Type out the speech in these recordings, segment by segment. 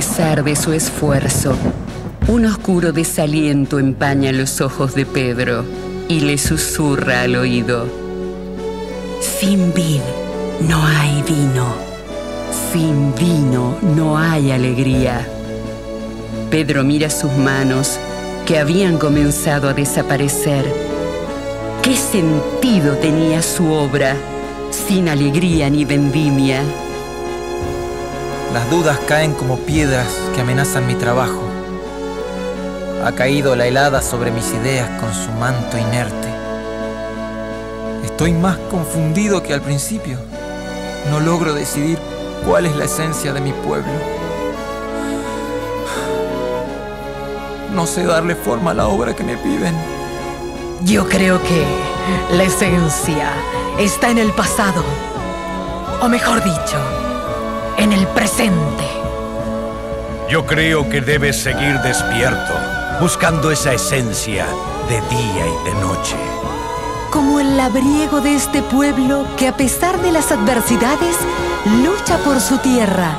pesar de su esfuerzo. Un oscuro desaliento empaña los ojos de Pedro y le susurra al oído. Sin vid no hay vino. Sin vino no hay alegría. Pedro mira sus manos que habían comenzado a desaparecer. ¿Qué sentido tenía su obra sin alegría ni vendimia? Las dudas caen como piedras que amenazan mi trabajo. Ha caído la helada sobre mis ideas con su manto inerte. Estoy más confundido que al principio. No logro decidir cuál es la esencia de mi pueblo. No sé darle forma a la obra que me piden. Yo creo que la esencia está en el pasado. O mejor dicho, en el presente. Yo creo que debes seguir despierto, buscando esa esencia de día y de noche. Como el labriego de este pueblo que a pesar de las adversidades lucha por su tierra.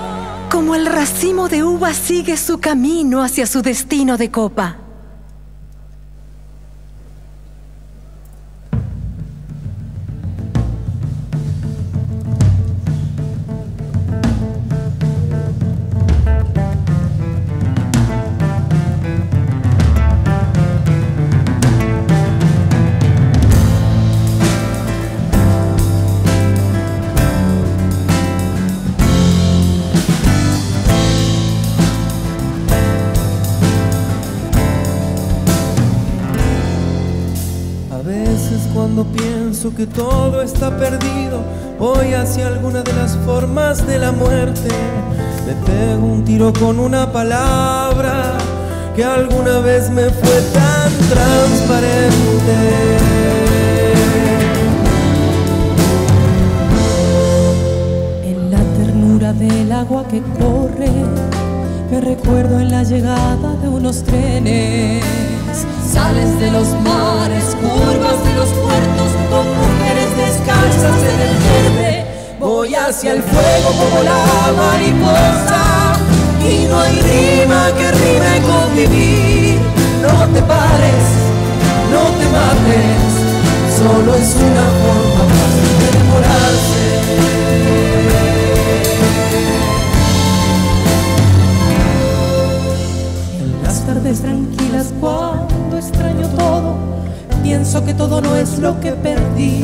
Como el racimo de uva sigue su camino hacia su destino de copa. Que todo está perdido, voy hacia alguna de las formas de la muerte. Me pego un tiro con una palabra que alguna vez me fue tan transparente. En la ternura del agua que corre, me recuerdo en la llegada de unos trenes Sales de los mares, curvas de los en el. Voy hacia el fuego como la mariposa, y no hay rima que rime con vivir. No te pares, no te mates, solo es una forma más de demorarse. En las tardes tranquilas cuando extraño todo, pienso que todo no es lo que perdí.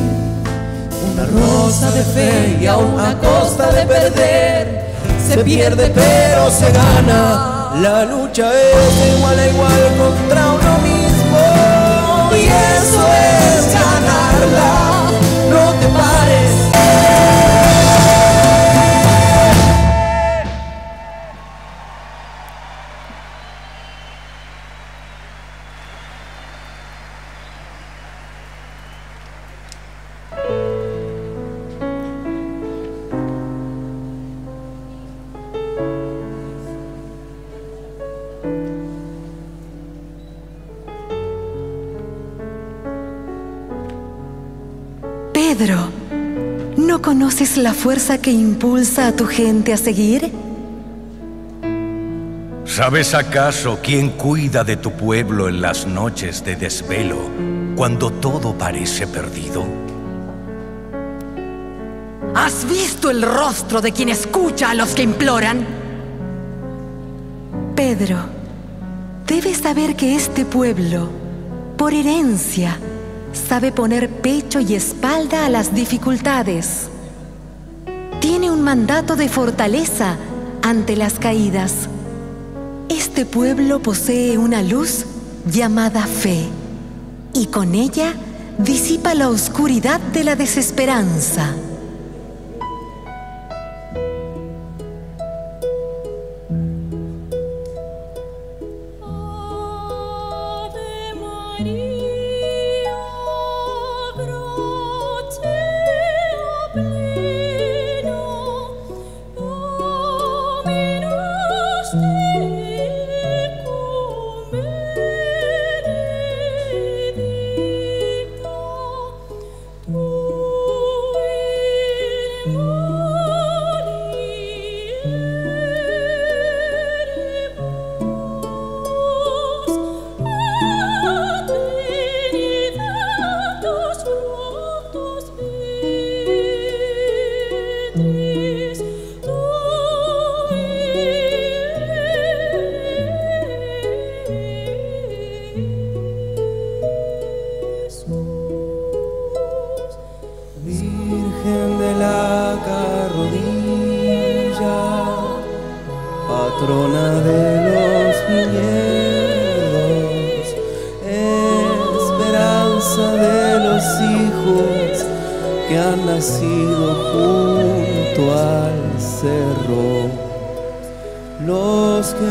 Una rosa de fe y a una costa de perder, se pierde pero se gana. La lucha es igual a igual contra uno mismo y eso es ganarla. ¿No conoces la fuerza que impulsa a tu gente a seguir? ¿Sabes acaso quién cuida de tu pueblo en las noches de desvelo, cuando todo parece perdido? ¿Has visto el rostro de quien escucha a los que imploran? Pedro, debes saber que este pueblo, por herencia, sabe poner pecho y espalda a las dificultades. Mandato de fortaleza ante las caídas. Este pueblo posee una luz llamada fe y con ella disipa la oscuridad de la desesperanza.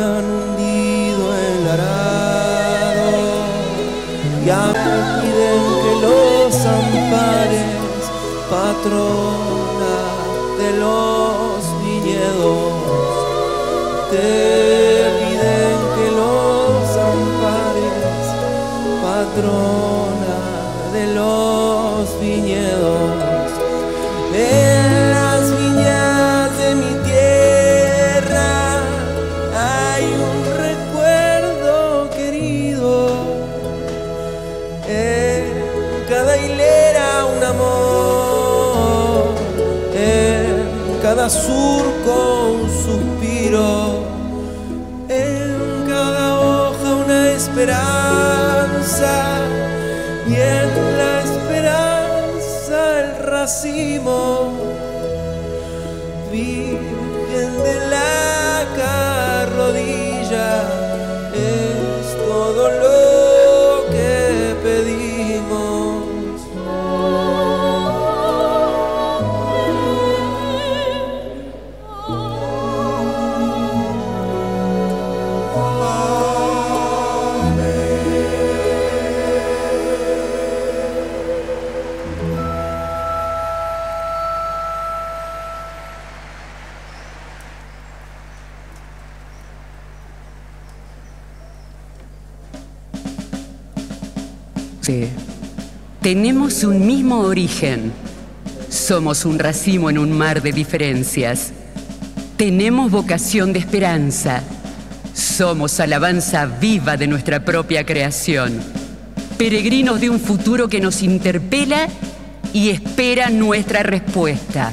Han hundido el y piden que los ampares, patrona de los viñedos, te piden que los ampares, patrona cada surco un suspiro, en cada hoja una esperanza y en la esperanza el racimo. Origen. Somos un racimo en un mar de diferencias. Tenemos vocación de esperanza. Somos alabanza viva de nuestra propia creación. Peregrinos de un futuro que nos interpela y espera nuestra respuesta.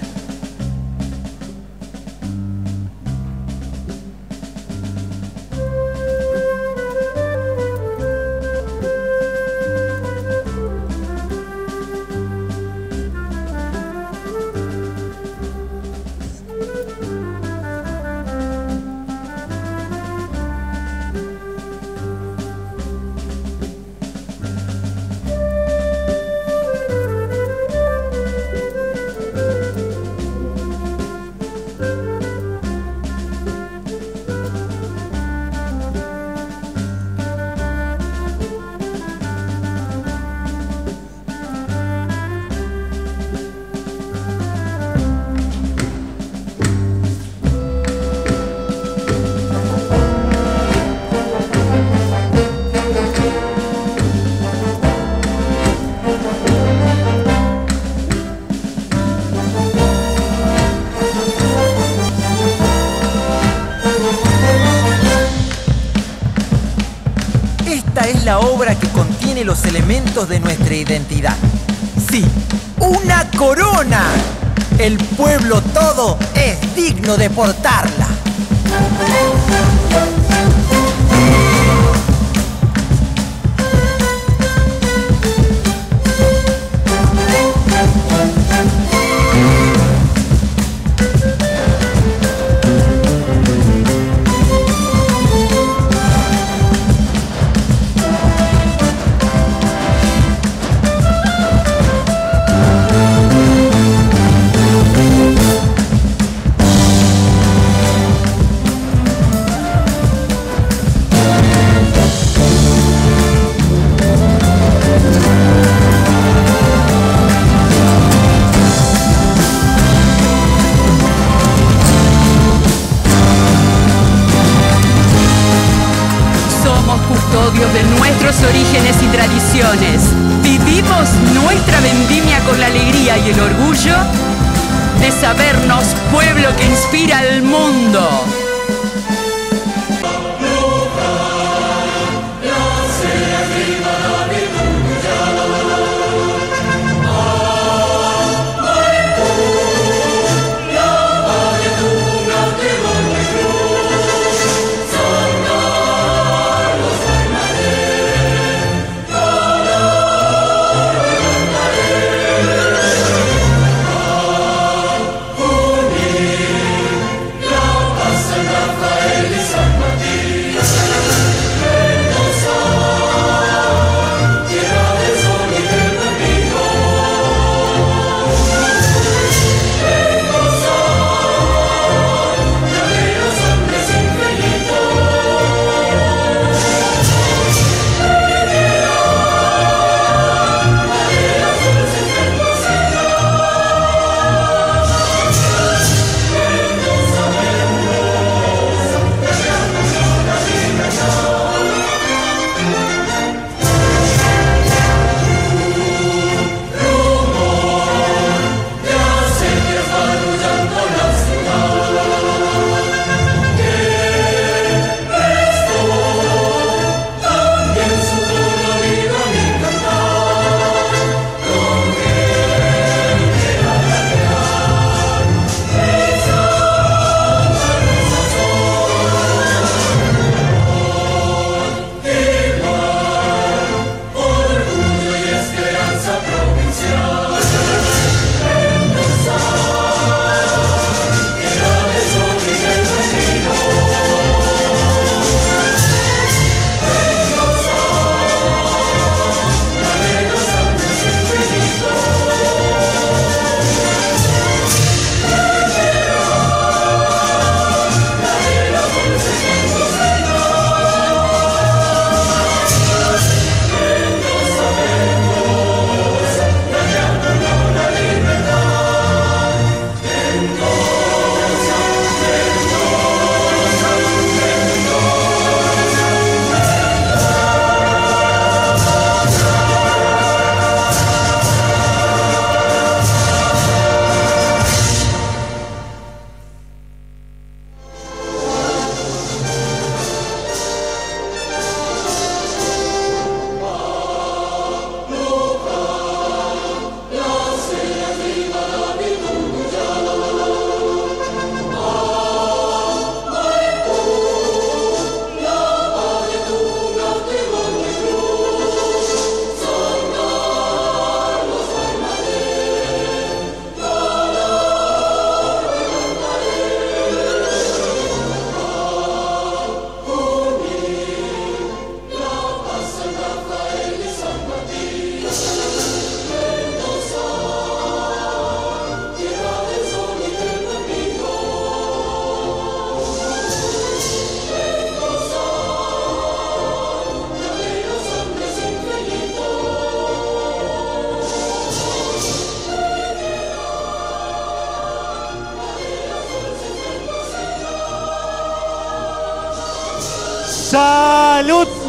Elementos de nuestra identidad. Sí, una corona. El pueblo todo es digno de portarla.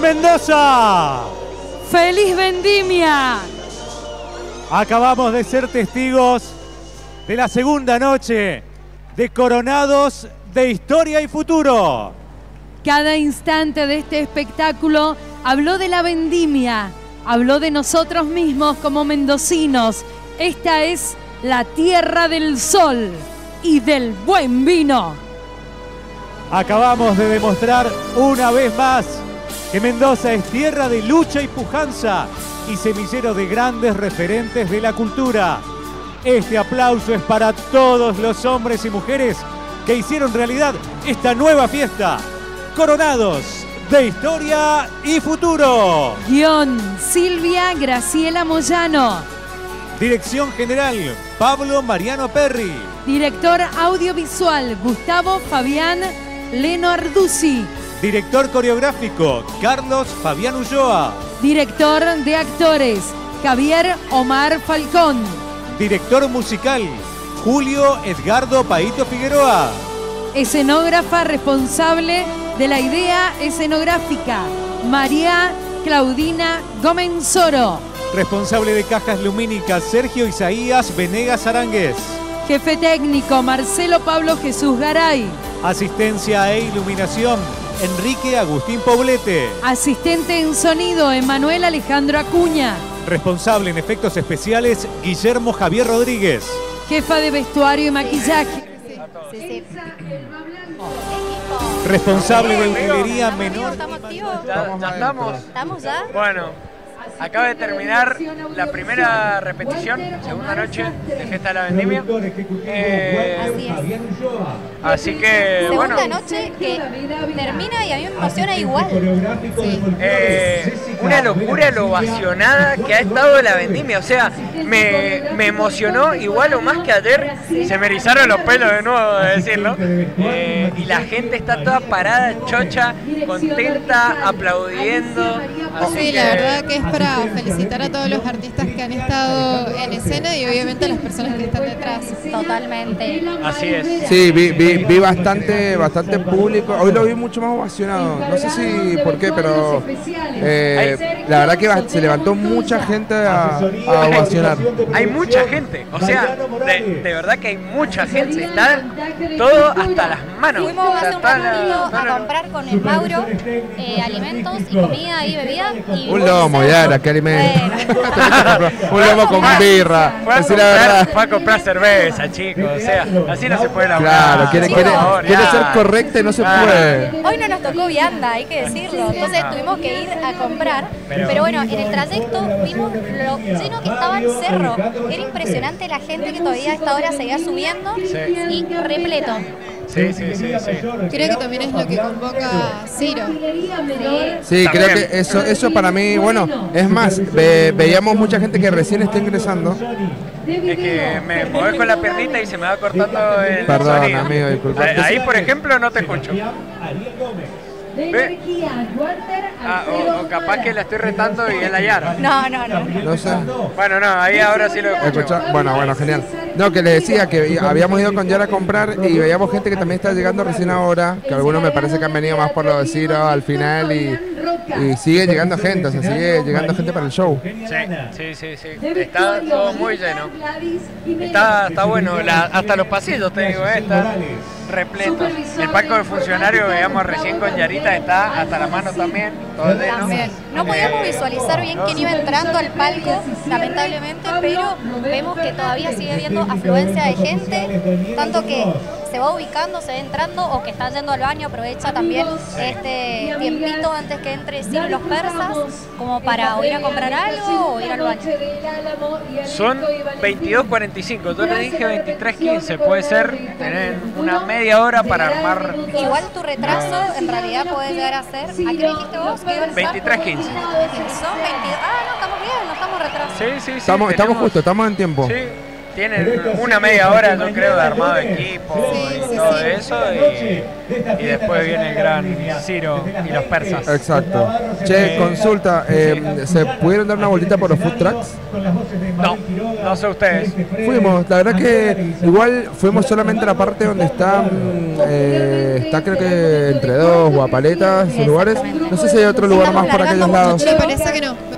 Mendoza! ¡Feliz vendimia! Acabamos de ser testigos de la segunda noche de Coronados de Historia y Futuro. Cada instante de este espectáculo habló de la vendimia, habló de nosotros mismos como mendocinos. Esta es la tierra del sol y del buen vino. Acabamos de demostrar una vez más que Mendoza es tierra de lucha y pujanza y semillero de grandes referentes de la cultura. Este aplauso es para todos los hombres y mujeres que hicieron realidad esta nueva fiesta. Coronados de Historia y Futuro. Guión Silvia Graciela Moyano. Dirección General Pablo Mariano Perry. Director Audiovisual Gustavo Fabián Leno Arduzzi. Director Coreográfico Carlos Fabián Ulloa. Director de Actores Javier Omar Falcón. Director Musical Julio Edgardo Paito Figueroa. Escenógrafa responsable de la idea escenográfica María Claudina Gomenzoro. Responsable de cajas lumínicas Sergio Isaías Venegas Arangues. Jefe técnico Marcelo Pablo Jesús Garay. Asistencia e iluminación Enrique Agustín Poblete. Asistente en sonido Emanuel Alejandro Acuña. Responsable en efectos especiales Guillermo Javier Rodríguez. Jefa de vestuario y maquillaje. Responsable de utilería menor. ¿Estamos activos? ¿Ya, ya estamos? ¿Estamos ya? Bueno, acaba de terminar la primera repetición, segunda noche de Fiesta de la Vendimia. Eh, Así es. así que, Segunda bueno, noche que termina y a mí me emociona igual. eh, una locura lo ovacionada que ha estado la vendimia. O sea, me, me emocionó igual o más que ayer. Se me erizaron los pelos de nuevo de decirlo. Eh, y la gente está toda parada, chocha, contenta, aplaudiendo. Así Sí, que- la verdad que es para felicitar a todos los artistas que han estado en escena y obviamente a las personas que están detrás. Totalmente. Así es. Sí, vi, vi, vi bastante, bastante público. Hoy lo vi mucho más ovacionado. No sé si por qué, pero eh, la verdad que se levantó mucha gente a, a ovacionar. Hay mucha gente, o sea, de, de verdad que hay mucha gente, está todo hasta las manos. Fuimos hace un ratito a comprar con el Mauro eh, alimentos y comida y bebida. Y Un lomo, ya era, qué alimento. Un lomo con birra. Fue a, Decir la comprar, verdad. fue a comprar cerveza, chicos, o sea, así no se puede laburar. Claro, quiere, quiere, quiere ser correcta y no se Claro. puede. Hoy no nos tocó vianda, hay que decirlo. Entonces Ah. tuvimos que ir a comprar. Pero- Pero, bueno, en el trayecto vimos lo lleno que estaba el cerro. Era impresionante la gente que todavía a esta hora seguía subiendo Sí. y repleto. Sí, sí, sí, sí. Creo que también es lo que convoca Ciro. Sí, creo que eso, eso para mí, bueno, es más, ve- veíamos mucha gente que recién está ingresando. Es que me mueves con la piernita y se me va cortando el Perdón, sonido. amigo, disculpa. Ahí, ahí, por ejemplo, no te escucho. Ah, o, o capaz que la estoy retando y es la Yara. No, no, no. No sé. Bueno, no, ahí ahora sí lo escucho. Escucha- Bueno, bueno, genial. No, que les decía que habíamos ido con Yara a comprar y veíamos gente que también está llegando recién ahora, que algunos me parece que han venido más por lo de Ciro al final y, y sigue llegando gente, o sea, sigue llegando gente para el show. Sí, sí, sí, sí. Está todo muy lleno. Está, está bueno, la- hasta los pasillos, te digo, eh, están repletos. El palco de funcionarios, veíamos recién con Yarita, está hasta la mano también, todo. También. No podíamos Eh, visualizar bien quién iba entrando al palco, lamentablemente, pero vemos que todavía sigue habiendo afluencia de gente, tanto que se va ubicando, se va entrando o que está yendo al baño, aprovecha también este tiempito antes que entre sin los persas, como para o ir a comprar algo o ir al baño. Son 22.45, yo le dije 23.15, puede ser tener una media hora para armar Igual tu retraso en realidad puede llegar a ser, ¿a qué dijiste vos? que iba a ser? 23.15. Son 22, ah no, estamos bien, no estamos retrasados. Sí, sí, sí. Estamos, estamos tenemos- justo, estamos en tiempo. Sí, tienen una media hora, yo creo, de armado de equipo y todo eso. Y, y después viene el gran Ciro y los persas. Exacto. Che, Eh, consulta, eh, ¿se pudieron dar una vueltita por los food trucks? No, no sé ustedes. Fuimos, la verdad que igual fuimos solamente a la parte donde está, mm, eh, está creo que entre dos, Guapaletas, esos lugares. No sé si hay otro lugar más por aquellos lados. Me parece que no.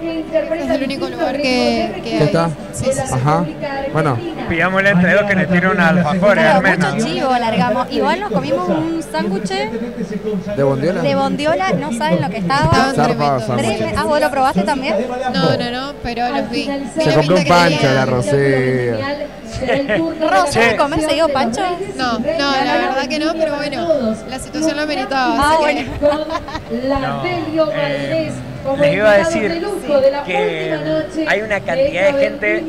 Es el único lugar que, que ¿Qué hay. está? Sí, sí, sí. Ajá. Bueno, Pidámosle entre dos que le tire una alfajores Claro, al menos. mucho chivo largamos. Igual nos comimos un sándwich ¿de Bondiola? de bondiola, no saben lo que estaba. Estaban Zarpado, tremendos. Treme- Ah, ¿vos lo probaste también? No, no, no, pero los vi. Se compró un pancho la Rosé. Ro, Che. ¿suele comer seguido pancho? No, no, la verdad que no, pero bueno, la situación lo ameritaba. Ah, así bueno. que- No, eh, les iba a decir que hay una cantidad de gente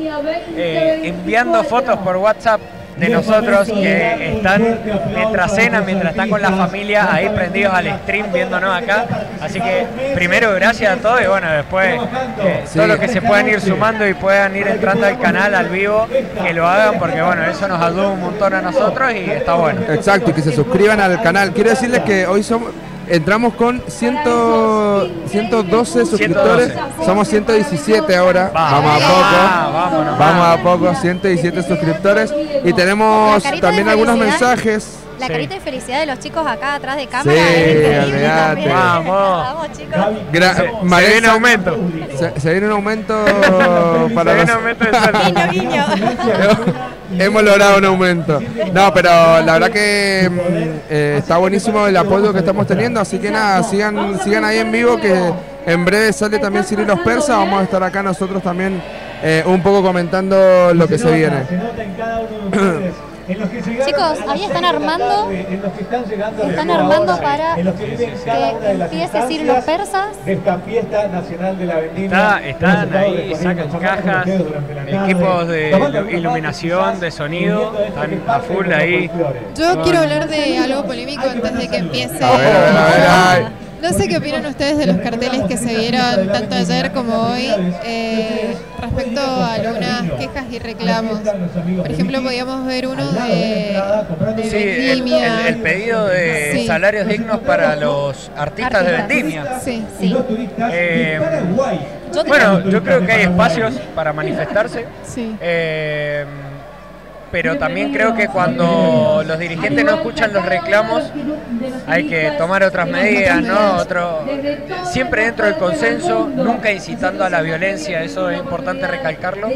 eh, enviando fotos por WhatsApp de nosotros que están mientras cenan, mientras están con la familia ahí prendidos al stream viéndonos acá. Así que primero gracias a todos y bueno, después eh, Sí. todos los que se puedan ir sumando y puedan ir entrando al canal al vivo, que lo hagan porque bueno, eso nos ayuda un montón a nosotros y está bueno. Exacto, y que se suscriban al canal. Quiero decirles que hoy somos, entramos con 100, 112 suscriptores. 112. Somos 117 ahora. Vamos a poco. Ah, vámonos. Vamos a poco, 117 suscriptores. Y tenemos también algunos mensajes. La Sí. carita de felicidad de los chicos acá atrás de cámara. Sí, es increíble olvídate. también. Vamos. Vamos, chicos. Gra- Se- se viene aumento. Se, se viene un aumento para Se viene los- aumento de. Guiño, guiño. Hemos logrado un aumento. No, pero la verdad que mm, eh, está buenísimo el apoyo que estamos teniendo, así que nada, sigan, sigan ahí en vivo que en breve sale también Siri los Persas, vamos a estar acá nosotros también eh, un poco comentando lo que se viene. Chicos, ahí están armando. Están armando para que empiece Ciro y los persas. Esta fiesta nacional de la vendimia. Está- están ahí, sacan cajas, equipos de ilu- iluminación, de sonido, están a full ahí. Yo quiero hablar de algo polémico antes de que empiece. A ver, a ver, a ver, ay. No sé qué opinan ustedes de los carteles que se vieron tanto ayer como hoy eh, respecto a algunas quejas y reclamos. Por ejemplo, podíamos ver uno de, de Sí, el, vendimia. el- el pedido de Sí. salarios dignos para los artistas de vendimia. Sí. Sí. Eh, bueno, yo creo que hay espacios para manifestarse. Sí. Eh, pero también creo que cuando los dirigentes no escuchan los reclamos hay que tomar otras medidas, ¿no? Otro, siempre dentro del consenso, nunca incitando a la violencia, eso es importante recalcarlo,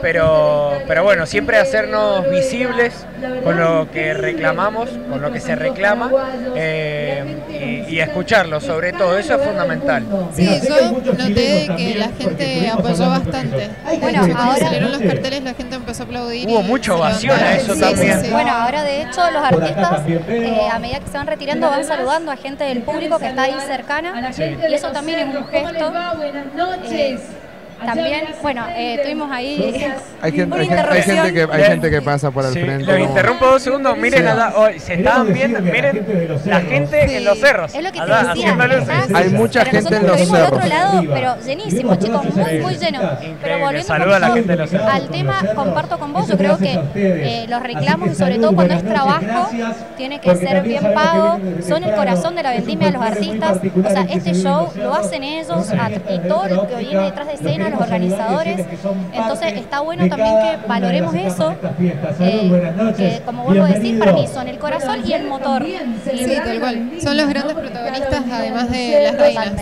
pero, pero bueno, siempre hacernos visibles con lo que reclamamos, con lo que se reclama eh, y, y escucharlo, sobre todo, eso es fundamental. Sí, yo noté que la gente apoyó bastante. Bueno, ahora- salieron los carteles, la gente empezó a aplaudir. Hubo y eso Sí, también. sí, sí. Bueno, ahora de hecho los artistas eh, a medida que se van retirando van saludando a gente del público que está ahí cercana y eso también es un gesto. Eh, también, bueno, eh, tuvimos ahí Hay gente, una hay gente, hay gente que, hay gente que pasa por el Sí, frente. los interrumpo dos segundos, miren allá, oh, se estaban viendo, miren la gente en los cerros. Es lo que te allá, decía. Hay mucha pero gente en nosotros los del otro cerros. lado, pero llenísimo, chicos, muy, muy lleno. Pero volviendo saluda a la gente de los cerros. al tema, comparto con vos, yo creo que eh, los reclamos y sobre todo cuando es trabajo, tiene que ser bien pago, son el corazón de la vendimia de los artistas, o sea, este show lo hacen ellos y todo lo que viene detrás de escena, los organizadores, entonces está bueno también que valoremos eso, eh, que como vuelvo a decir, para mí son el corazón y el motor. Sí, tal cual. Son los grandes protagonistas, además de las reinas.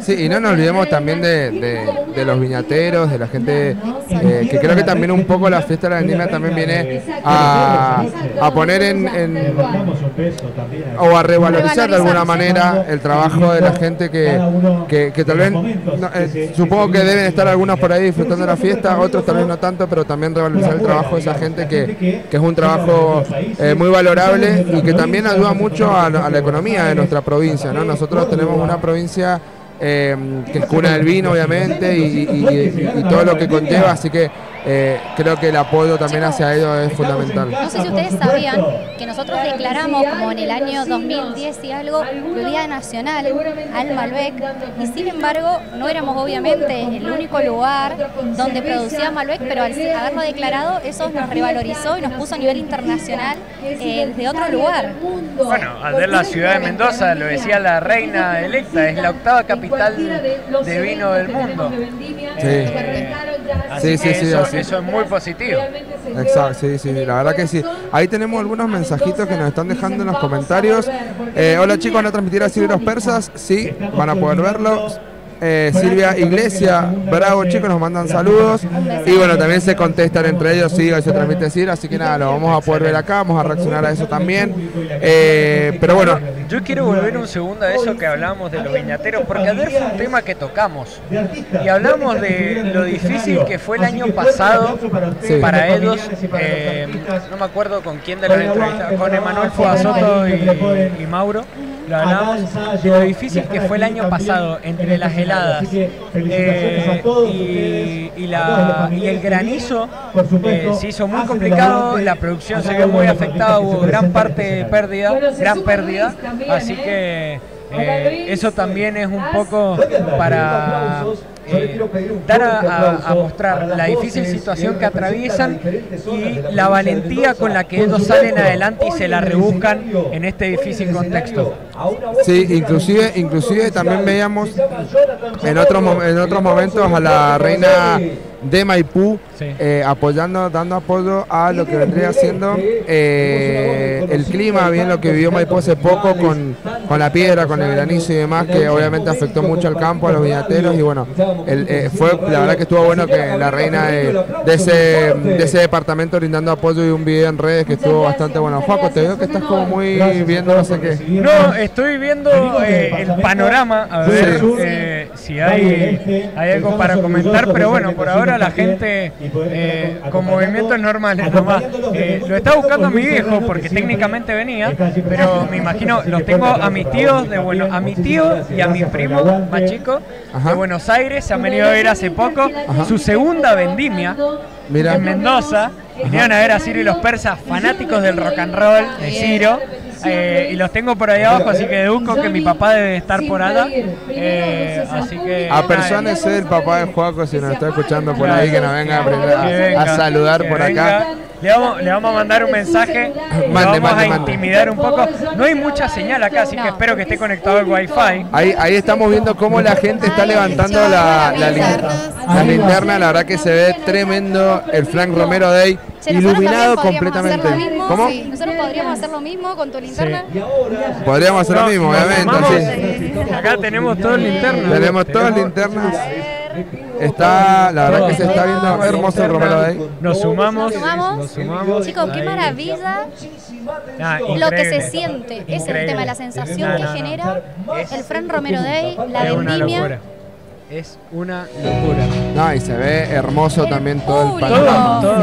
Sí, y no nos olvidemos también de, de- de los viñateros, de la gente, eh, que creo que también un poco la fiesta de la vendimia también viene a, a poner en, en- o a revalorizar de alguna manera el trabajo de la gente que, que, que tal vez, no, eh, supongo que estar algunos por ahí disfrutando de la fiesta, otros tal vez no tanto, pero también revalorizar el trabajo de esa gente que, que es un trabajo eh, muy valorable y que también ayuda mucho a, la economía de nuestra provincia. ¿no? Nosotros tenemos una provincia eh, que es cuna del vino, obviamente, y- y- y todo lo que conlleva, así que eh, creo que el apoyo también hacia ellos es fundamental. No sé si ustedes sabían que nosotros declaramos como en el año 2010 y algo prioridad nacional al Malbec y sin embargo no éramos obviamente el único lugar donde producía Malbec, pero al haberlo declarado eso nos revalorizó y nos puso a nivel internacional eh, de otro lugar. Bueno, ayer la ciudad de Mendoza, lo decía la reina electa, es la octava capital de vino del mundo. Sí. Sí, sí, sí, así. Eso es muy positivo. Exacto, sí, sí, la verdad que sí. Ahí tenemos algunos mensajitos que nos están dejando en los comentarios. Eh, hola chicos, ¿van a transmitir a Silvia los Persas? Sí, van a poder verlo. Eh, Silvia Iglesia, bravo chicos, nos mandan saludos. Y bueno, también se contestan entre ellos, sí, hoy se transmite Silvia, así que nada, lo vamos a poder ver acá, vamos a reaccionar a eso también. Eh, pero bueno, Yo quiero volver un segundo a eso que hablábamos de los viñateros, porque ayer fue un tema que tocamos. Y hablamos de lo difícil que fue el año pasado Sí. para ellos. eh, no me acuerdo con quién de los entrevistados, con Emanuel Fuasoto y, y Mauro. Lo hablamos de lo difícil que fue el año pasado entre las heladas eh, y, y la, y el granizo. eh, se hizo muy complicado, la producción se vio muy afectada, hubo gran parte de pérdida, gran pérdida. Así que eh, eso también es un poco para eh, dar a, a- a mostrar la difícil situación que atraviesan y la valentía con la que ellos salen adelante y se la rebuscan en este difícil contexto. Sí, inclusive, inclusive también veíamos en otros en otros momentos a la reina de Maipú eh, apoyando, dando apoyo a lo que vendría siendo eh, el clima, bien lo que vivió Maipú hace poco con, con la piedra, con el granizo y demás, que obviamente afectó mucho al campo, a los viñateros y bueno, el, eh, fue la verdad que estuvo bueno que la reina de, de ese, de ese departamento brindando apoyo y un video en redes que estuvo bastante bueno. Juaco, te veo que estás como muy viendo no sé qué. No, estoy viendo eh, el panorama, a ver Sí. eh, si hay, hay algo para comentar, pero bueno, por ahora la gente eh, con movimientos normales nomás. Eh, lo está buscando mi viejo porque técnicamente venía, pero me imagino, los tengo a mis tíos, de bueno, a mi tío y a mi primo más chico de Buenos Aires, se han venido a ver hace poco su segunda vendimia Mira. en Mendoza. Vinieron a ver a Ciro y los persas, fanáticos del rock and roll de Ciro. Eh, y los tengo por ahí abajo, así que deduzco que mi papá debe estar por allá. Eh, así que. A personas el papá de Juaco, si nos está escuchando por ahí, que nos venga a, aprender a- Que venga, a saludar por acá. Le vamos, le vamos a mandar un mensaje, Mande, vamos mande, a mande. intimidar un poco. No hay mucha señal acá, así que espero que esté conectado el wifi. Ahí, ahí estamos viendo cómo la gente está levantando la, la, la linterna. La verdad que se ve tremendo el Frank Romero Day, Che, nosotros iluminado también podríamos hacer completamente. lo mismo. ¿Cómo? Sí. Nosotros podríamos hacer lo mismo con tu linterna. Podríamos hacer lo mismo, obviamente. sí. Acá tenemos todo linterna. Tenemos todas linternas. Está, la verdad que se está viendo hermoso el Romero Day. Nos sumamos. Nos sumamos. Nos sumamos. Chicos, qué maravilla Ah, lo que se siente. Es el tema, la sensación No, que no, genera el Fran Romero Day, la vendimia. Es una locura. No, y se ve hermoso también todo el Todo, panorama. todo,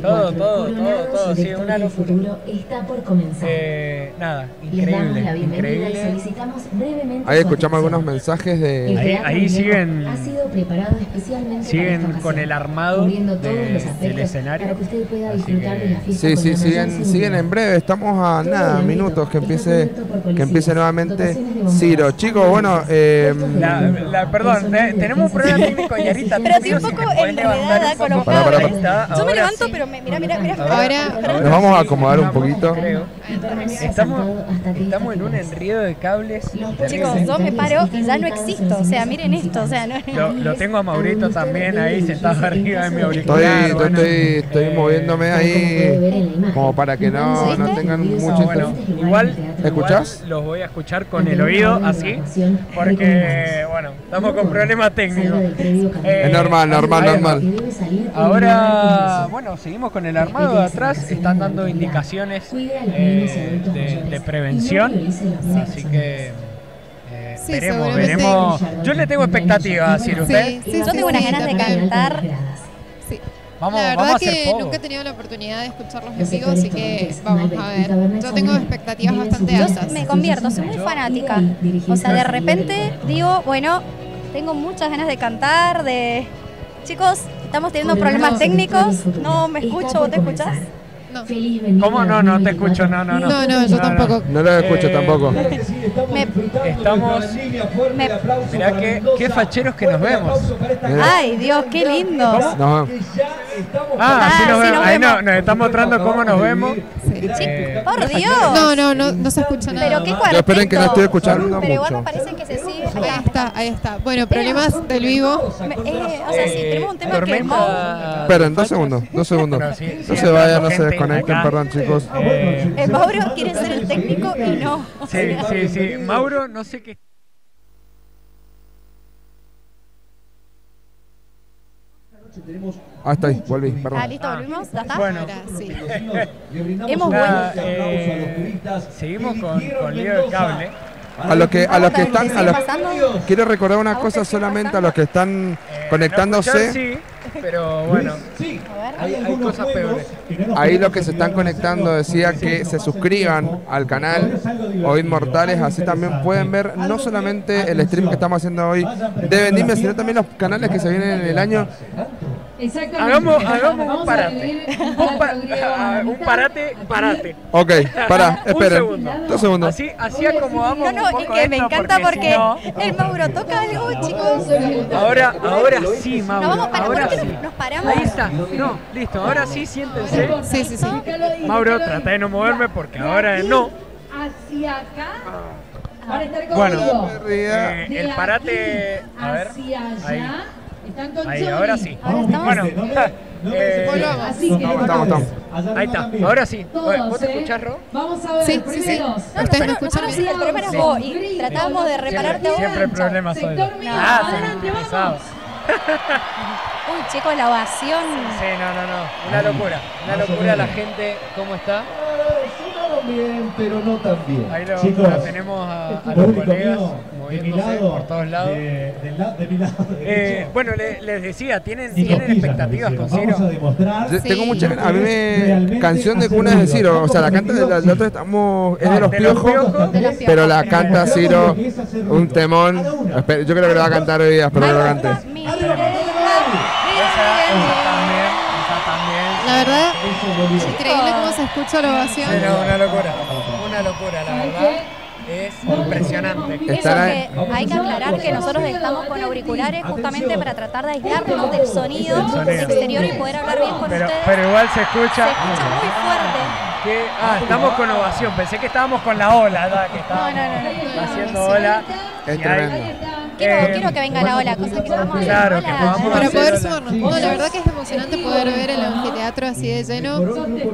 todo, todo, todo, todo, sí, una locura. futuro está por comenzar. Eh, nada, Les damos increíble, la bienvenida y increíble. solicitamos brevemente Ahí escuchamos atención. algunos mensajes de... Ahí- siguen- ha sido preparado especialmente siguen con el armado del escenario. Para que usted pueda Así disfrutar que- de la fiesta Sí, sí, siguen, siguen en breve, estamos a nada, minutos que empiece, que empiece nuevamente Ciro. Chicos, bueno, eh, La, la- perdón, eh, tenemos un problema técnico y Yarita. Pero estoy un poco enredada. Está, Yo me ahora levanto, sí. pero me, mira, mira, mira. Ahora, nos vamos a acomodar un poquito. Creo. Estamos, estamos en un enredo de cables. Chicos, yo me paro y ya no existo. O sea, miren esto. O sea, no. Lo, lo tengo a Maurito también ahí sentado arriba de mi Estoy, auricular. bueno. estoy, estoy moviéndome ahí como para que no, no tengan mucho bueno, interés. igual, ¿Escuchás? igual los voy a escuchar con el oído así, porque bueno, estamos con problemas técnicos. Eh, Es normal, normal, normal. Ahora, bueno, seguimos con el armado de atrás, están dando indicaciones eh, de, de prevención, así que eh, Sí, veremos, veremos. Yo le tengo expectativas, Ciro, usted. Sí, sí, Yo sí, tengo unas sí, ganas de cantar. Sí. Vamos, la verdad vamos a hacer que nunca he tenido la oportunidad de escucharlos en vivo, así que vamos a ver. Yo tengo expectativas bastante Yo altas. me convierto, soy muy fanática. O sea, de repente digo, bueno, tengo muchas ganas de cantar, de... Chicos, Estamos teniendo problemas técnicos. No me escucho, ¿vos te escuchás? No. ¿Cómo? No, no te escucho, no, no, no. No, no, yo tampoco. No lo escucho Eh, tampoco. Me- Estamos. me- Mirá qué, qué facheros que nos vemos. Ay, Dios, qué lindos. No, Ah, sí Ah, nos sí, vemos. nos Ahí vemos. no, nos está mostrando cómo nos vemos. Eh, Por Dios. No, no, no, no se escucha nada. Pero qué Yo esperen que no estoy escuchando Pero igual me mucho. parece que se sigue. Ahí está, ahí está. Bueno, problemas del vivo. Me- eh, o sea, sí, tenemos un tema que tormenta. Mau- Esperen, dos segundos, dos segundos. Sí, No se vayan, no se desconecten, acá. perdón chicos. Eh, el Mauro quiere ser el técnico y no. Sí, sí, sí. Mauro, no sé qué. Ah, está ahí, volví, Ah, perdón. listo, volvimos. ¿Ya está? Bueno. Ahora sí. Hemos vuelto. eh, seguimos con, con lío del cable. A los que, a los que ¿Te están, a los, pasando? quiero recordar una ¿A vos cosa solamente a los que están Eh, conectándose. sí, pero bueno, hay, hay cosas peores. Ahí los que se están conectando decía que se suscriban al canal Oíd Mortales, así también pueden ver no solamente el stream que estamos haciendo hoy de Vendimia, sino también los canales que se vienen en el año. Hagamos, hagamos un parate. Un, pa- ah, un parate, parate. Ok, para, Un esperen, segundo. dos segundos. Así, así acomodamos No, un no, y poco que me encanta porque, si no- el Mauro toca algo, chicos. Ahora, ahora sí, Mauro. No, vamos para, ahora ¿por qué sí. nos paramos? Ahí está. No, listo. Ahora sí, siéntense. Sí, sí, sí. Mauro, trata de no moverme porque ahora no. Hacia acá. Para estar Bueno, cómodo. eh, el parate. A ver. Hacia Ahí. Allá. Están con Ahí, Johnny. ahora sí. Ahora estamos. Bueno, eh, Volvamos. Así que Estamos, estamos, estamos. ahí está. Ahora sí. Todos, ¿Vos te ¿eh? escuchás, Ro? Vamos a ver Sí, los sí, sí. primeros. No, ¿Ustedes me nosotros, escuchan nosotros sí, el problema eres vos. Y tratamos de repararte vos. Siempre problemas hoy. Sector mío, Ah, adelante, vamos. Uy, chicos, la ovación. Sí, no, no, no. Una locura. Una locura la gente. ¿Cómo está? Sonaron bien, pero no tan bien. Ahí lo, Chicos, lo tenemos a, a los colegas mío, de mi moviéndose lado, por todos lados. De, la- de mi lado Eh, bueno, le- les decía, ¿tienen, Ni ¿tienen cosquillas, expectativas con hicieron. Vamos a Ciro? demostrar. Yo Sí. Tengo mucha a mí me canción de cuna de. Ciro, o sea, la canta de la, la otra estamos es de los de los piojos, pero la canta Ciro un temón. Yo creo que lo va a cantar hoy día, espero que lo cante. La verdad, increíble cómo se escucha la ovación. Una locura, una locura. Es impresionante. Eso Estará- que hay que aclarar que nosotros estamos con auriculares justamente para tratar de aislarnos del sonido, sonido. exterior y poder hablar bien con Pero, ustedes. pero igual se Se escucha. escucha muy fuerte. que- ah, estamos con ovación. Pensé que estábamos con la ola, ¿verdad? que No, estábamos no, no. no. haciendo ola. Es hay- tremendo. Quiero, Eh, quiero que venga la ola, cosa que vamos a hacer Claro, podamos Para poder la- sumarnos. No, la verdad que es emocionante poder ver el anfiteatro así de lleno.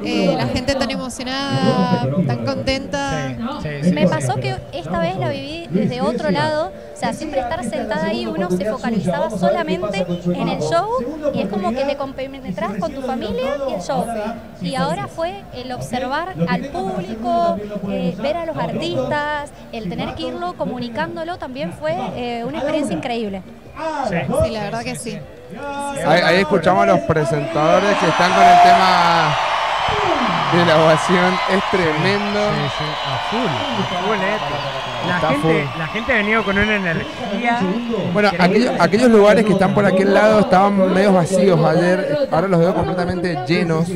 Eh, la gente tan emocionada, tan contenta. Sí, sí, sí, Me sí. pasó que esta vez la viví desde otro lado, o sea, siempre estar sentada ahí uno se focalizaba solamente en el show y es como que te compenetras con tu familia y el show. Y ahora fue el observar al público, eh, ver a los artistas, el tener que irlo comunicándolo también fue eh, una experiencia increíble. Sí. Sí, la verdad que sí. Ahí, ahí escuchamos a los presentadores que están con el tema de la ovación. Es tremendo. Sí, sí, a full. a full, eh. La Está gente, la gente ha venido con una energía. Bueno, aquellos, aquellos lugares que están por aquel lado estaban medio vacíos ayer, ahora los veo completamente llenos.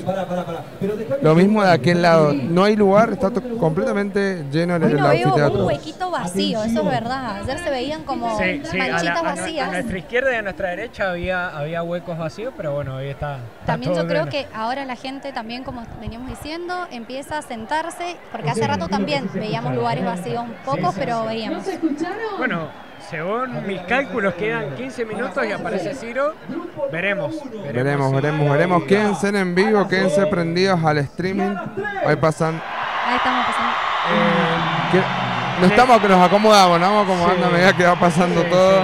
Lo mismo de aquel lado, no hay lugar, está completamente lleno el, el veo un anfiteatro. huequito vacío, eso es verdad. Ayer se veían como Sí, sí, a, la- manchitas a nu- a vacías. nuestra izquierda y a nuestra derecha había, había huecos vacíos, pero bueno, hoy está. está También todo yo creo lleno. que ahora la gente también, como veníamos diciendo, empieza a sentarse, porque hace rato también veíamos lugares vacíos un poco, pero veíamos. ¿No se escucharon? Bueno, según mis cálculos, quedan 15 minutos y aparece Ciro. Veremos. Veremos, veremos, veremos. Quédense en vivo, quédense prendidos al streaming. Hoy pasan. Ahí estamos pasando. Eh, que- no estamos que nos acomodamos, nos vamos acomodando a medida que va pasando todo.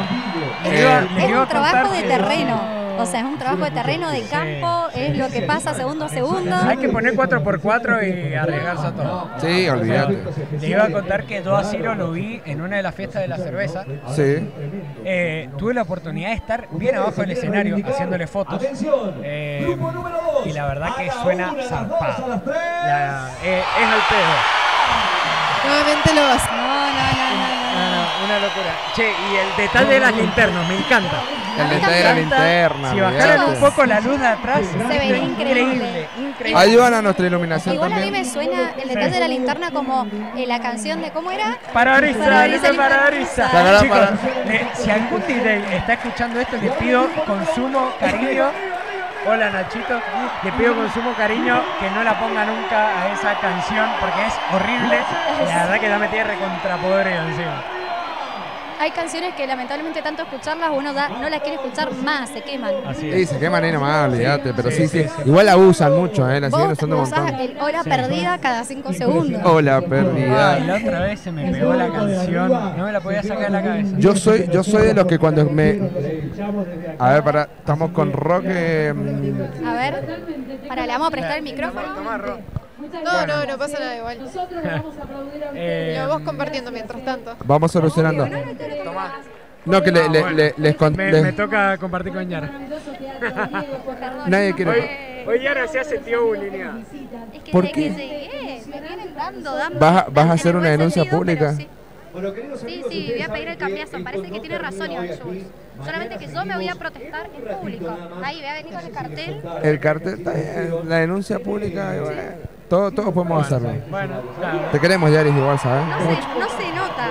Es, Eh, es un trabajo de que- terreno. O sea, es un trabajo de terreno, de campo, es lo que pasa segundo a segundo. Hay que poner 4x4 y arriesgarse a todo. Sí, olvídate. Le iba a contar que yo a Ciro lo vi en una de las fiestas de la cerveza. Sí. Eh, tuve la oportunidad de estar bien abajo del escenario haciéndole fotos. Eh, y la verdad que suena zarpado. La- eh, es al pedo. Nuevamente lo vas. No, no, no, no, no. No, no, una locura. Che, y el detalle de las linternas, me encanta. El detalle de la linterna. Si bajaran un poco la luz de atrás, Se ve increíble. increíble. Ayudan a nuestra iluminación Igual a mí me suena el detalle de la linterna como eh, la canción de ¿cómo era? Parabrisas, Parabrisas, parabrisas. Sacará Chicos, para- le- si algún DJ está escuchando esto, le pido consumo, cariño. Hola Nachito, le pido consumo cariño que no la ponga nunca a esa canción porque es horrible. La verdad que ya me tiene recontrapodrido encima. Hay canciones que lamentablemente tanto escucharlas uno da- no las quiere escuchar más, se queman. Así Sí, se queman ahí nomás, olvídate. Pero sí, Sí, Igual la usan mucho, ¿eh? La siguen usando un usás montón. el hora perdida cada cinco segundos. Hola, Ay, perdida. la otra vez se me pegó la canción, no me la podía sacar de la cabeza. Yo soy, yo soy de los que cuando me. A ver, para, estamos con rock. eh, mm, A ver, para, le vamos a prestar el micrófono. No, no, no pasa nada igual. Eh, Lo vos compartiendo mientras tanto. vamos solucionando. No, que le, Ah, le- bueno. le- les con- me, les- me toca compartir con Yara. Nadie Hoy, quiere. hoy Yara se ha sentido bulineada. Es que ¿Por qué? que llegué, me vienen dando, dando. ¿Vas a, vas a hacer una denuncia sentido, pública? Sí, sí, sí, voy a pedir el cambiazo. Parece que tiene razón Iván Schultz. Solamente que yo me voy a protestar en público. Ahí, voy a venir con el cartel. El cartel está bien, la denuncia pública, y bueno, todo- todos podemos hacerlo. Bueno, claro. Te queremos, Yaris, igual, ¿sabes? No se, no se nota.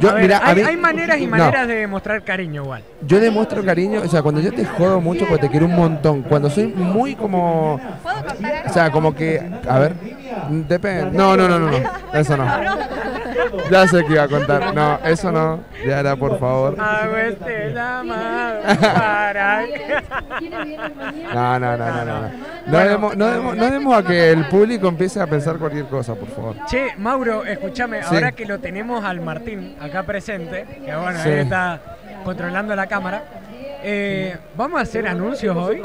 Yo, A ver, mira, a hay, mí- hay maneras y no. maneras de mostrar cariño igual. Yo demuestro cariño, o sea, cuando yo te jodo mucho porque te quiero un montón, cuando soy muy como, ¿Puedo contar algo? o sea, como que, a ver, depende, no, no, no, no, no, eso no, ya sé que iba a contar, no, eso no, Yara, por favor, este no, no, no, no, no, no, no demos, no demos, no demos a que el público empiece a pensar cualquier cosa, por favor. Che, Mauro, escúchame, Sí. ahora que lo tenemos al Martín acá presente, que bueno, Sí. él está controlando la cámara, eh, ¿vamos a hacer anuncios hoy?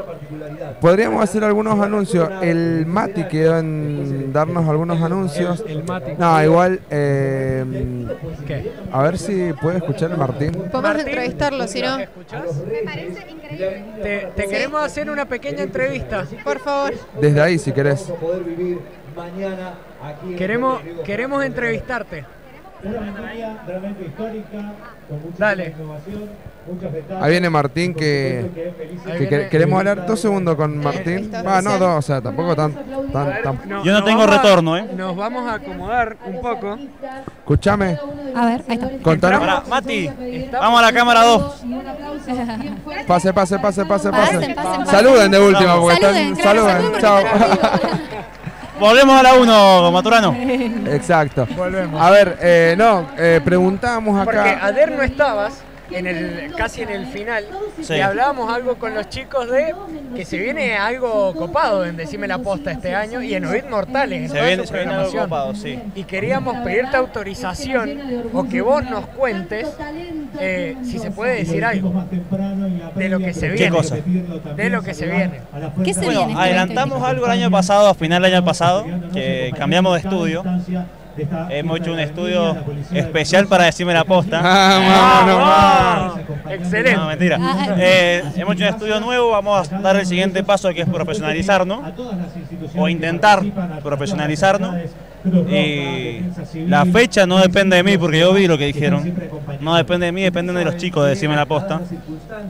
Podríamos hacer algunos anuncios. El Mati quedó en darnos algunos anuncios. El Mati. No, igual. eh, ¿Qué? A ver si puede escuchar el Martín. Podemos entrevistarlo, si no. ¿Me parece increíble. Te, te queremos hacer una pequeña entrevista. Por favor. Desde ahí, si querés. Queremos, queremos entrevistarte. Una mañana realmente histórica, con mucha Dale. Ahí viene Martín que, queremos hablar dos segundos con Martín. Ah, no, dos, o sea, tampoco tan. tan, tan- No- Yo no tengo retorno, ¿eh? Nos vamos a acomodar un poco. Escúchame, A ver, ahí está. contanos. Mati, vamos a la cámara 2. Pase, pase, pase, pase, pase. Saluden de última, porque Saluden, están. claro, Saluden, chao. porque Volvemos a la 1, Maturano. Exacto. Volvemos. A ver, eh, no, eh, preguntábamos Porque acá. ayer no estabas, en el, casi en el final, Sí. y hablábamos algo con los chicos de que se viene algo copado en Decime la Posta este año y en Oíd Mortales, en Se toda viene, su se viene algo copado, sí. Y queríamos pedirte autorización o que vos nos cuentes eh, si se puede decir algo de lo que se viene. cosa? De lo que se viene. ¿Qué se Bueno, viene? adelantamos algo el año pasado, a final del año pasado, que cambiamos de estudio. Hemos hecho un estudio especial para decirme la posta. Ah, ¡Vamos! Excelente. No, mentira. Eh, hemos hecho un estudio nuevo, vamos a dar el siguiente paso que es profesionalizarnos, o intentar profesionalizarnos. Y la fecha no depende de mí, porque yo vi lo que dijeron. No depende de mí, depende de los chicos de Decime la Posta.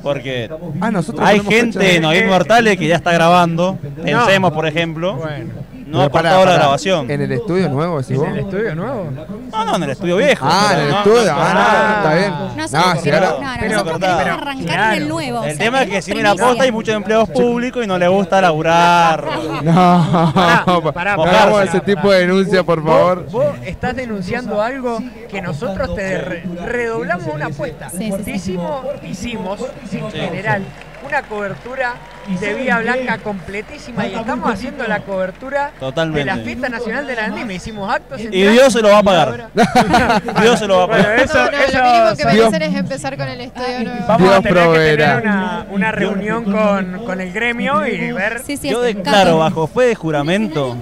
Porque Ah, hay gente en Oíd Mortales que ya está grabando. Pensemos, por ejemplo. Bueno, No ha cortado la grabación. ¿En el estudio nuevo, decís vos? ¿el estudio nuevo? No, no, en el estudio viejo. Ah, en el no- estudio. no- Ah, no, está bien. Nosotros No, si queremos, ahora. no, no, pero- nosotros pero- queremos arrancar claro. en el nuevo. o El sea, tema es que si mira posta hay muchos empleados públicos y no les gusta laburar. No, Pará, pa- pará, no ese tipo de denuncia, por favor. Vos, vos estás denunciando algo que nosotros te re- redoblamos una apuesta. Sí, sí, sí. Hicimos, hicimos en general una cobertura de Vía Blanca completísima y estamos haciendo la cobertura Totalmente. de la Fiesta Nacional del Anime. Hicimos actos Y Dios se lo va a pagar. Dios se lo va a Bueno, pagar. eso, No, no, eso lo mínimo que Dios- merecen es empezar con el estudio nuevo. vamos Dios a tener proveerá. que tener una, una reunión con, con el gremio y ver Sí, sí, Yo declaro bajo fe de juramento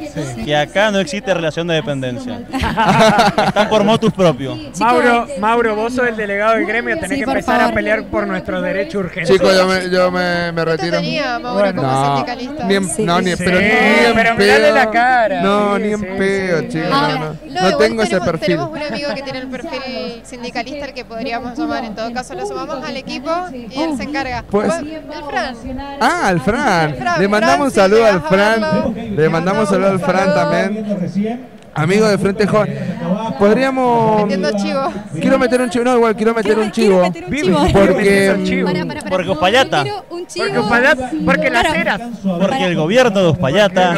que acá no existe relación de dependencia. Están por motus propio. Mauro, Mauro, vos sos el delegado del gremio, tenés Sí, que empezar a pelear por nuestros derechos urgentes. Chicos, yo me, yo me, me Esto retiro. tenía a Mauro como No, sindicalista. ni en- no, ni, pero ni Sí, en pero pedo. la cara. No, Sí, ni en sí, pedo, sí. chicos. Ahora, no, tengo ese tenemos, perfil. Tenemos un amigo que tiene el perfil sindicalista al que podríamos llamar. En todo caso, lo sumamos al equipo y él se encarga. Pues- el Fran. Ah, al Fran. Fran, Le mandamos un saludo al Fran. Le mandamos un saludo al Fran también. Amigo de Frente Joven. Podríamos. Metiendo chivo. Quiero meter un chivo. No, igual quiero meter un chivo. chivo. Porque. Porque Uspallata. Porque Uspallata, porque las eras. Porque el gobierno de Uspallata.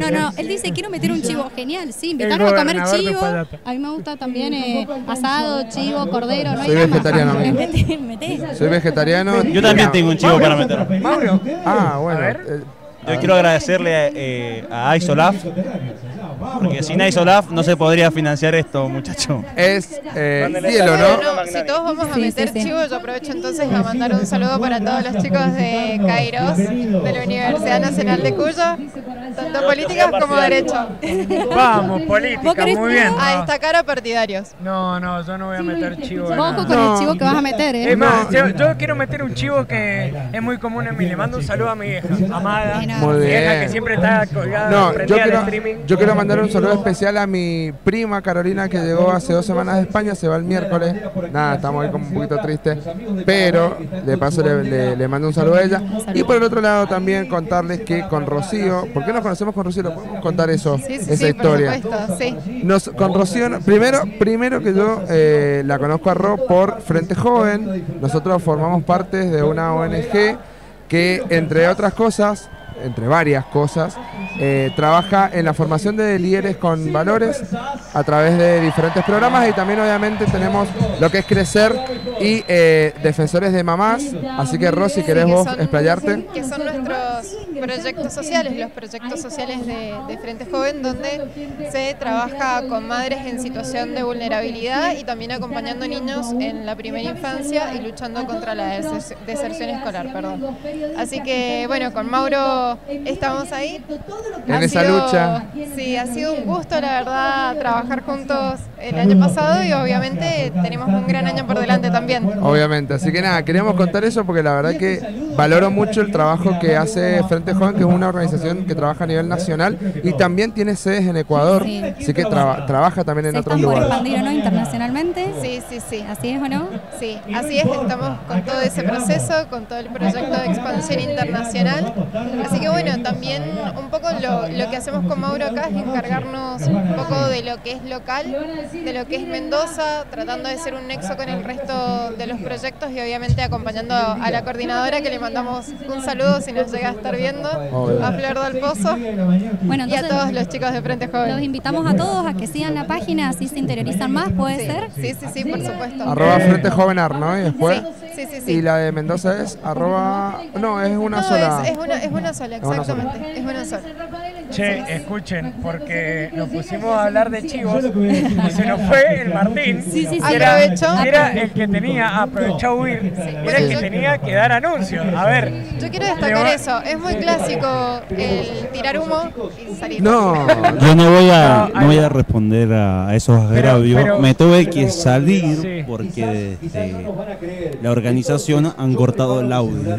No, no, él dice quiero meter un chivo. Genial, sí, invitarnos a comer chivo. A mí me gusta también eh, asado, chivo, cordero, no hay Soy nada. vegetariano. Soy vegetariano. Yo también tengo un chivo para meter. Mauro. Ah, bueno. Yo quiero agradecerle eh, a Isolaf, porque sin Isolaf no se podría financiar esto, muchacho. Es eh, cielo. ¿no? Bueno, si todos vamos a meter sí, sí. chivo, yo aprovecho entonces a mandar un saludo para todos los chicos de Kairos, de la Universidad Nacional de Cuyo, tanto políticas como derecho. Vamos, ¿Vos política, muy bien. A destacar a partidarios. No, no, yo no voy a meter chivo. de Ojo nada. con el chivo que vas a meter, ¿eh? Es más, yo, yo quiero meter un chivo que es muy común en mí. Le mando un saludo a mi vieja, Amada. Muy Mi vieja bien. que siempre está colgada, No, yo al quiero, streaming. yo quiero mandar un saludo especial a mi prima Carolina que llegó hace dos semanas de España, se va el miércoles. Nada, estamos ahí como un poquito tristes, pero de paso le, le- le mando un saludo a ella. Y por el otro lado también contarles que con Rocío, ¿por qué nos conocemos con Rocío? ¿Lo podemos contar eso? Sí, sí, esa sí, historia. por supuesto, sí. Nos, con Rocío, primero, primero que yo eh, la conozco a Ro por Frente Joven. Nosotros formamos parte de una ONG que, entre otras cosas, entre varias cosas, eh, trabaja en la formación de líderes con valores a través de diferentes programas y también obviamente tenemos lo que es crecer y eh, defensores de mamás. Así que Rosy, Sí, ¿querés que vos son- explayarte? Que son nuestros proyectos sociales, los proyectos sociales de, de Frente Joven, donde se trabaja con madres en situación de vulnerabilidad y también acompañando niños en la primera infancia y luchando contra la deser- deserción escolar. Perdón. Así que, bueno, con Mauro estamos ahí. En Ha esa sido- lucha. Sí, ha sido un gusto, la verdad, trabajar juntos el año pasado y obviamente tenemos un gran año por delante también. Obviamente, así que nada, queríamos contar eso porque la verdad que valoro mucho el trabajo que hace Frente Joven, que es una organización que trabaja a nivel nacional y también tiene sedes en Ecuador, Sí. así que traba- trabaja también en Se otros lugares. expandir o no internacionalmente. Sí, sí, sí. ¿Así es o no? Sí, así es, estamos con todo ese proceso, con todo el proyecto de expansión internacional. Así que bueno, también un poco lo, lo que hacemos con Mauro acá es encargarnos un poco de lo que es local, de lo que es Mendoza, tratando de ser un nexo con el resto de los proyectos y obviamente acompañando a la coordinadora que le mandamos un saludo si nos llega a estar viendo, a Flor del Pozo Bueno, y a todos los chicos de Frente los Joven. invitamos a todos a que sigan la página, así se interiorizan más, ¿puede Sí, ser? sí, sí, sí, por supuesto. Arroba Frente Joven Arno y después. Sí, sí, sí. Y la de Mendoza es arroba. No, es una No, sola. Es, es una, es una sola, Es una sola. exactamente. Es una sola. Che, escuchen, porque nos pusimos a hablar de chivos y se nos fue el Martín. Sí, sí, sí. Era, era el que tenía, aprovechó a huir, era el que tenía que dar anuncios. A ver. Yo quiero destacar va- eso. Es muy clásico el tirar humo y salir. No, Yo no voy a, No, voy a responder a, esos agravios. pero- Me tuve que salir Sí. porque desde la organización han cortado el audio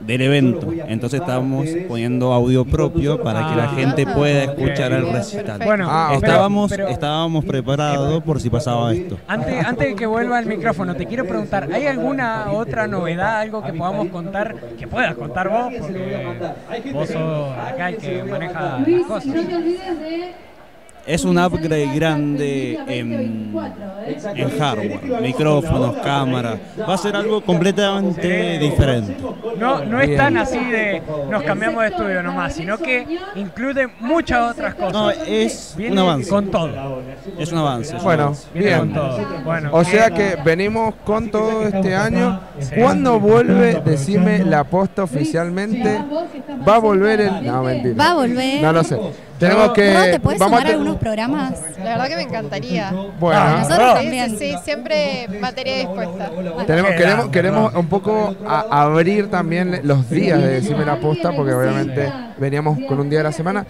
del evento. Entonces estamos poniendo audio propio para que la gente pueda escuchar el recital. Bueno, Ah. Estábamos, estábamos preparados por si pasaba esto. Antes, antes de que vuelva al micrófono, te quiero preguntar, ¿hay alguna otra novedad, algo que podamos contar, que puedas contar vos? Porque vos sos acá el que maneja las cosas. Es un upgrade grande en, en hardware, micrófonos, cámaras. Va a ser algo completamente diferente. No, no es tan así de nos cambiamos de estudio nomás, sino que incluye muchas otras cosas. No, es Viene un avance. con todo. Es un avance. es un Bueno, avance. Viene con bien. todo. Bueno, O sea que venimos con todo este año. ¿Cuándo vuelve? Decime la posta oficialmente. ¿Va a volver el.? No, mentira. Va a volver. No lo sé. Tenemos que. ¿Vos te puedes vamos a sumar a algunos programas? La verdad que me encantaría. Bueno, Nosotros Sí, también. sí, sí, siempre materia dispuesta. tenemos, queremos, queremos un poco a- abrir también los días de Decime la posta, porque obviamente veníamos con un día de la semana.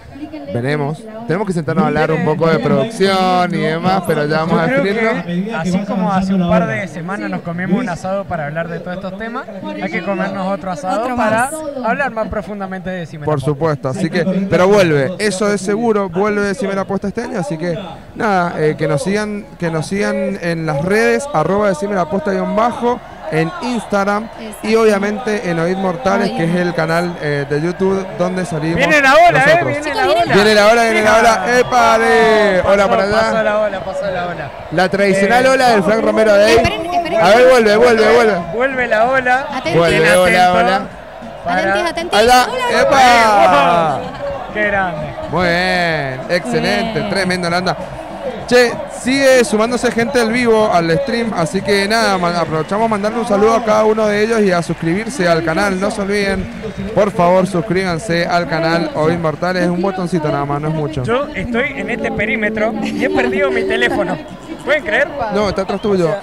Veremos. Tenemos que sentarnos a hablar un poco de producción y demás, pero ya vamos a definirlo. así como hace un par de semanas nos comimos un asado para hablar de todos estos temas, hay que comernos otro asado para hablar más profundamente de Decime Por supuesto, así que, pero vuelve, eso es seguro, vuelve Decime la apuesta este año, así que nada, eh, que nos sigan, que nos sigan en las redes, arroba Decime la apuesta guion bajo, en Instagram y obviamente en Oíd Mortales, que es el canal eh, de YouTube donde salimos. Viene la ola, eh, nosotros. viene la ola. Viene la ola, viene la ola, ¡épale! Hola para Pasó allá. la ola, pasó la ola. La tradicional Eh, ola del Frank Romero de ahí. Esperen, esperen. A ver, vuelve, vuelve, vuelve. Vuelve la ola. Atentis. Vuelve, atento hola. para- Atentis, atentis. Hola. ¡epa! Qué grande. Muy bien, excelente, Bien. tremendo, Landa. Che, sigue sumándose gente al vivo, al stream, así que nada, aprovechamos mandarle un saludo a cada uno de ellos y a suscribirse al canal. No se olviden, por favor, suscríbanse al canal O Inmortales. Es un botoncito nada más, no es mucho. Yo estoy en este perímetro y he perdido mi teléfono. ¿Pueden creer? No, está atrás tuyo.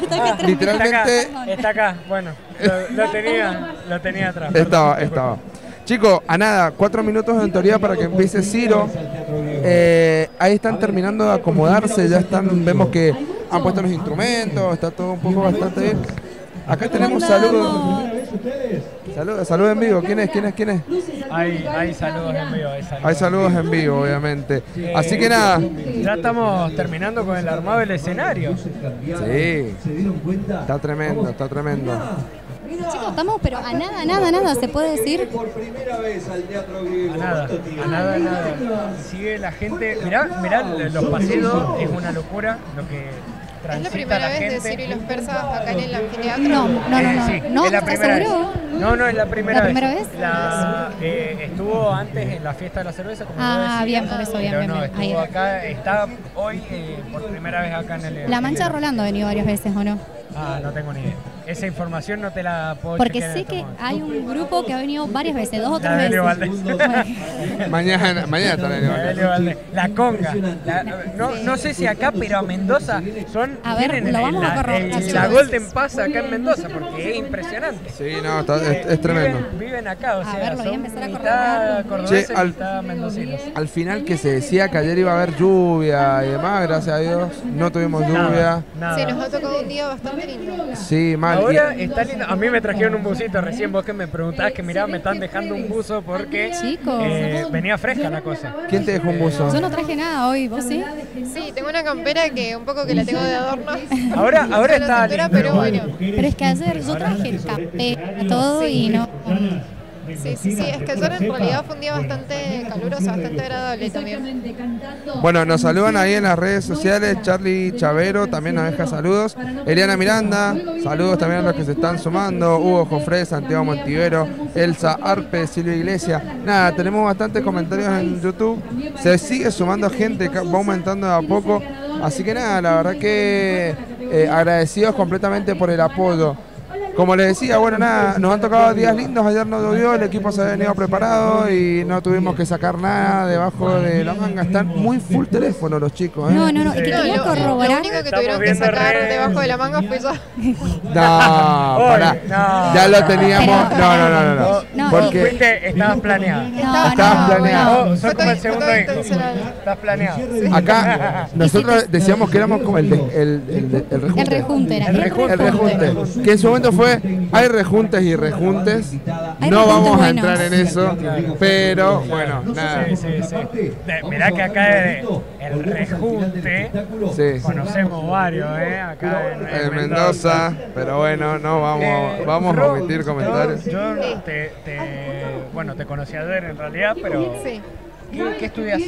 Literalmente Está acá, está acá. Bueno, lo, lo tenía, lo tenía atrás. estaba, estaba. Chicos, a nada, cuatro minutos en teoría para que empiece Ciro. Eh, ahí están terminando de acomodarse, ya están, vemos que han puesto los instrumentos, está todo un poco bastante bien. Acá tenemos saludos. Saludos, saludos en vivo. ¿Quién es? ¿Quién es? ¿Quién es? Hay, hay saludos en vivo. Hay saludos, Hay saludos en vivo, obviamente. Eh, Así que nada. Ya estamos terminando con el armado del escenario. Sí. Está tremendo, está tremendo. Chicos, estamos pero a nada, nada, nada, se puede decir. A nada, a nada, a nada. Sigue la gente. Mirá, mirá los paseos, es una locura lo que ¿Es la primera la vez de. Ciro y los persas acá en el anfiteatro? No, no, no, Eh, no. sí, ¿No? es la ¿Estás primera seguro? vez. No, no, es la primera ¿La vez. primera vez? La, eh, estuvo antes en la fiesta de la cerveza, como Ah, vos decías, bien, por eso, bien, pero bien, no, bien. Ahí estuvo acá, está hoy eh, por primera vez acá en el... La mancha Rolando ha venido varias veces, ¿o no? Ah, no tengo ni idea. Esa información no te la puedo Porque sé que momento. hay un grupo que ha venido varias veces, dos o tres veces. Valdés. Mañana, mañana también. La. La conga. La- no, no sé si acá, pero a Mendoza son A ver, tienen lo el- vamos a la, corroborar, Golden Pass acá en Mendoza, porque es impresionante. Sí, no, está- es, es tremendo. Viven, viven acá, o A sea, ver, lo voy a empezar a mitad corroborar. cordobeses, Che, al- mitad mendocinos. Al final que se decía que ayer iba a haber lluvia y demás, gracias a Dios, no tuvimos lluvia. Nada. Sí, nos ha tocado un día bastante Sí, mal. Ahora Y- está lindo. A mí me trajeron un busito recién. Vos que me preguntabas que mirá, me están dejando un buzo porque Chicos. eh, venía fresca la cosa. ¿Quién te dejó un buzo? Yo no traje nada hoy, ¿vos sí? Sí, tengo una campera que un poco que la tengo de adorno. Ahora, ahora está cintura, lindo. pero bueno. Pero es que ayer yo traje café, todo y no. Sí, sí, sí, es que ayer en realidad fue un día bastante caluroso, bastante agradable también. Bueno, nos saludan ahí en las redes sociales. Charlie Chavero también nos deja saludos. Eliana Miranda, saludos también a los que se están sumando. Hugo Jofre, Santiago Montivero, Elsa Arpe, Silvia Iglesias. Nada, tenemos bastantes comentarios en YouTube. Se sigue sumando gente, va aumentando de a poco. Así que nada, la verdad que eh, agradecidos completamente por el apoyo. Como les decía, bueno, nada, nos han tocado días lindos, ayer no llovió, el equipo se ha venido preparado y no tuvimos que sacar nada debajo de la manga. Están muy full teléfono los chicos, ¿eh? No, no, no, es que No, quería lo, lo corroborar. único que tuvieron que sacar debajo de la manga fue yo. No, pará. no. Ya lo teníamos. Pero- No, no, no, no. no. Porque fuiste, estabas planeada. No, Estabas no, planeado. Sos como el segundo hijo. Estás planeado. acá nosotros decíamos que éramos como el, de- el, el, el rejunte. El rejunte era. El rejunte. El rejunte. Que en su momento fue, hay rejuntes y rejuntes. Hay No rejuntes vamos a buenos. entrar en eso. Pero bueno, nada. Sí, sí, sí. De- mirá que acá el, el rejunte, Sí. conocemos varios, ¿eh? Acá en, en En Mendoza, pero bueno, no vamos, Eh, vamos a omitir yo- comentarios. Yo, te, te- bueno, te conocí ayer en realidad, pero Sí, ¿qué, qué estudias?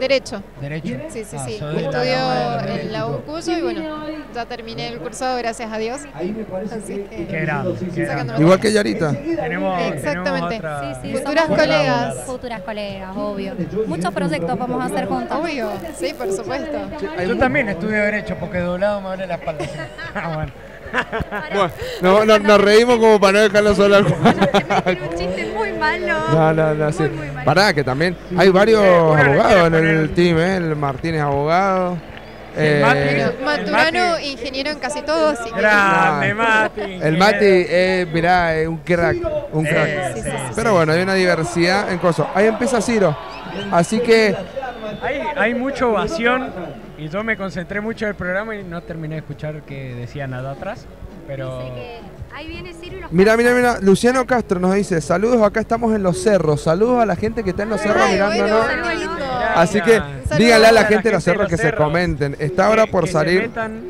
derecho. Derecho. Sí, sí, Ah, sí. la Estudio en la UNCUSO y bueno, ya terminé el curso, gracias a Dios. Así que, Qué grande, qué grande. Igual que Yarita. Tenemos, Exactamente. tenemos otra- Sí, sí, Futuras colegas. Futuras colegas, obvio. Muchos proyectos vamos a hacer juntos. Obvio, sí, por supuesto. Yo también estudio Derecho porque doblado me duele la espalda. Ah, bueno. Bueno, no, no- nos reímos como para no dejarlo solo malo. No, no, no, sí. Pará, que también hay varios abogados en el team, ¿eh? El Martínez abogado. Eh, Maturano, ingeniero en casi todo, así que... Grande, Mati. El Mati, eh, mirá, es un crack, un crack. Eh, Sí, sí, sí, Pero bueno, hay una diversidad en cosas. Ahí empieza Ciro. Así que Hay, hay mucha ovación y yo me concentré mucho en el programa y no terminé de escuchar que decía nada atrás. Pero. Ahí viene Ciro y los Mira, mira, mira, Luciano Castro nos dice, saludos, acá estamos en los cerros, saludos a la gente que está en los cerros mirándonos. Así que díganle a la gente de los cerros que se comenten. Está ahora por que se salir. metan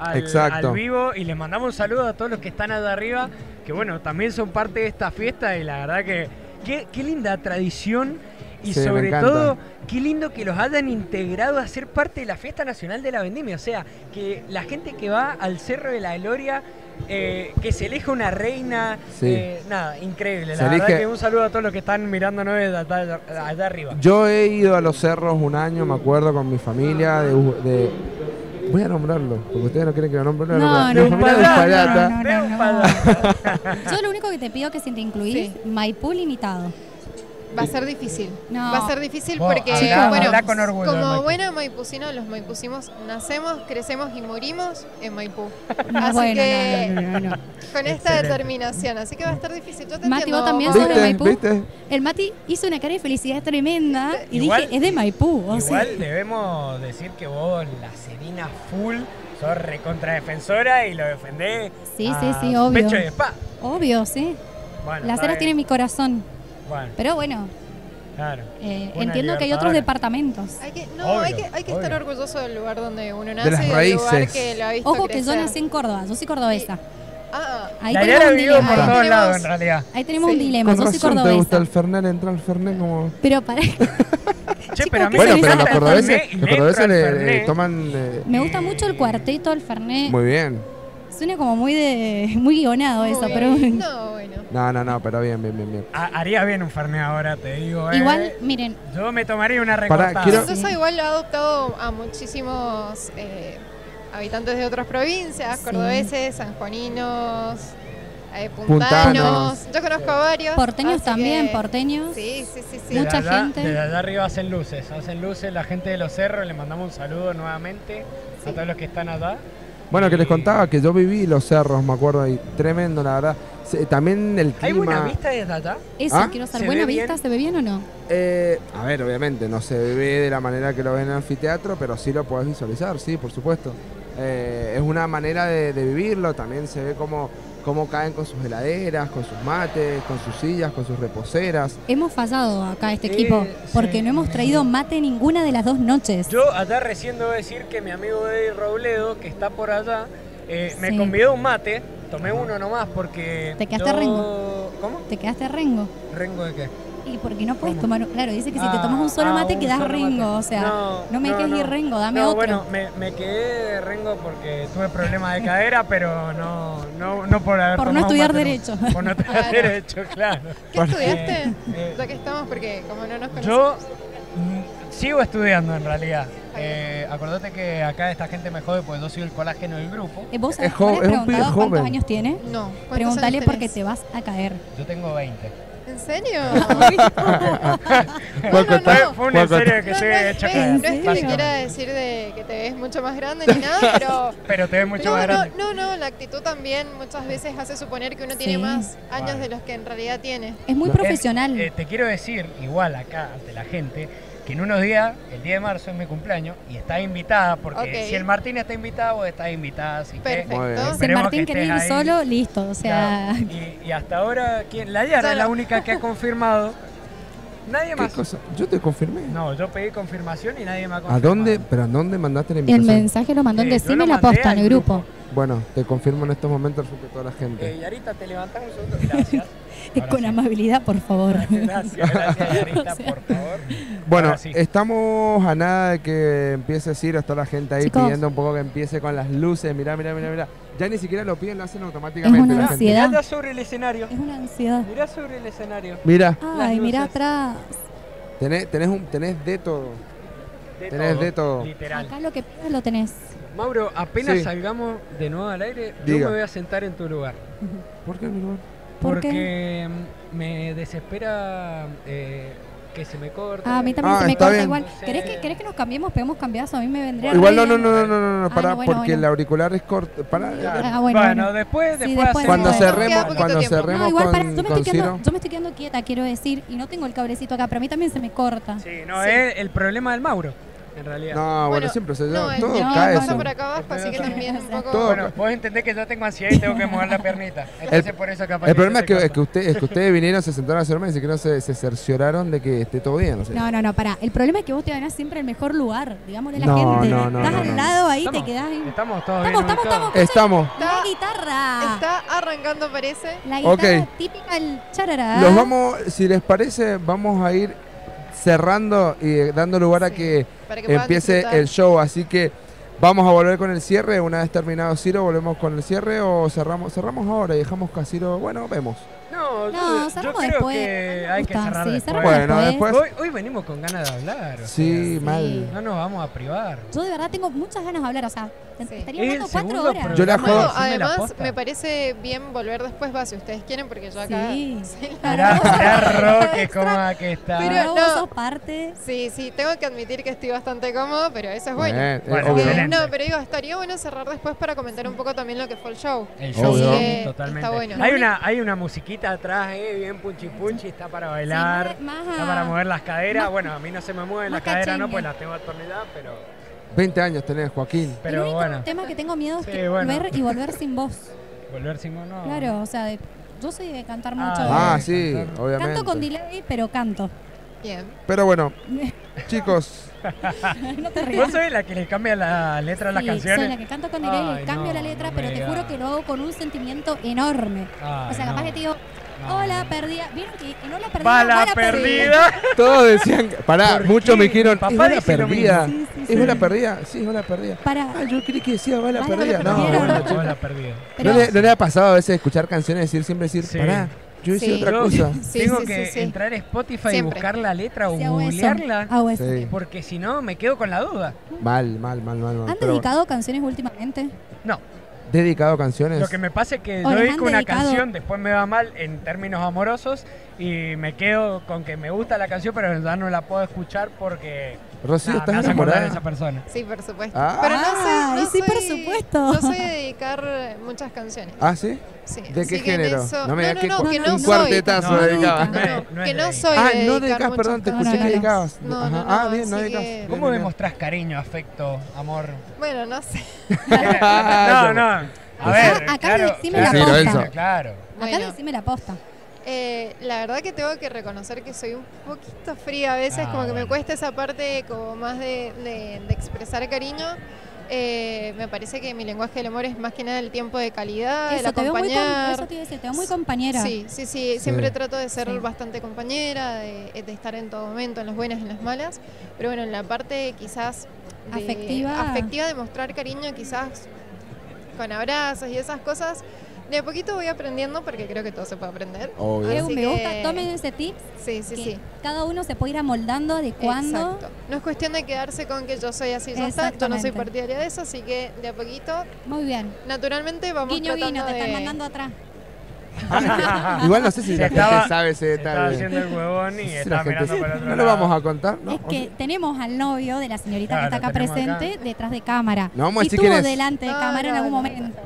al, Exacto. al vivo y les mandamos un saludo a todos los que están allá arriba, que bueno, también son parte de esta fiesta y la verdad que qué, qué linda tradición y Sí, sobre todo qué lindo que los hayan integrado a ser parte de la fiesta nacional de la vendimia, o sea, que la gente que va al Cerro de la Gloria eh, que se elija una reina, Sí. eh, nada, increíble. Se La verdad elige- que un saludo a todos los que están mirándonos desde allá, allá arriba. Yo he ido a los cerros un año, me acuerdo, con mi familia de... de- voy a nombrarlo, porque ustedes no quieren que lo nombre. No, no, no, no, no, no. Yo lo único que te pido que si te incluís, Sí. Maipú limitado. Va a ser difícil. No. Va a ser difícil Vos, porque, habla- bueno, habla con orgullo como Maipú. buena maipucino, los maipucimos nacemos, crecemos y morimos en Maipú. Así bueno, que no, no, no, no. con esta Excelente. determinación, así que va a estar difícil. Yo te Mati, entiendo, vos también sos de Maipú. ¿Viste? El Mati hizo una cara de felicidad tremenda y Igual- dije, es de Maipú. O Igual debemos decir que vos, la Serina full, sos recontradefensora y lo defendés. Sí, a sí, sí, obvio. Pecho y espada. obvio, sí. Bueno, Las bien. tienen mi corazón. Bueno, Pero bueno, claro. eh, entiendo que hay otros departamentos. Hay que, no, Obvio, hay que, hay que estar orgulloso del lugar donde uno nace las y del lugar raíces. que lo ha visto Ojo que yo crecer. nací en Córdoba, yo soy cordobesa. Ah, Ahí la tenemos un dilema. por Ahí todos tenemos- lados en realidad. Ahí tenemos Sí. un dilema, Con yo soy razón te gusta cordobesa. el Fernet, entra el Fernet como... Pero para, Che, pero a mí ¿qué Bueno, pero los cordobeses, los le cordobeses le, le toman... eh, me gusta mucho el cuarteto, el Fernet. muy bien. Suena como muy de muy guionado eso, pero. No, bueno. No, no, no, pero bien, bien, bien, bien. Ha- haría bien un Fernet ahora, te digo. eh. igual, miren, Yo me tomaría una recortada. quiero- Entonces igual lo ha adoptado a muchísimos eh, habitantes de otras provincias, Sí. cordobeses, sanjuaninos, eh, puntanos. Puntanos. Yo conozco a varios. porteños también, que- porteños. Sí, sí, sí, sí. Desde mucha allá- gente. Desde allá arriba hacen luces, hacen luces la gente de los cerros, le mandamos un saludo nuevamente a todos los que están allá. Bueno, que les contaba que yo viví los cerros, me acuerdo, y tremendo, la verdad. Se- También el ¿Hay buena clima... vista desde allá? Eso, ¿Ah? quiero ¿Se saber. ¿Buena ve vista? bien? ¿Se ve bien o no? Eh, a ver, obviamente, no se ve de la manera que lo ven en el anfiteatro, pero sí lo podés visualizar, sí, por supuesto. Eh, es una manera de, de vivirlo, también se ve cómo, cómo caen con sus heladeras, con sus mates, con sus sillas, con sus reposeras. Hemos fallado acá este Eh, equipo porque sí. no hemos traído mate ninguna de las dos noches. Yo allá recién debo decir que mi amigo Eddie Robledo, que está por allá, eh, me convidó un mate, tomé uno nomás porque... ¿Te quedaste yo- rengo? ¿Cómo? ¿Te quedaste rengo? ¿Rengo de qué? Y porque no puedes ¿Cómo? tomar. Claro, dice que si te tomas un solo ah, mate solo rengo. mate. O sea, no, No, me no, dejes no. ir rengo, dame no, otro. bueno, me, me quedé de rengo porque tuve problemas de cadera, pero no, no, no por haber Por no estudiar mate, no. derecho. Por no estudiar Claro. derecho, claro. ¿Qué estudiaste? Eh, ya que estamos, porque como no nos conocemos. Yo mm, sigo estudiando en realidad. Eh, acordate que acá esta gente me jode porque yo soy el colágeno del grupo. Eh, ¿Vos Es sabés, jo- ¿vos le has es un pibe preguntado cuántos joven. años tiene? No. ¿cuántos Preguntale años porque te vas a caer. Yo tengo 20. ¿En serio? No, contar- no. Fue una en serio que No, soy no, hecho es, no que te quiera decir de que te ves mucho más grande ni nada, pero... Pero te ves mucho no, más no, grande. no, no, la actitud también muchas veces hace suponer que uno tiene más años Vale. de los que en realidad tiene. Es muy No. profesional. Eh, te quiero decir, igual acá ante la gente, que en unos días, el 10 de marzo es mi cumpleaños y estás invitada, porque si el Martín está invitado, vos estás invitada, así que... Perfecto. Si el Martín que querés ir ahí. solo, listo. O sea. Y, y hasta ahora, ¿quién? La Yara es la única que ha confirmado. Nadie ¿Qué más. cosa? Yo te confirmé. No, yo pedí confirmación y nadie me ha ¿A confirmado. dónde? ¿Pero a dónde mandaste la el invitación? mensaje lo mandó en yo Decime la posta en el grupo. Bueno, te confirmo en estos momentos frente a toda la gente. Eh, Yarita, te levantás un segundo. Gracias. Ahora Con sí. amabilidad, por favor. Gracias, gracias, Yarita, O sea. por favor. Bueno, sí. estamos a nada de que empiece Ciro, está la gente ahí Chicos. pidiendo un poco que empiece con las luces. Mirá, mirá, mirá, mirá. Ya ni siquiera lo piden, lo hacen automáticamente. una la gente. ansiedad. Mirá sobre el escenario. Es una ansiedad. Mirá sobre el escenario. Mira, Ay, luces. atrás. tenés, tenés, un, tenés de todo. De Tenés todo, de todo. Literal. Acá lo que pidas lo tenés. Mauro, apenas Sí. salgamos de nuevo al aire, Diga. yo me voy a sentar en tu lugar. ¿Por qué, mi lugar? ¿Por qué? Porque mm, me desespera eh, que se me corta. Ah, a mí también Ah, se me corta bien. igual. ¿Querés que, ¿Querés que nos cambiemos? Pegamos cambiazo. A mí me vendría Igual no, no, no, no, no, no, no, Ah, pará, no, bueno, porque bueno. el auricular es corto. Pará. Ah, bueno, bueno. después, Sí, después después, Cuando después. cerremos, cuando cerremos No, igual, con, pará, yo, me con estoy quedando, yo me estoy quedando quieta, quiero decir, y no tengo el cablecito acá, pero a mí también se me corta. Sí, no, es el problema del Mauro, en realidad. No, bueno, siempre se No, todo mío cae. pasa eso. por acá abajo, así que también un poco... Todo Bueno, vos entendés que yo tengo ansiedad y tengo que mover la pernita. El, Entonces por eso capaz el problema es que, es, que usted, es que ustedes vinieron, se sentaron a hacer y que no se, se cercioraron de que esté todo bien. o sea. No, no, no, pará. El problema es que vos te ganás siempre el mejor lugar, digámosle a la No, gente. no, no, Estás no, al no. lado ahí, Estamos- te quedás ahí. Estamos todos Estamos, bien estamos, ubicados. estamos. Estamos. La guitarra. Está arrancando, parece. La guitarra Ok. típica del charará. Los vamos, si les parece, vamos a ir cerrando y eh, dando lugar a que, empiece disfrutar. el show. Así que vamos a volver con el cierre. Una vez terminado Ciro, volvemos con el cierre o cerramos cerramos ahora y dejamos que a Ciro, bueno, vemos. No, No, yo, yo cerramos creo después. que hay que cerrar sí, después. cerramos Bueno, después- Hoy, hoy venimos con ganas de hablar. o Sí, sea, mal. No nos vamos a privar. Yo de verdad tengo muchas ganas de hablar, o sea, estaría Es hablando cuatro horas. Yo la la Además, me parece bien volver después, va, si ustedes quieren, porque yo acá... Sí. Mirá, mirá Roque cómoda que está. Pero no. sos parte. Sí, sí, tengo que admitir que estoy bastante cómodo, pero eso es bueno. Eh, Bueno. No, pero digo, estaría bueno cerrar después para comentar un poco también lo que fue el show. El show, totalmente. Está bueno. Hay una, hay una musiquita atrás, eh, bien punchi punchi, está para bailar, Sí, más- más está para mover las caderas. más- bueno, a mí no se me mueven las caderas, no, pues las tengo atornilladas, pero, 20 años tenés, Joaquín. el pero único bueno, tema que tengo miedo es Sí, que bueno. volver y volver sin voz. volver sin no. Claro, o sea, de- yo soy de cantar Ah, mucho. Ah, sí, cantar. obviamente. canto con delay, pero canto. Bien. Pero bueno, chicos, no te rías. ¿Vos sois la que le cambia la letra a las Sí, canciones? soy la que canto con delay, Ay, le cambio no, la letra, no pero te juro que lo hago con un sentimiento enorme. Ay, o sea, capaz no. que te digo. Hola, perdida. ¿Vieron que en hola perdida? Bala perdida. todos decían, que- pará, ¿Por muchos qué? me dijeron, papá es bala perdida. Sí, sí, ¿Es sí. bala perdida? Sí, es bala perdida. Para. Ah, yo creí que decía bala Bala perdida. No, perdida. la perdida. Pero- ¿No le, no le ha pasado a veces escuchar canciones y decir siempre decir, Sí. pará, yo hice Sí. otra cosa? Sí, tengo sí, que sí, sí. entrar a Spotify y buscar la letra o googlearla, porque si no me quedo con la duda. Mal, mal, mal, mal, mal. ¿Han Pero dedicado canciones últimamente? No, dedicado canciones. Lo que me pasa es que O yo dedico una dedicado- canción, después me va mal en términos amorosos y me quedo con que me gusta la canción, pero ya no la puedo escuchar porque Rocío, nah, ¿estás me enamorada? de esa persona. Sí, por supuesto. Ah. Pero no sé. No sí, por soy- supuesto. Yo soy de dedicar eh, muchas canciones. ¿Ah, sí? Sí, ¿De qué género? eso- No me no, digas no, que no, no un soy. cuartetazo No, dedicaba. no, no no que no dedicar. soy Ah, no dedicas, perdón, te No, escuché no, que no. dedicabas. No, no, no, ah, bien, no dedicas. ¿Cómo demostrás cariño, afecto, amor? Bueno, no sé. no, no. A ver, Acá- decime la claro, posta. Claro. Acá decime la posta. Eh, la verdad que tengo que reconocer que soy un poquito fría a veces, Ah, como que me cuesta esa parte como más de, de- de expresar cariño. Eh, me parece que mi lenguaje del amor es más que nada el tiempo de calidad, el Eso, te veo muy, com- acompañar. eso te iba a decir, te veo muy compañera. Sí, sí, sí, siempre Sí. trato de ser Sí. bastante compañera, de, de estar en todo momento, en las buenas y en las malas. Pero bueno, en la parte quizás de- Afectiva. afectiva de mostrar cariño, quizás con abrazos y esas cosas, de a poquito voy aprendiendo porque creo que todo se puede aprender. Obvio. Eh, me que- gusta, tomen ese tip. Sí, sí, que sí. Cada uno se puede ir amoldando, adecuando. Exacto. No es cuestión de quedarse con que yo soy así, ya está. Yo no soy partidaria de eso, así que de a poquito, Muy bien. naturalmente vamos Guiño, tratando guiño, te de... están mandando atrás. Igual no sé si Se la estaba- gente sabe ese detalle. haciendo el huevón y Sí, la estaba gente mirando sí. para el otro No lo lado. vamos a contar, ¿no? Es que tenemos al novio de la señorita Claro, que está acá presente acá. detrás de cámara. No vamos a y decir estuvo quién es. delante de No, cámara en no, algún no, momento.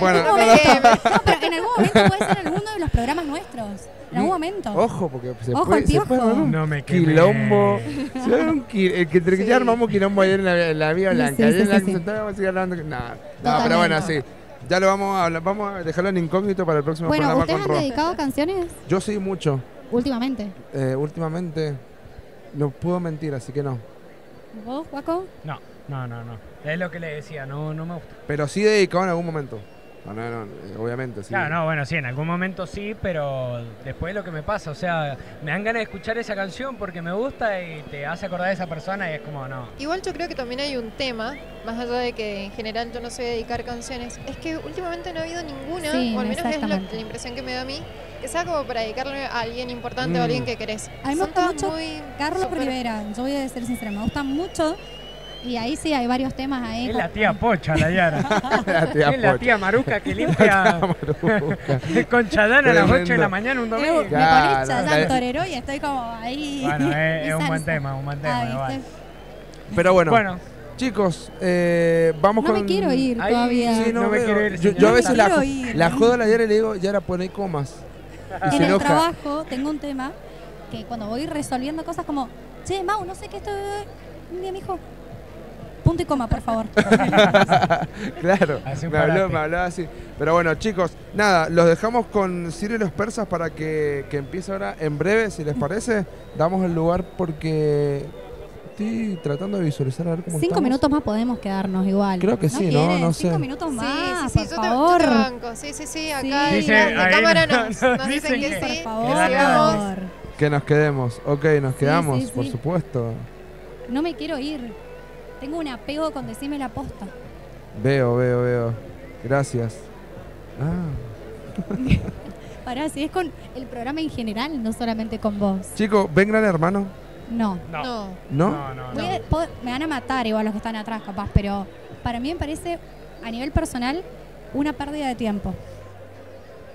Bueno, En algún momento- no, pero en algún momento puede ser alguno de los programas nuestros. En algún momento. Ojo, porque se Ojo puede, al se puede armar un No me quilombo. Se va a dar un qui- el que entre que Sí. ya armamos quilombo ayer en la, en la Vía Blanca. sí, ayer sí, en la sí, sí. sentada vamos a seguir hablando. No, no pero bueno, sí. Ya lo vamos a hablar, vamos a dejarlo en incógnito para el próximo Bueno, programa ¿ustedes con han Ro. dedicado canciones Yo sí mucho. últimamente? Eh, últimamente no puedo mentir, así que no. ¿Vos, Guaco? No, no, no, no. Es lo que le decía, no, no me gusta. Pero sí dedicado en algún momento. No, no, no, eh, obviamente, sí. Claro, no, bueno, sí, en algún momento sí, pero después lo que me pasa, o sea, me dan ganas de escuchar esa canción porque me gusta y te hace acordar de esa persona y es como, no. Igual yo creo que también hay un tema, más allá de que en general yo no sé dedicar canciones, es que últimamente no ha habido ninguna, Sí, o al menos es la, impresión que me da a mí, que sea como para dedicarle a alguien importante o a Mm. alguien que querés. A mí me gusta mucho muy Carlos super- Rivera. Yo voy a ser sincera, me gusta mucho. Y ahí sí hay varios temas ahí. Es la tía Pocha, la Yara. La tía es la tía Maruca que limpia con Chadán a las 8 de la mañana un Eh, domingo. me la- torero y estoy como ahí. Bueno, es, un buen tema, un buen tema. Ah. ¿viste? Pero bueno, Bueno. chicos, eh, vamos No con... me quiero ir todavía. Sí, no, No me quiero ir, yo, yo a veces la, ir. la jodo a la Yara y le digo, Yara, poné comas. Y se En el enoja. trabajo tengo un tema que cuando voy resolviendo cosas como, che, Mau, no sé qué esto. Un día me dijo, punto y coma, por favor. claro, me habló, me hablaba así. Pero bueno, chicos, nada, los dejamos con Ciro y los persas para que, que empiece ahora en breve, si les parece. Damos el lugar porque estoy tratando de visualizar a ver cómo Cinco estamos. minutos más podemos quedarnos igual. Creo que sí, ¿no? No sé. Cinco minutos más, sí, sí, sí, por yo te, yo favor. te banco. Sí, sí, sí, acá Sí. en la- cámara no- nos, nos nos dicen dicen que, que- sí. que Por favor. Que nos quedemos. Ok, nos quedamos, sí, por sí. supuesto. No me quiero ir. Tengo un apego con decirme la posta. Veo, veo, veo. Gracias. Ah. Pará, si es con el programa en general, no solamente con vos. Chicos, ven gran hermano. No. No. No. ¿No? No, no, Voy no. a- puedo- me van a matar igual los que están atrás, capaz, pero para mí me parece, a nivel personal, una pérdida de tiempo.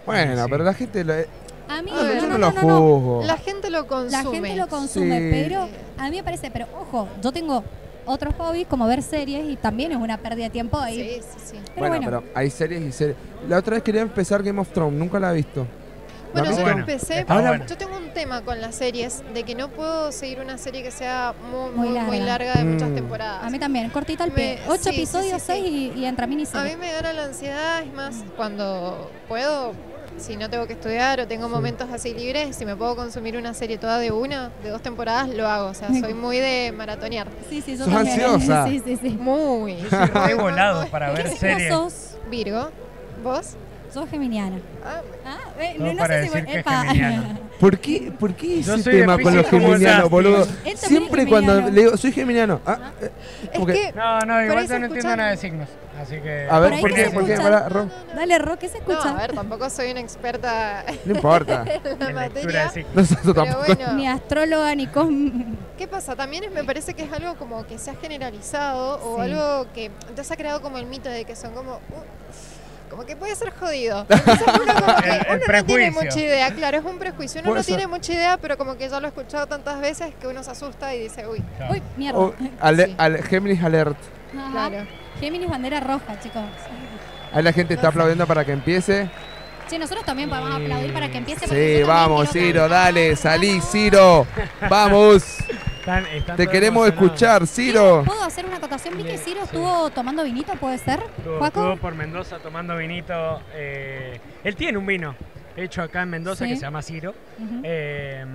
Bueno, Sí. pero la gente... lo- A mí, Ah, no, yo no, lo no, no. juzgo. La gente lo consume. La gente lo consume, Sí. pero a mí me parece, pero ojo, yo tengo otros hobbies como ver series y también es una pérdida de tiempo ahí. Sí, sí, sí. Pero bueno, bueno, pero hay series y series. La otra vez quería empezar Game of Thrones, nunca la he visto. ¿La Bueno, yo? Bueno, empecé. Ahora- bueno. Yo tengo un tema con las series de que no puedo seguir una serie que sea muy, Muy muy, muy larga. de muchas Mm. temporadas. a mí también, cortita al Me- pie. Ocho sí, episodios, sí, sí. seis y, y entra A miniserie. mí me gana la ansiedad, es más, cuando puedo, si no tengo que estudiar o tengo momentos así libres, si me puedo consumir una serie toda de una, de dos temporadas, lo hago. O sea, soy muy de maratonear. Sí, sí, ¿Sos ansiosa? Sí, sí, sí. Muy. Re volado para ver ¿Qué signo series. sos? Virgo, ¿vos? Sos geminiana. Ah, Ah, eh, no, para sé si decir que es epa. ¿Por qué, ¿Por qué ese tema con los geminianos, boludo? Siempre cuando le digo, soy geminiano. Ah, eh, es que-. No, no, igual yo no entiendo nada de signos. Así que. A ver, ¿por qué? ¿Por qué? escucha. Pará, Ro. Dale, Ro, ¿qué se No, escucha? a ver, tampoco soy una experta No importa. en la materia. Nosotros tampoco. bueno, Ni astróloga, ni con... ¿qué pasa? También es- me parece que es algo como que se ha generalizado o Sí. algo que entonces ha creado como el mito de que son como... uh, como que puede ser jodido. Entonces uno como que El- el uno no tiene mucha idea, claro, es un prejuicio. Uno no tiene mucha idea, pero como que ya lo he escuchado tantas veces que uno se asusta y dice, uy, Uy, mierda. Oh, ale- Sí. ale- Géminis Alert. Ajá. claro. Géminis bandera roja, chicos. Ahí la gente está aplaudiendo para que empiece. Sí, nosotros también podemos aplaudir para que empiece. Sí, vamos, Ciro, cantar. dale, salí, Ciro. Vamos. Están- están Te queremos escuchar, Ciro. ¿Puedo hacer una acotación? Vi que Ciro estuvo tomando vinito, ¿puede ser? Estuvo, por Mendoza tomando vinito. eh, él tiene un vino hecho acá en Mendoza Sí. que se llama Ciro. Eh,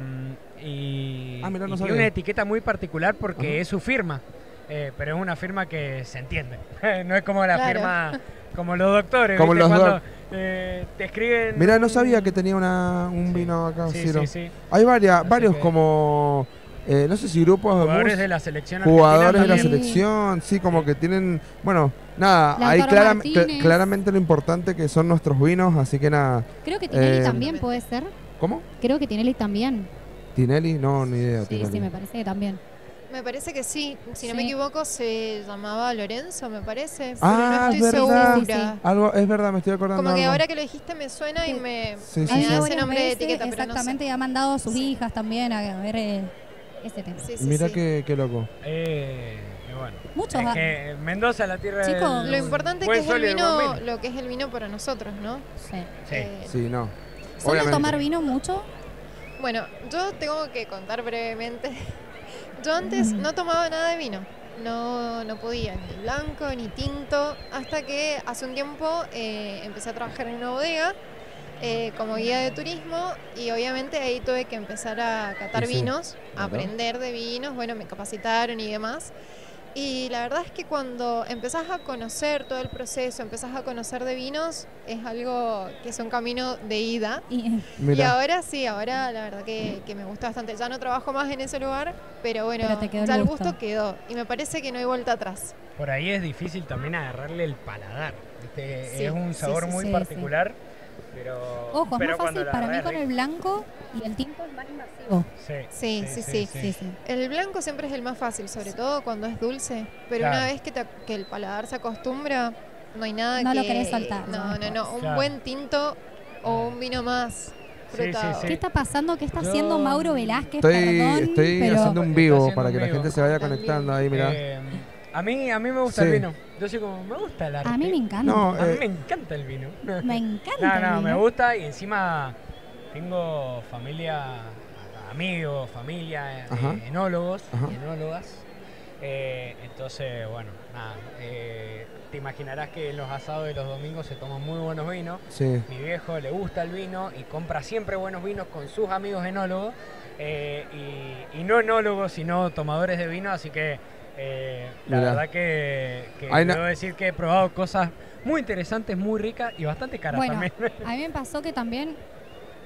y Ah, mirá, no y sabía. tiene una etiqueta muy particular porque es su firma. eh, pero es una firma que se entiende. no es como la Claro. firma, como los doctores. Como ¿viste? los Cuando doc- eh, te escriben. Mirá, no sabía que tenía una, un vino acá, Sí, Ciro. sí, sí. Hay varias, Así varios que- como, eh, no sé si grupos de Jugadores mus- de la selección jugadores de la selección, sí, como que tienen, bueno, nada, hay clara- cl- claramente lo importante que son nuestros vinos, así que nada. Creo que Tinelli Eh, también puede ser. ¿Cómo? Creo que Tinelli también. Tinelli, no, ni idea. Sí, Tinelli. sí, me parece que también. Me parece que sí, si no me equivoco se llamaba Lorenzo, me parece, Ah, pero no es estoy verdad. segura. Algo, es verdad, me estoy acordando. Como que algo. ahora que lo dijiste me suena y me, Sí, me da ese nombre de etiqueta, pero no sé. Exactamente, y ha mandado a sus hijas también a ver eh, ese tema. Sí, sí, Mira sí. qué, qué loco. Eh, bueno. Muchos Es que Mendoza, la tierra Chicos, del Lo importante que es el vino, lo que es el vino para nosotros, ¿no? Sí. Sí. Eh, Sí, no. ¿Suele Obviamente. tomar vino mucho? Bueno, yo tengo que contar brevemente. Yo antes no tomaba nada de vino. No, no podía, ni blanco, ni tinto, hasta que hace un tiempo eh, empecé a trabajar en una bodega eh, como guía de turismo y obviamente ahí tuve que empezar a catar sí, vinos, a aprender de vinos, bueno, me capacitaron y demás. Y la verdad es que cuando empezás a conocer todo el proceso, empezás a conocer de vinos, es algo que es un camino de ida. Y, ahora sí, ahora la verdad que, que me gusta bastante. Ya no trabajo más en ese lugar, pero bueno, Pero te quedó el ya el gusto. gusto quedó. Y me parece que no hay vuelta atrás. Por ahí es difícil también agarrarle el paladar. Sí, es un sabor sí, muy sí, particular. Pero, Ojo, es más fácil para mí con el blanco y el tinto es más invasivo. Sí, Sí, sí, sí. Sí, sí. El blanco siempre es el más fácil, sobre todo cuando es dulce. Pero Claro. una vez que, te- que el paladar se acostumbra, no hay nada No que... lo querés soltar, No, no, no. Un Claro. buen tinto o un vino más frutado. ¿Qué está pasando? ¿Qué está haciendo Mauro Velázquez? Estoy, Perdón, estoy pero... haciendo un vivo haciendo para que la gente se vaya conectando ahí, mira. Eh, a mí, a mí me gusta Sí. el vino. Yo soy como, me gusta el arte. A mí me encanta. No, a mí eh, me encanta el vino. Me encanta No, el no, me vino. gusta y encima tengo familia, amigos, familia, eh, enólogos, Ajá. enólogas. Eh, entonces, bueno, nada. eh, te imaginarás que en los asados de los domingos se toman muy buenos vinos. Sí. Mi viejo le gusta el vino y compra siempre buenos vinos con sus amigos enólogos. eh, y, y no enólogos, sino tomadores de vino. Así que eh, la verdad que, que Hay na- debo decir que he probado cosas muy interesantes, muy ricas y bastante caras Bueno, también. a mí me pasó que también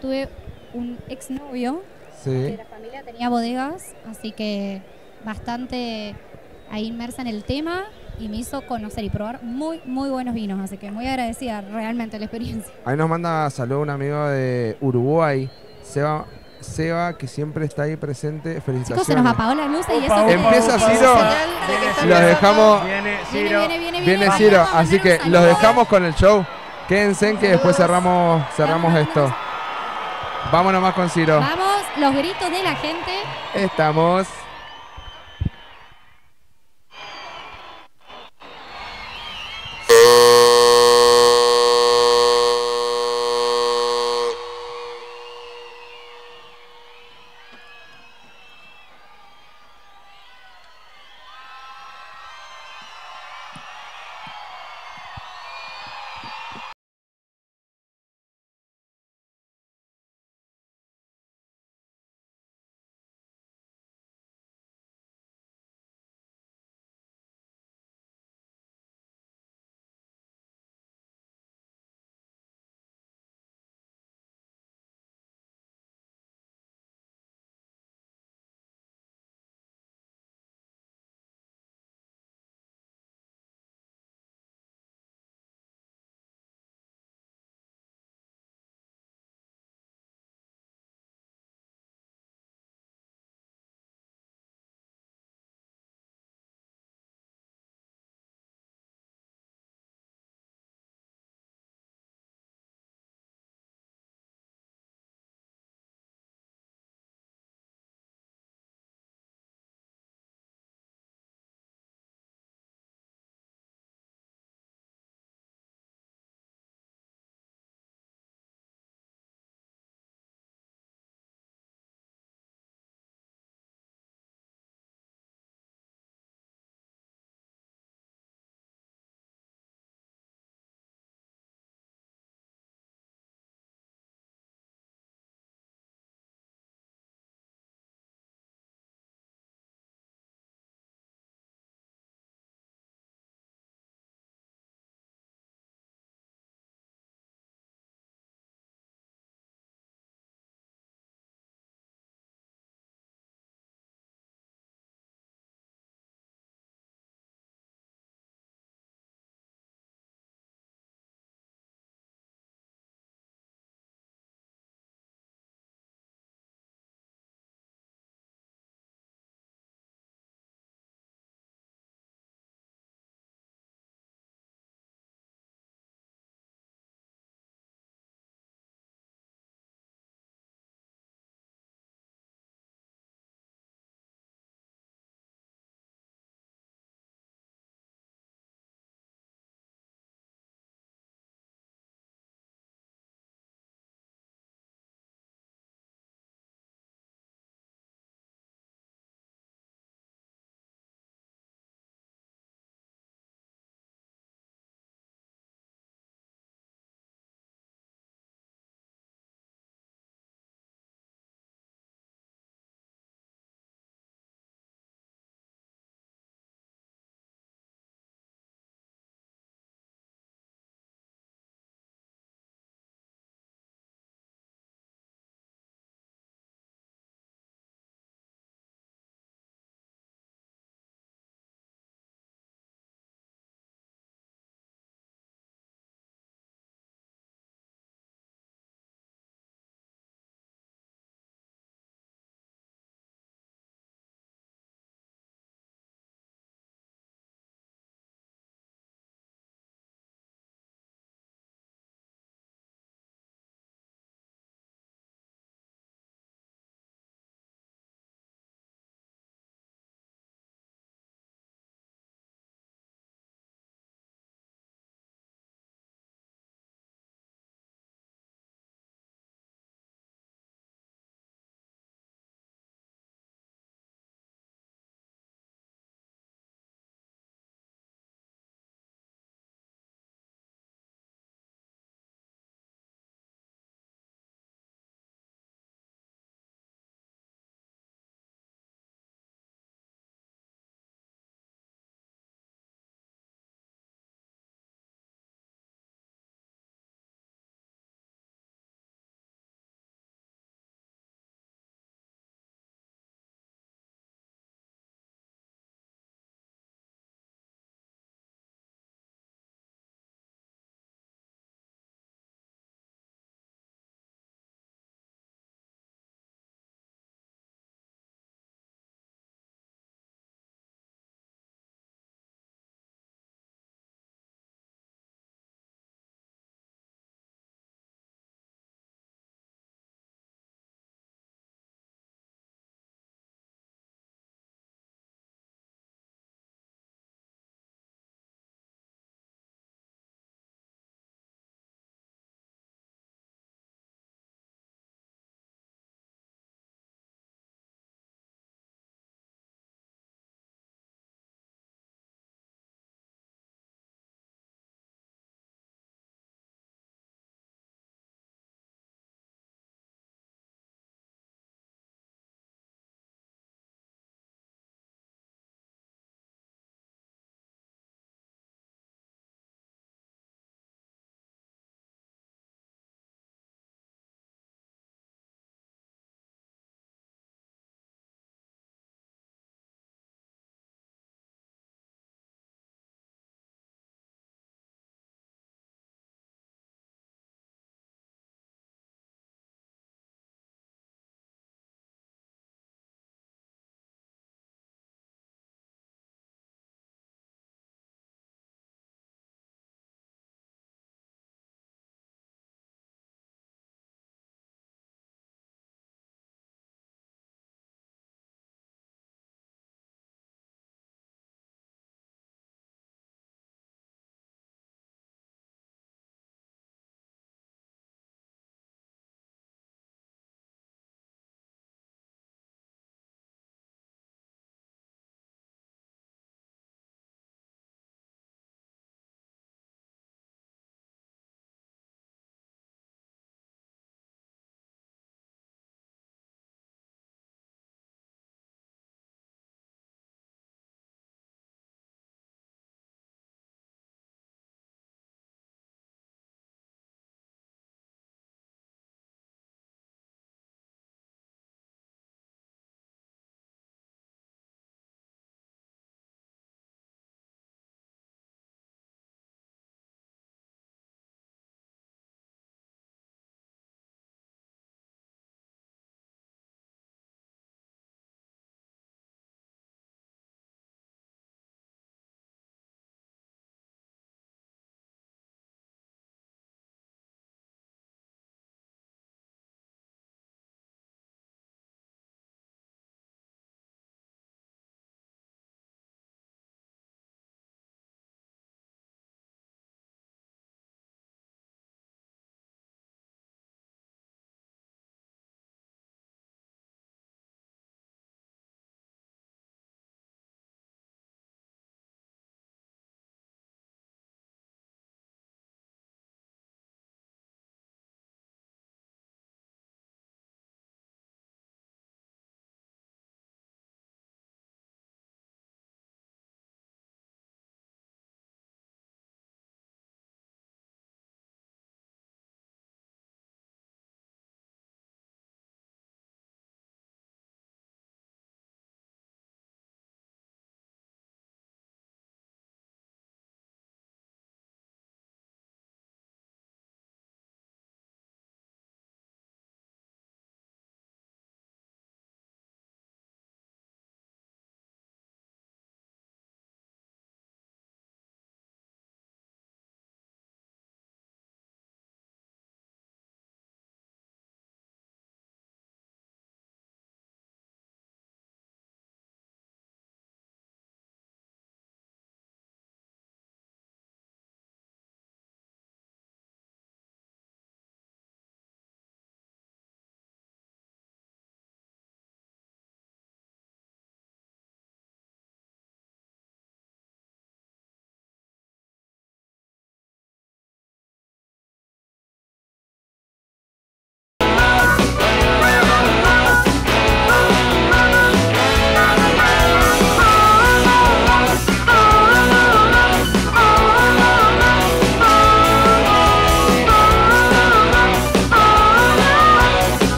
tuve un exnovio Sí. que la familia tenía bodegas, así que bastante ahí inmersa en el tema y me hizo conocer y probar muy, muy buenos vinos, así que muy agradecida realmente la experiencia. Ahí nos manda saludo un amigo de Uruguay, Seba, Seba, que siempre está ahí presente. Chicos, se Felicitaciones. nos apagó la luz y eso Empieza Ciro. Viene Los dejamos. Viene Viene, Ciro. viene, viene, Viene viene. Ciro, así que los dejamos con el show. Quédense que después cerramos, cerramos esto. Vámonos más con Ciro. Vamos, los gritos de la gente. Estamos.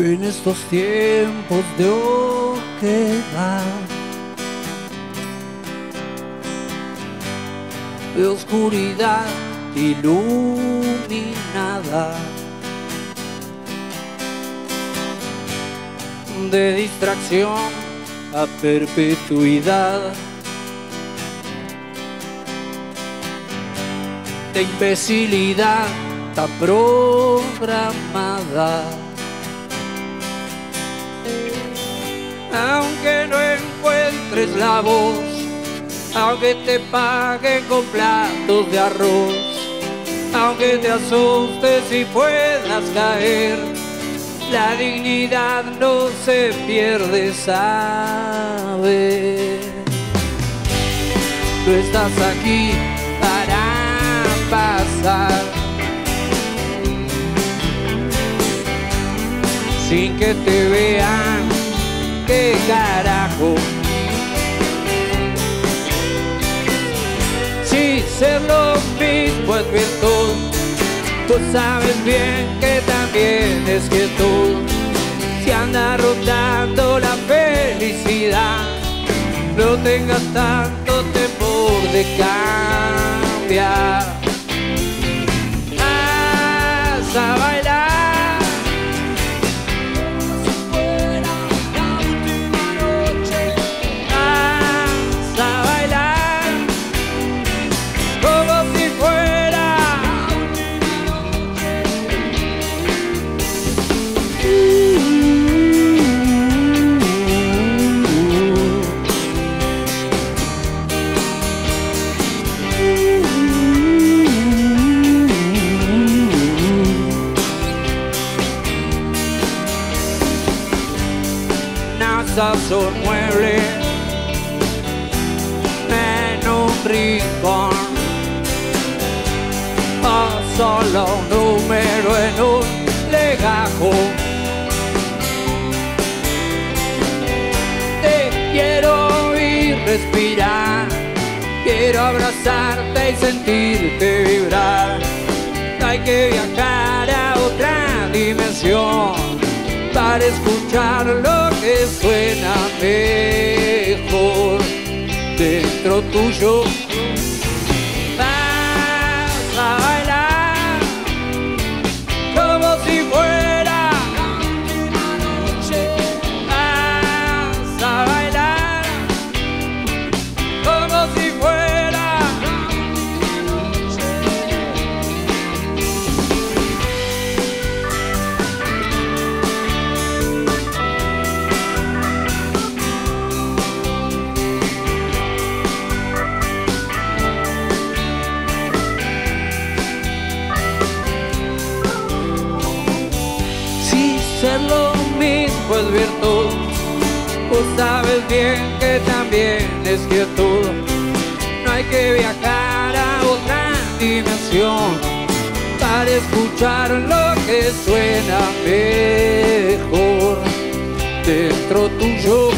En estos tiempos de oquedad, de oscuridad iluminada, de distracción a perpetuidad. de imbecilidad tan programada. Aunque no encuentres la voz, aunque te paguen con platos de arroz, aunque te asustes y puedas caer, la dignidad no se pierde, sabes. Tú estás aquí para pasar sin que te vean. ¿Qué carajo? Si ser lo mismo es virtud, tú sabes bien que también es quietud. Si anda rotando la felicidad, no tengas tanto temor de cambiar. Muebles en un rincón o solo un número en un legajo. Te quiero oír respirar, quiero abrazarte y sentirte vibrar. Hay que viajar a otra dimensión para escuchar lo que suena mejor dentro tuyo. Sabes bien que también es quietud. No hay que viajar a otra dimensión para escuchar lo que suena mejor dentro tuyo.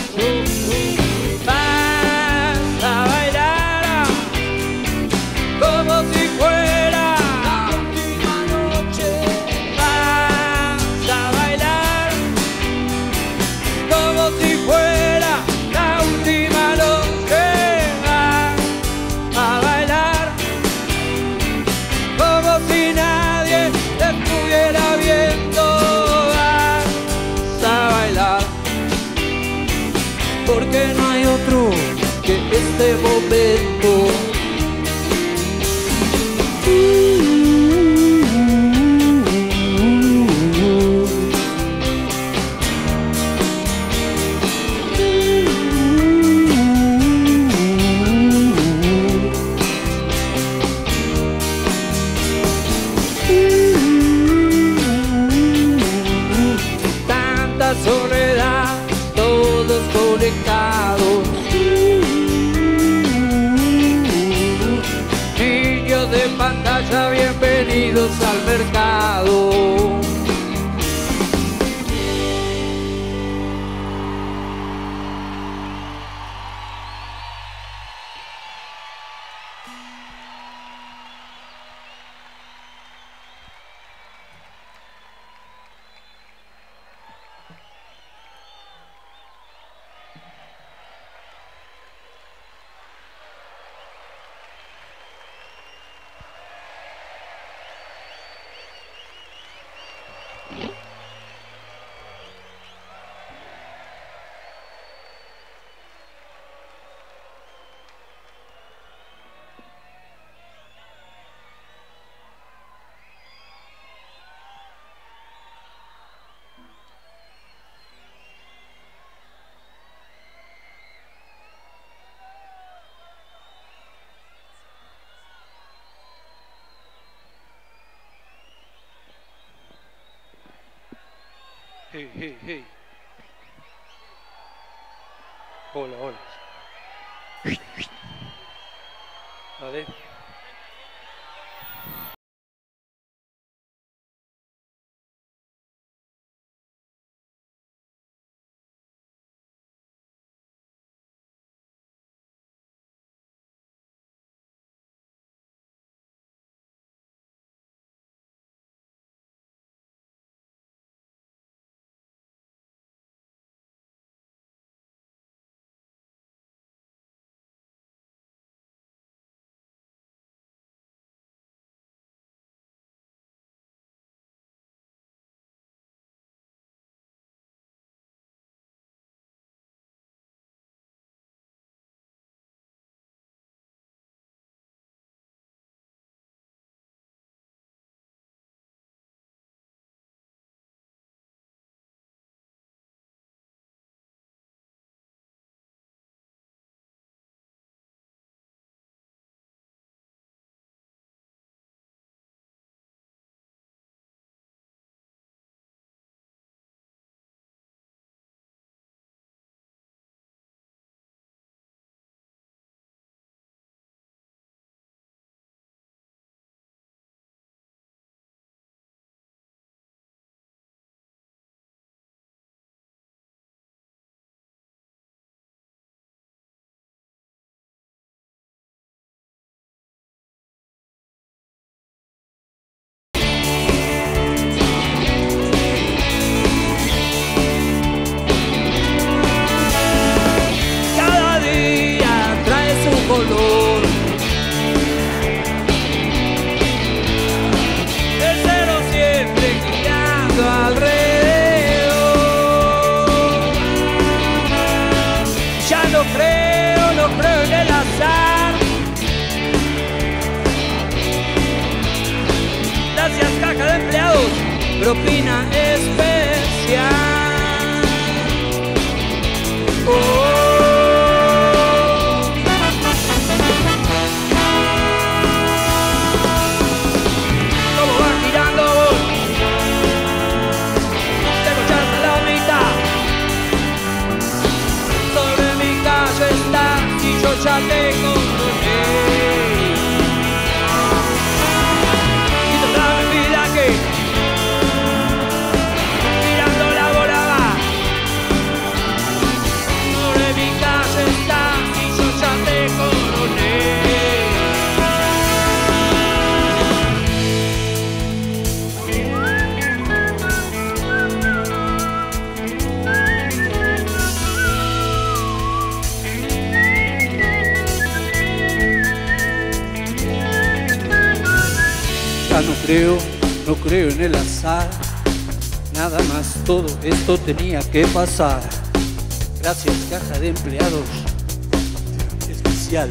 Este nada más todo esto tenía que pasar. Gracias caja de empleados, especial.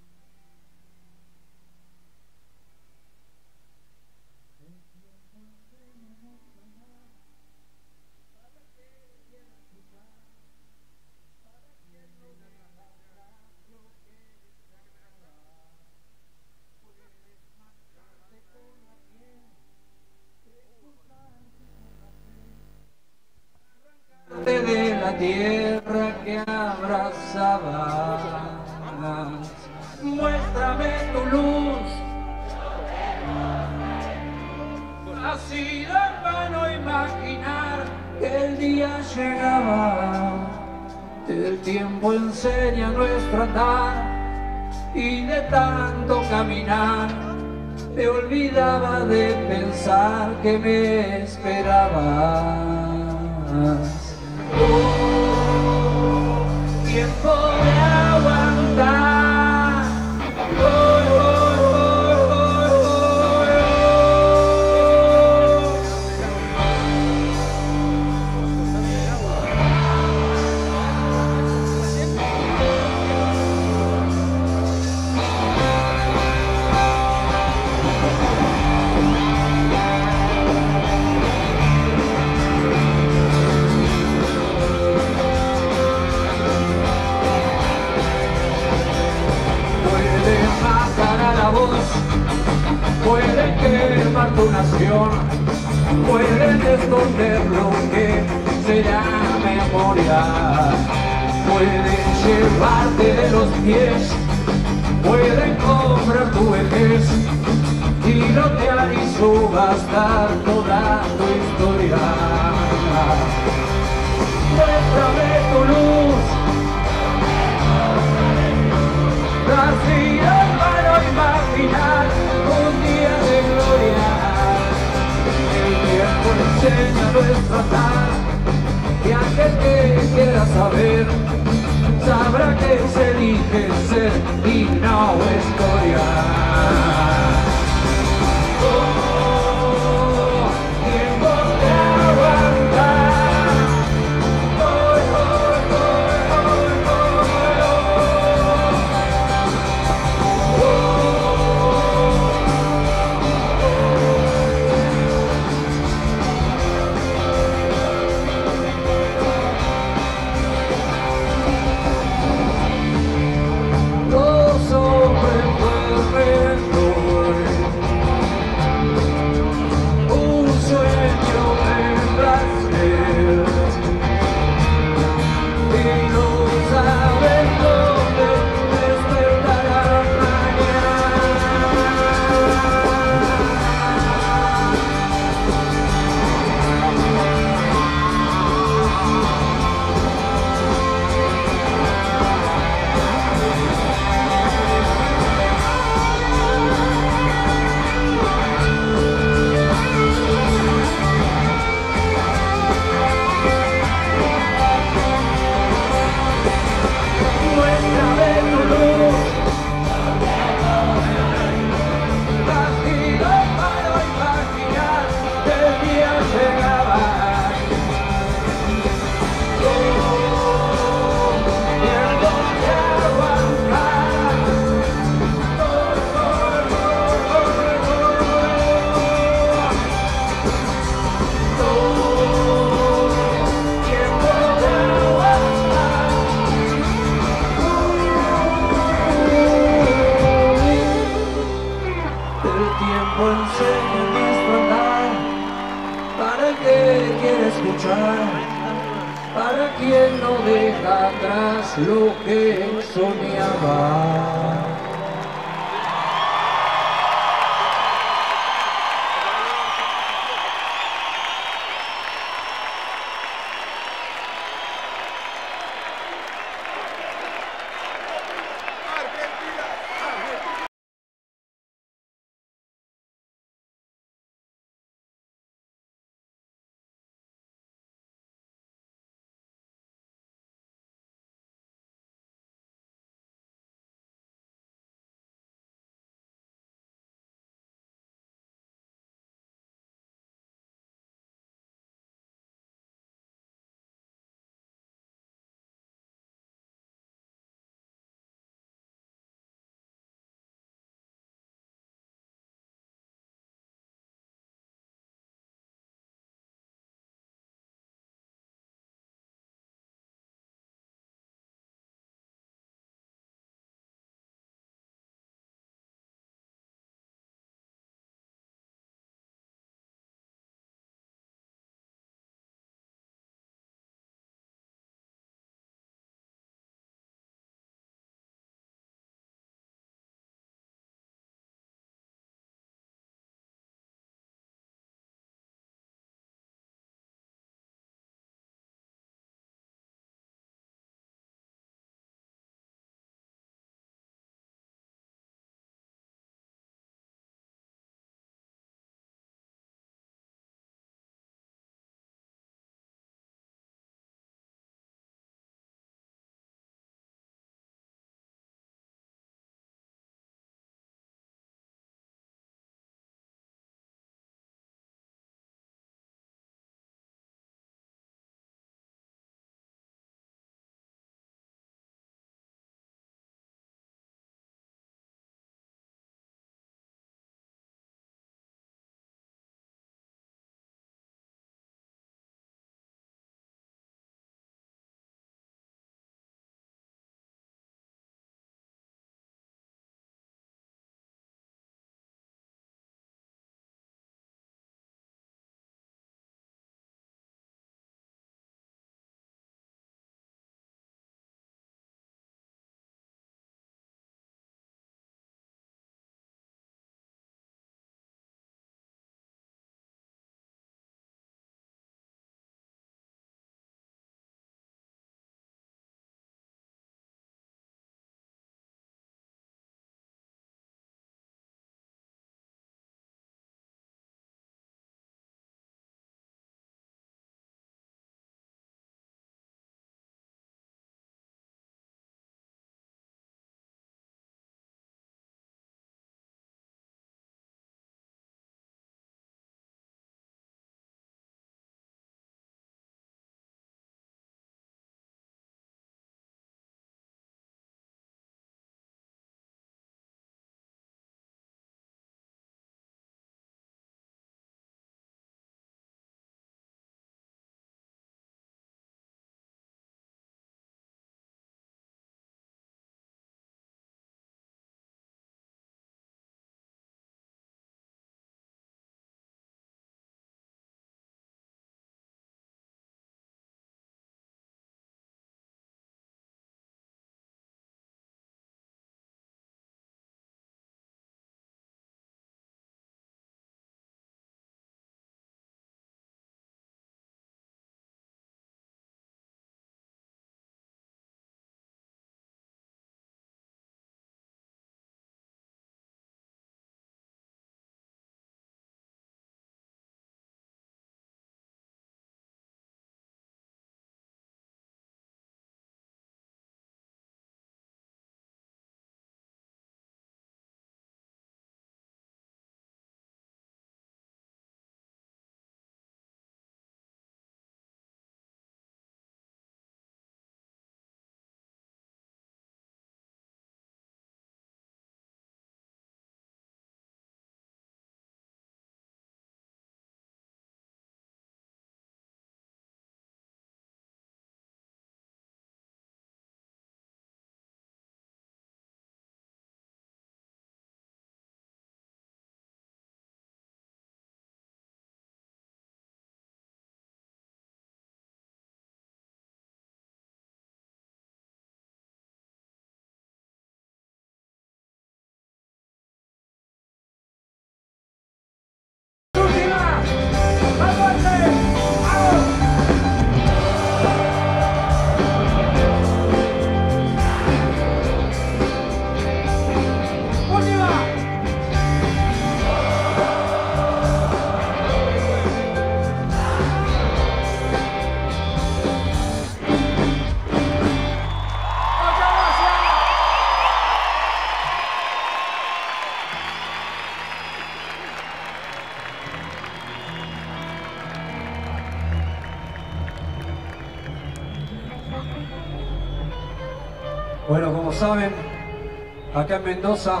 Acá en Mendoza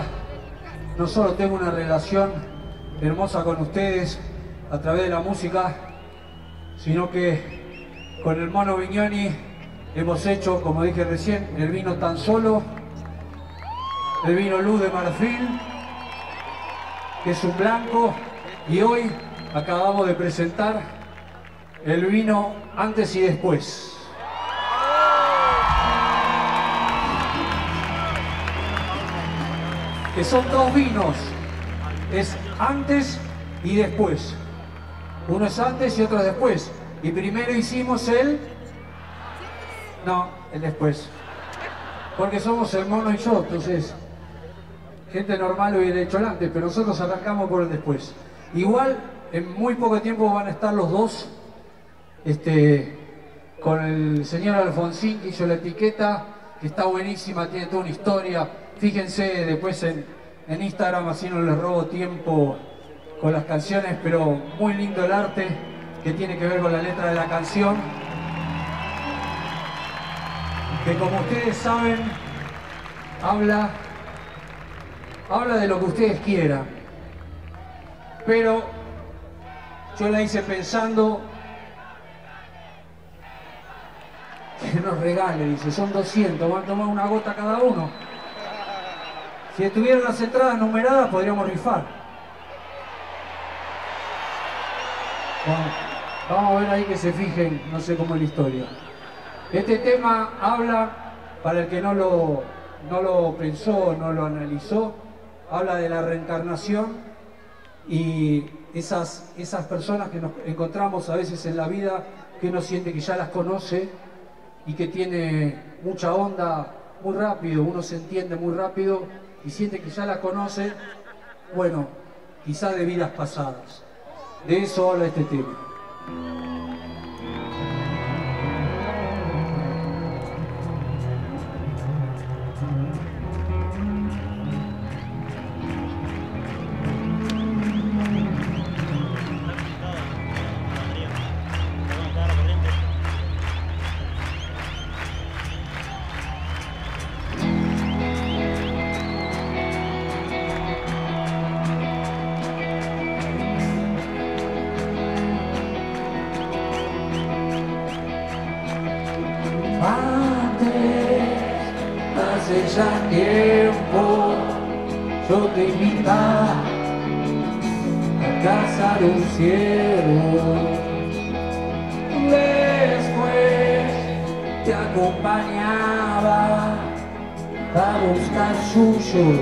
no solo tengo una relación hermosa con ustedes a través de la música, sino que con el mono Vignoni hemos hecho, como dije recién, el vino tan solo, el vino luz de marfil, que es un blanco, y hoy acabamos de presentar el vino antes y después. Son dos vinos, es antes y después. Uno es antes y otro es después. Y primero hicimos el... No, el después. Porque somos el mono y yo, entonces gente normal hubiera hecho el antes, pero nosotros arrancamos por el después. Igual, en muy poco tiempo van a estar los dos, este, con el señor Alfonsín que hizo la etiqueta, que está buenísima, tiene toda una historia. Fíjense después en, Instagram, así no les robo tiempo con las canciones, pero muy lindo el arte que tiene que ver con la letra de la canción. Que como ustedes saben, habla habla de lo que ustedes quieran. Pero yo la hice pensando que nos regale, dice, son 200, van a tomar una gota cada uno. Si estuvieran las entradas numeradas podríamos rifar. Bueno, vamos a ver ahí que se fijen, no sé cómo es la historia. Este tema habla, para el que no lo, no lo pensó, no lo analizó, habla de la reencarnación y esas, esas personas que nos encontramos a veces en la vida que uno siente que ya las conoce y que tiene mucha onda muy rápido, uno se entiende muy rápido y siente que ya las conoce, bueno, quizá de vidas pasadas. De eso habla este tema. Що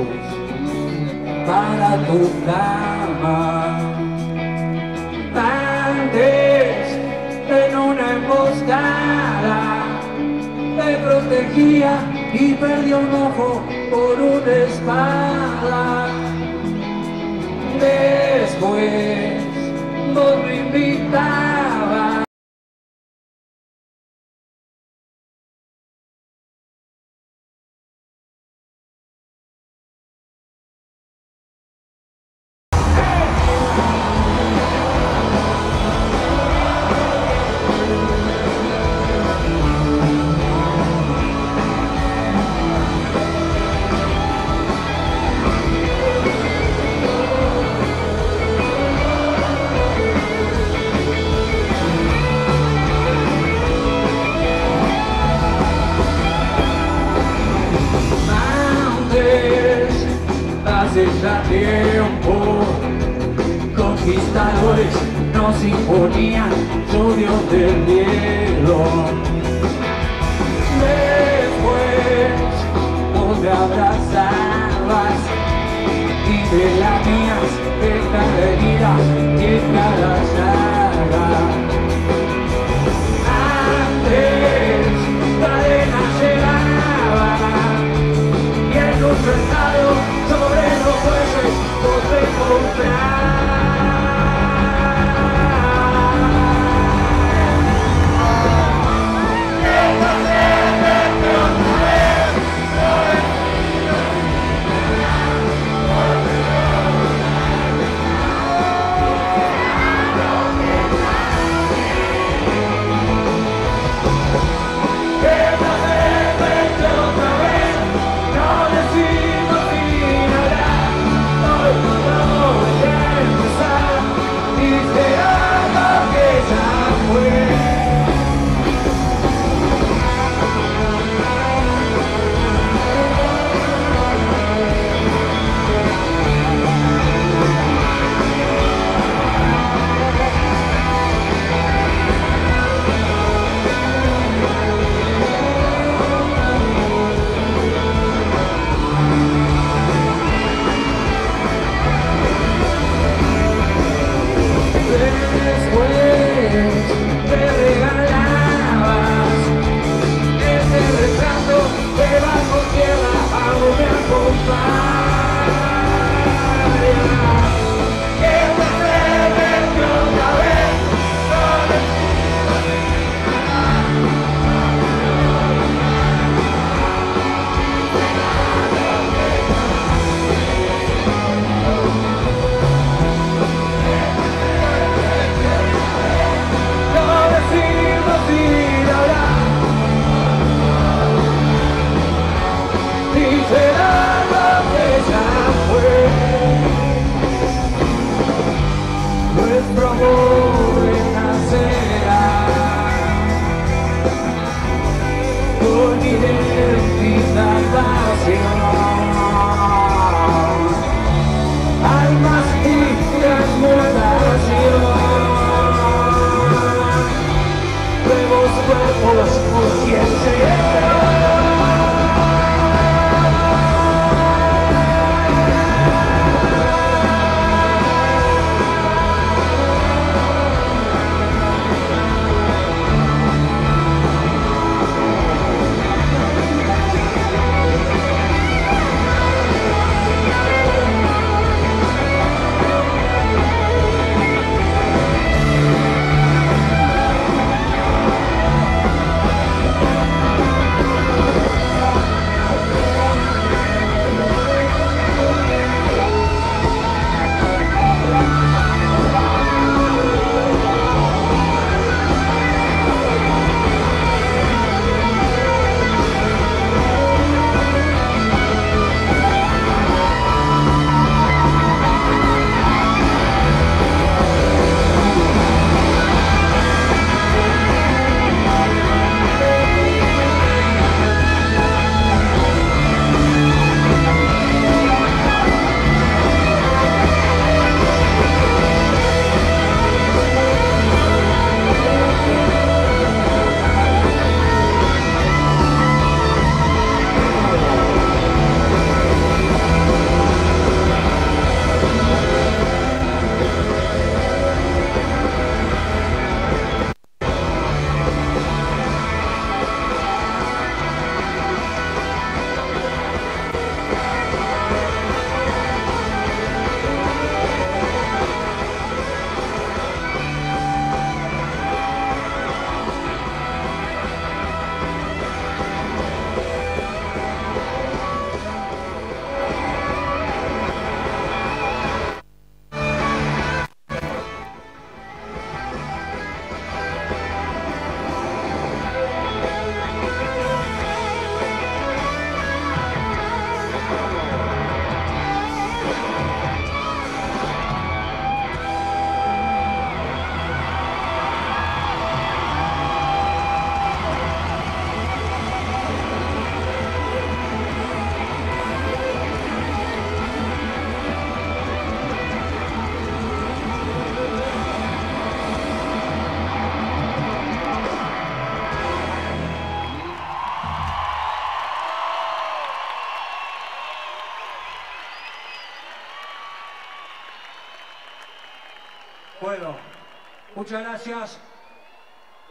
muchas gracias.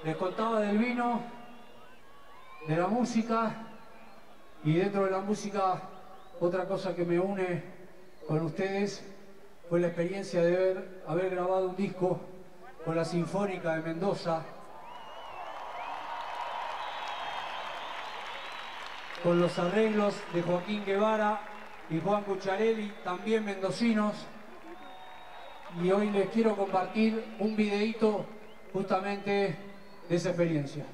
Les contaba del vino, de la música y dentro de la música otra cosa que me une con ustedes fue la experiencia de haber grabado un disco con la Sinfónica de Mendoza, con los arreglos de Joaquín Guevara y Juan Cucharelli, también mendocinos. Y hoy les quiero compartir un videíto justamente de esa experiencia.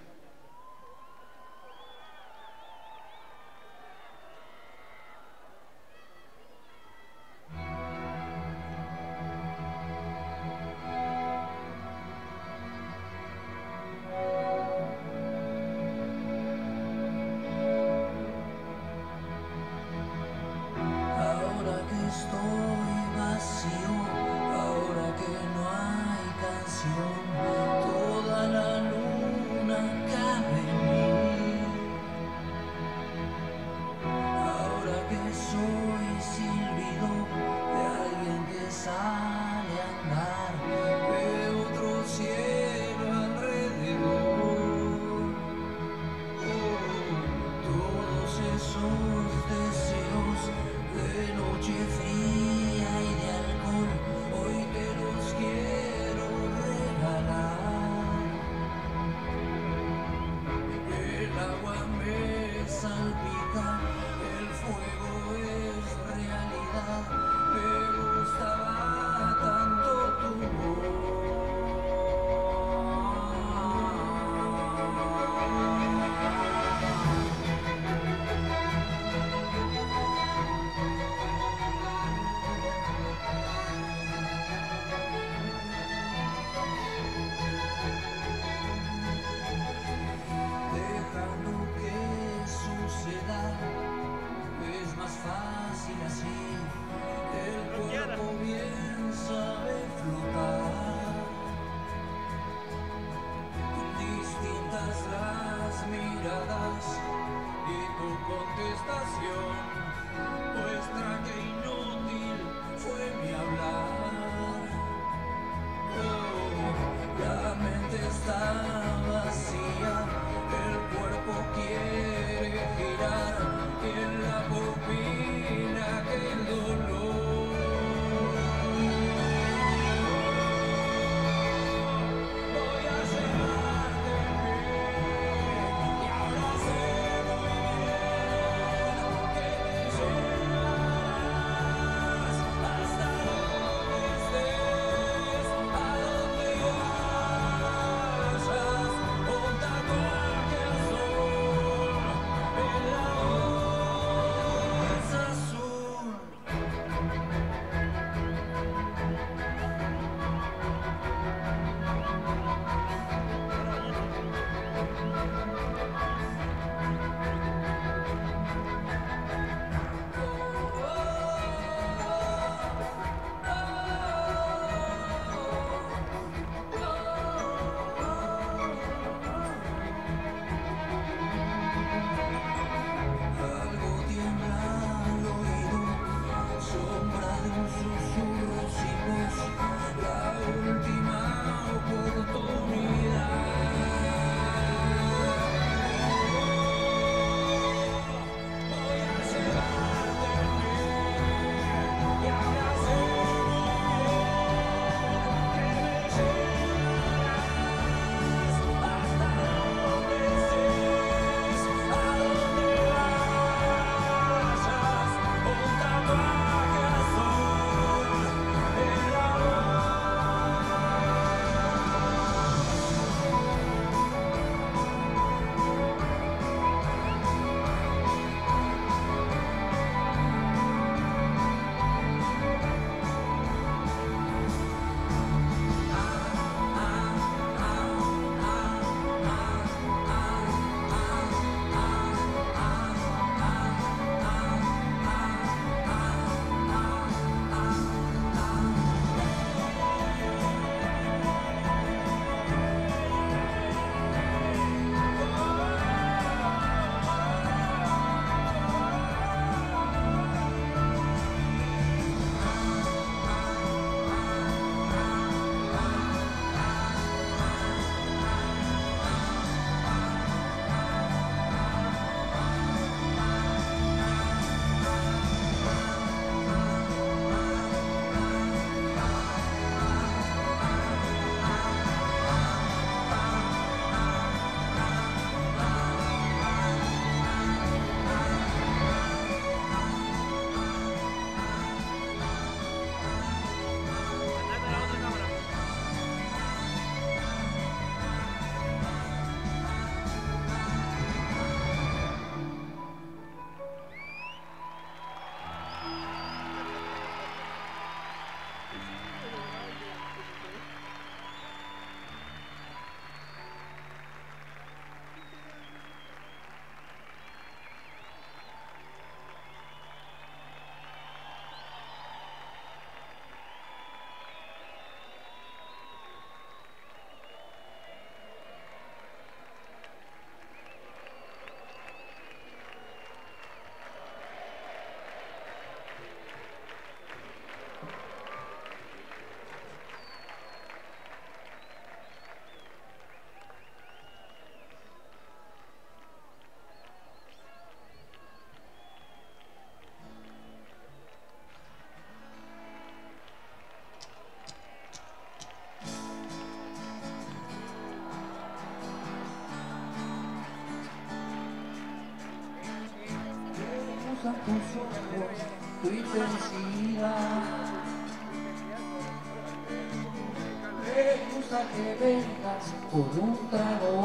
Por un trago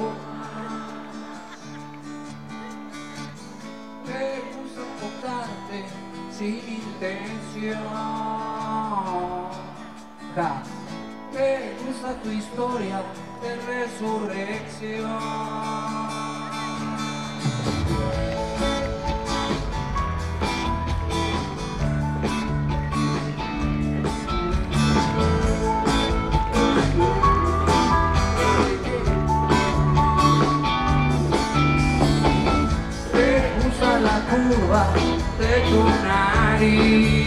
You.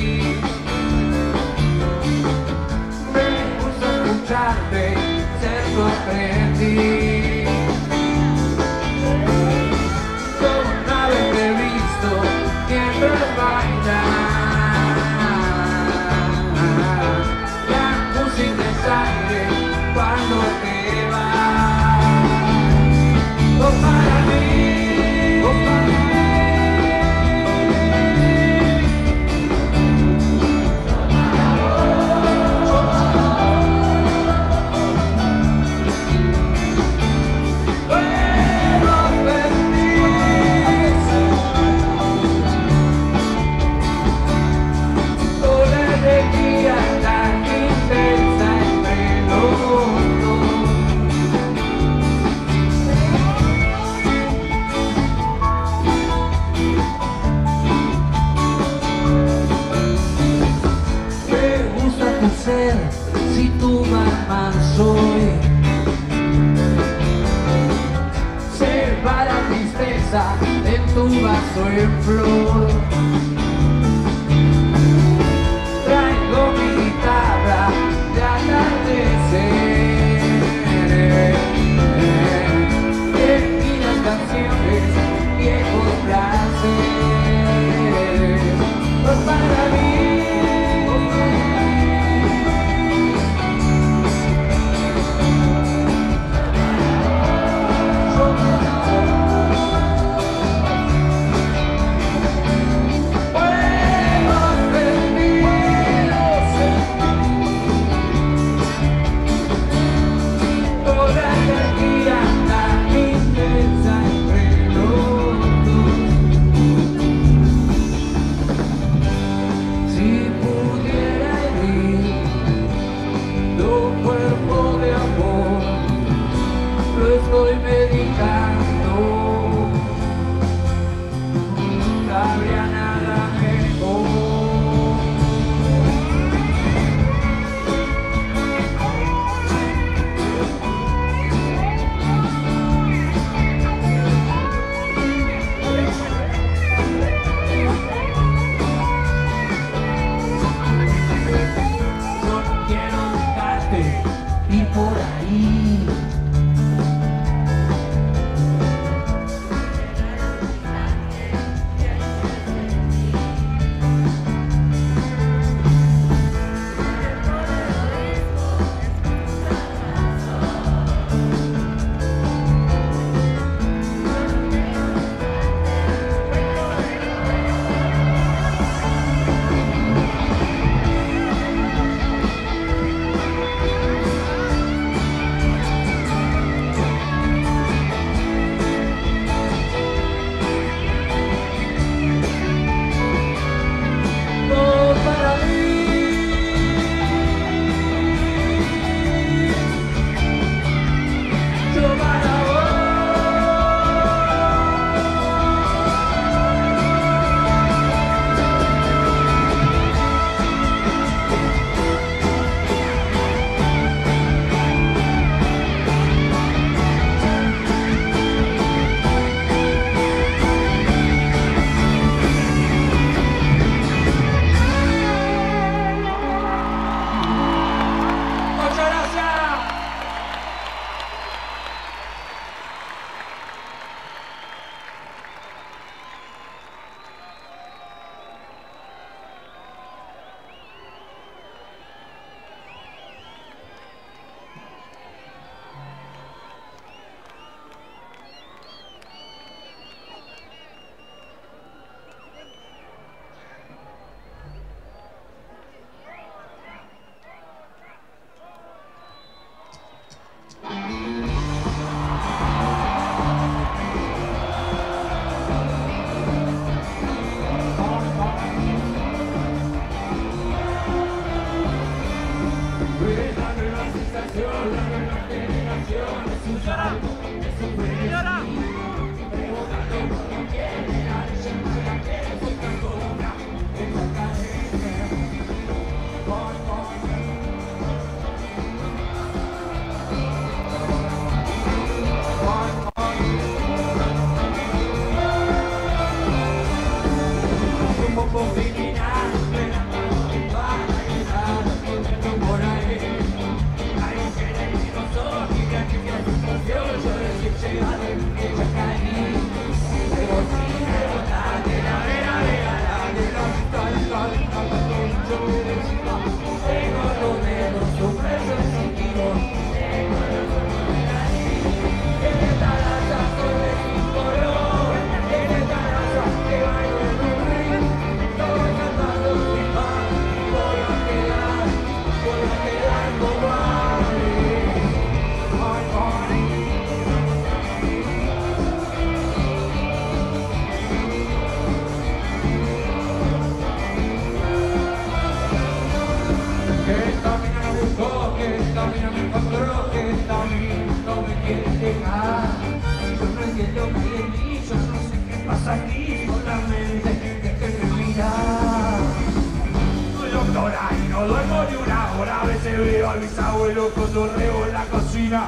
En la cocina.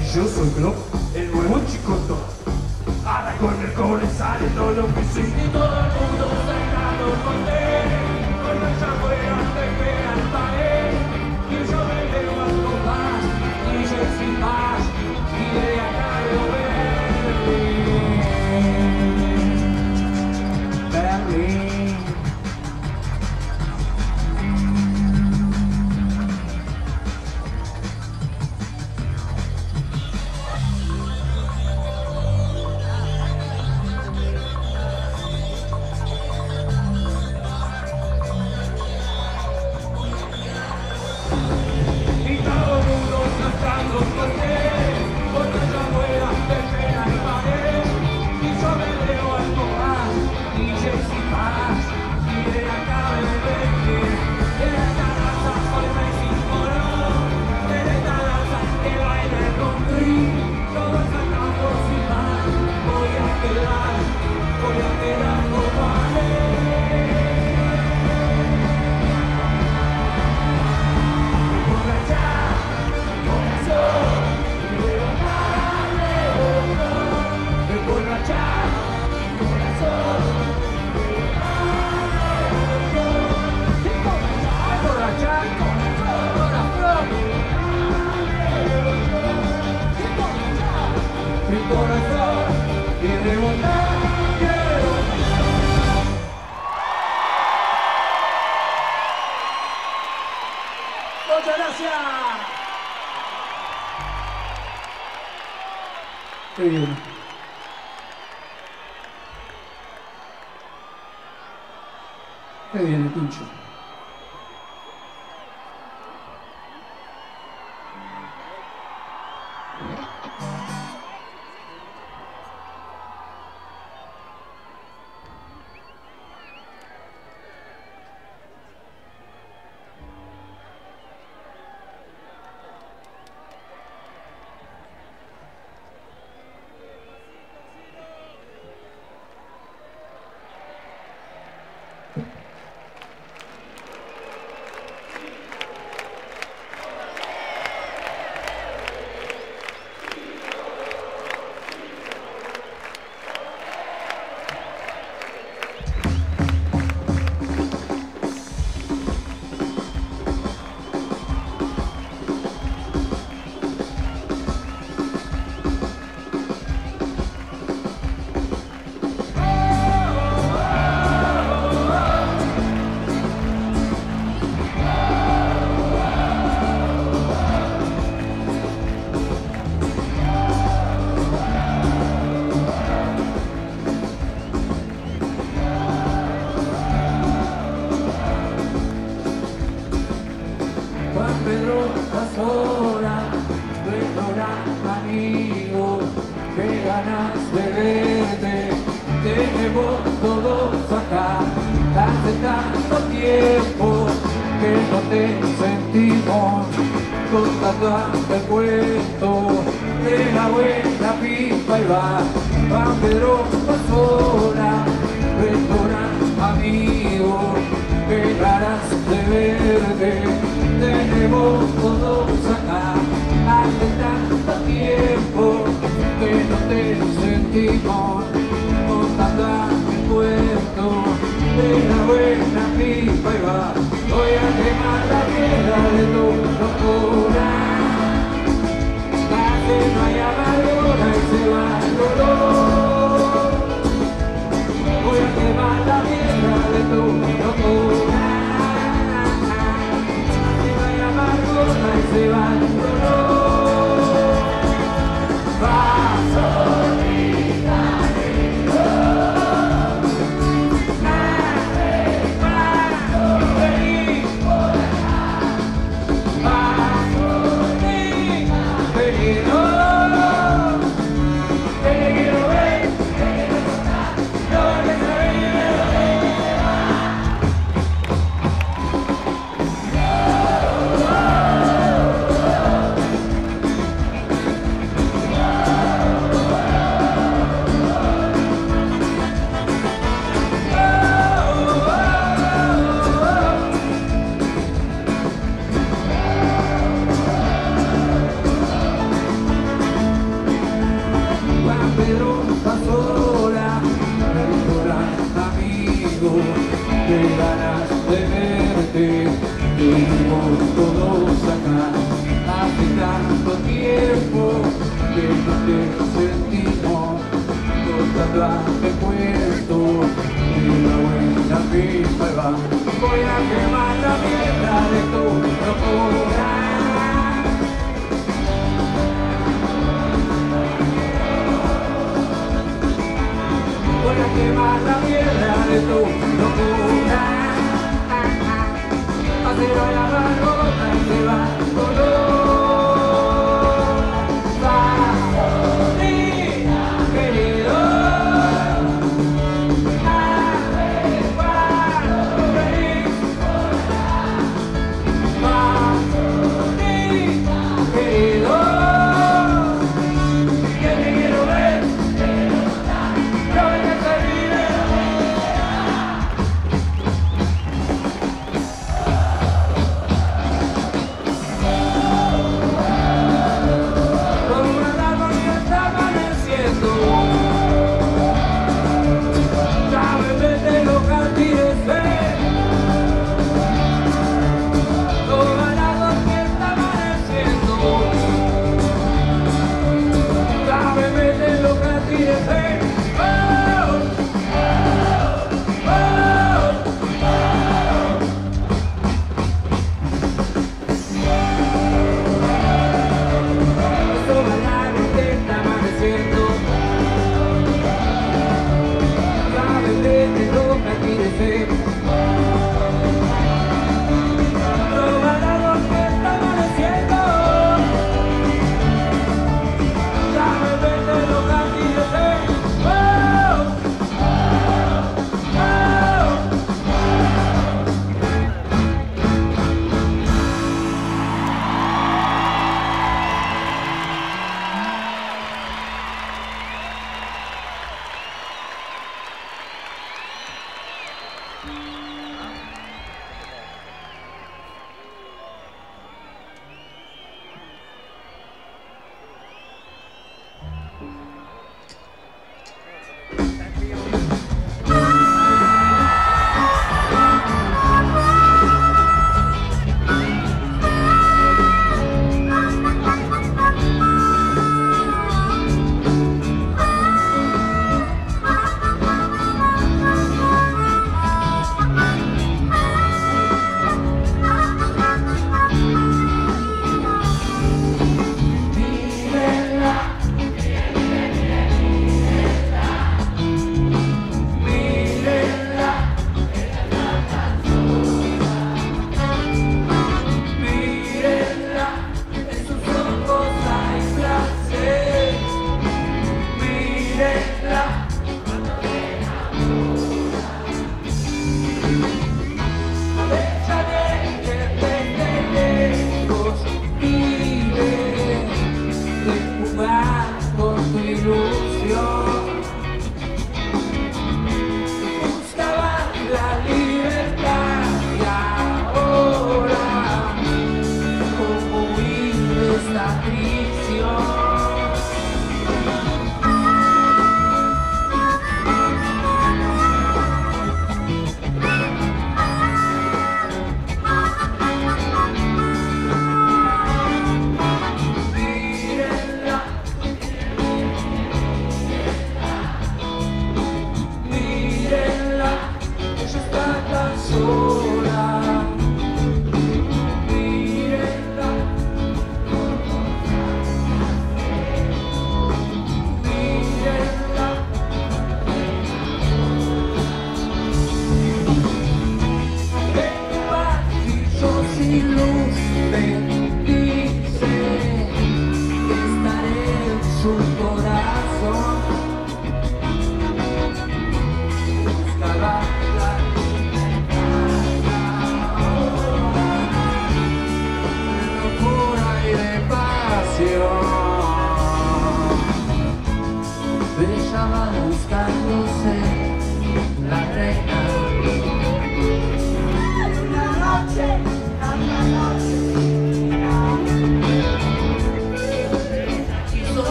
Y yo soy Glock,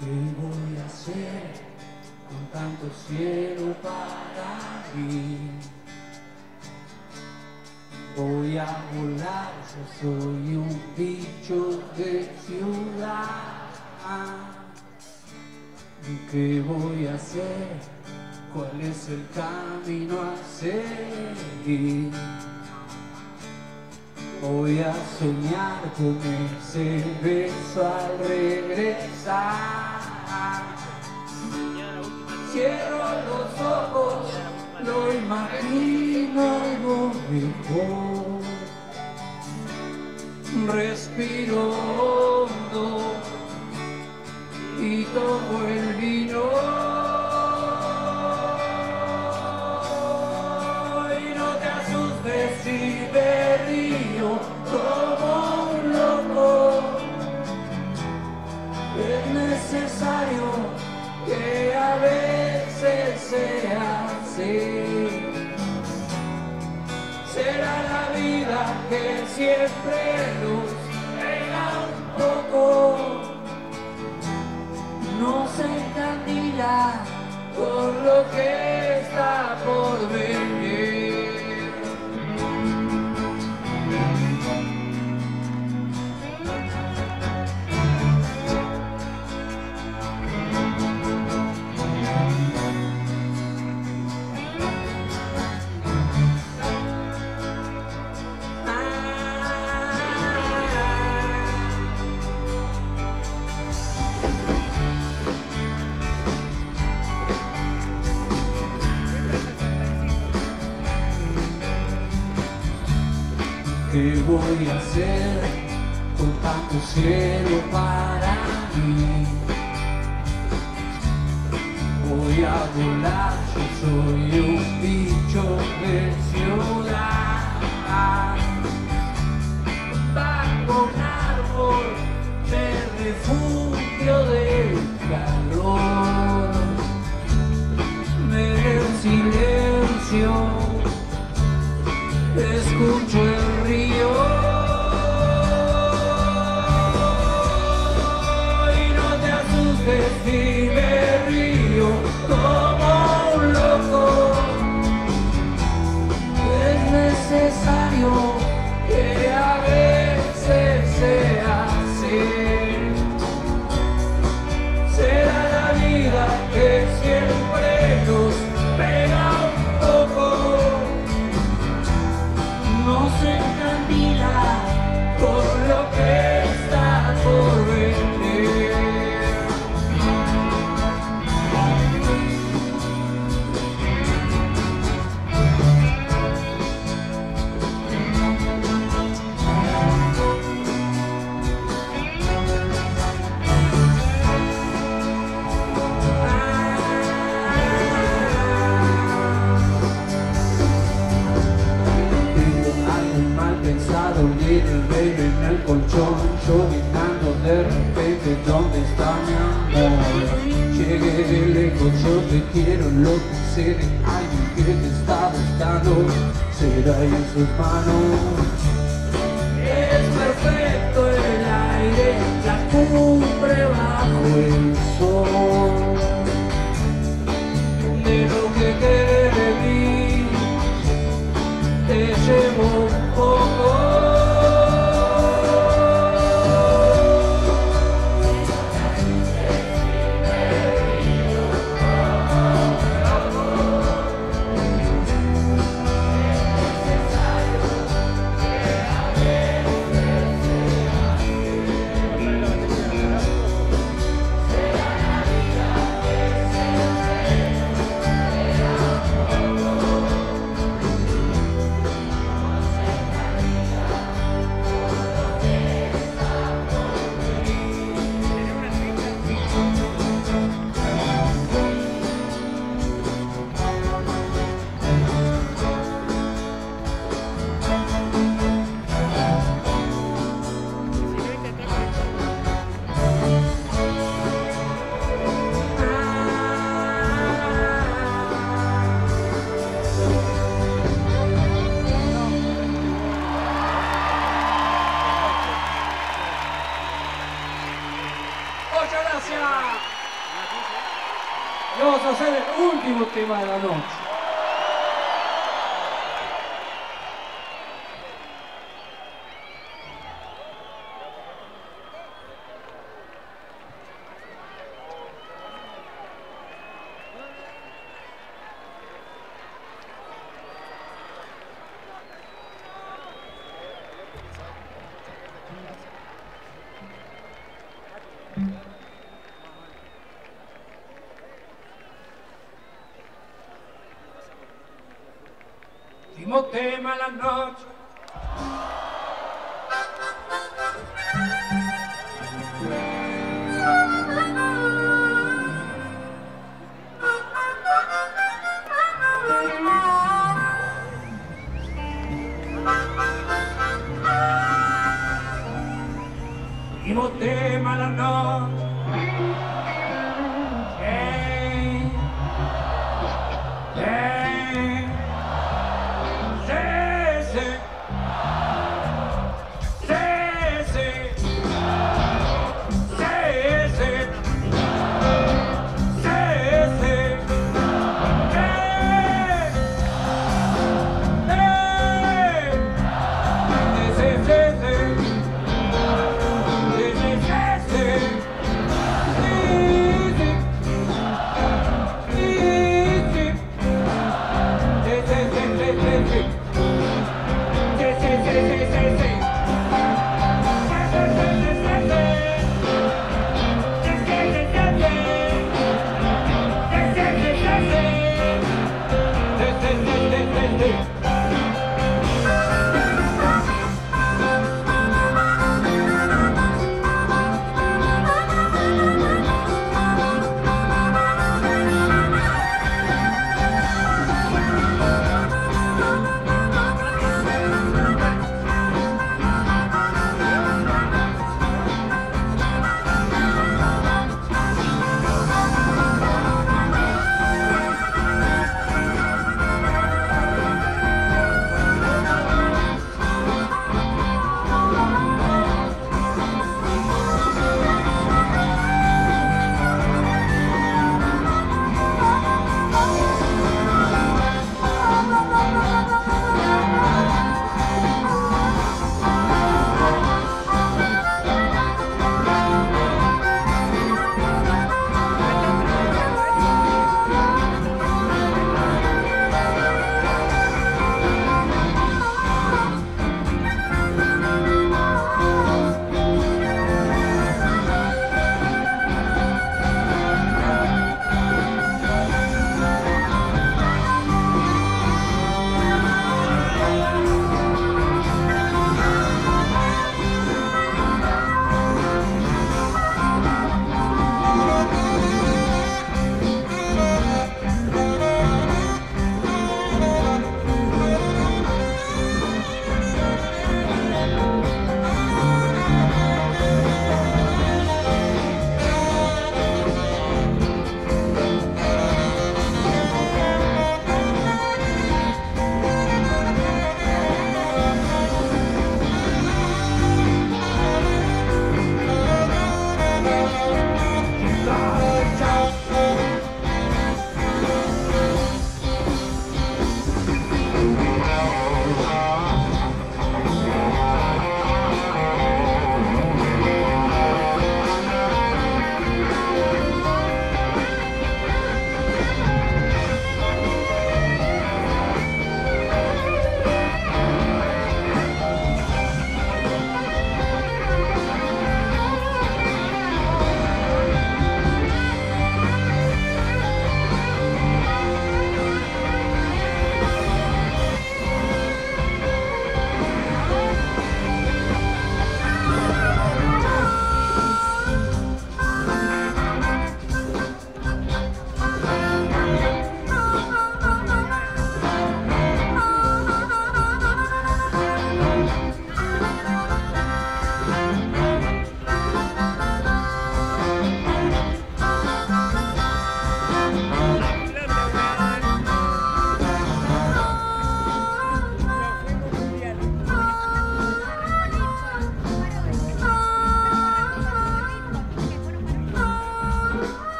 ¿Qué voy a hacer con tanto cielo para mí? Voy a volar, yo soy un bicho de ciudad. ¿Qué voy a hacer? ¿Cuál es el camino a seguir? Voy a soñar con ese beso al regresar. Cierro los ojos, lo imagino algo mejor. Respiro hondo y tomo el vino. Sea así. Será la vida que siempre nos pega un poco no se encandila por lo que está ¿Qué voy a hacer con tanto cielo para mí? Voy a volar, yo soy un bicho de ¿dónde está mi amor? Llegué lejos, yo te quiero lo que sé de alguien que te está buscando Será en sus manos Es perfecto el aire, la cumbre bajo el sol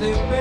they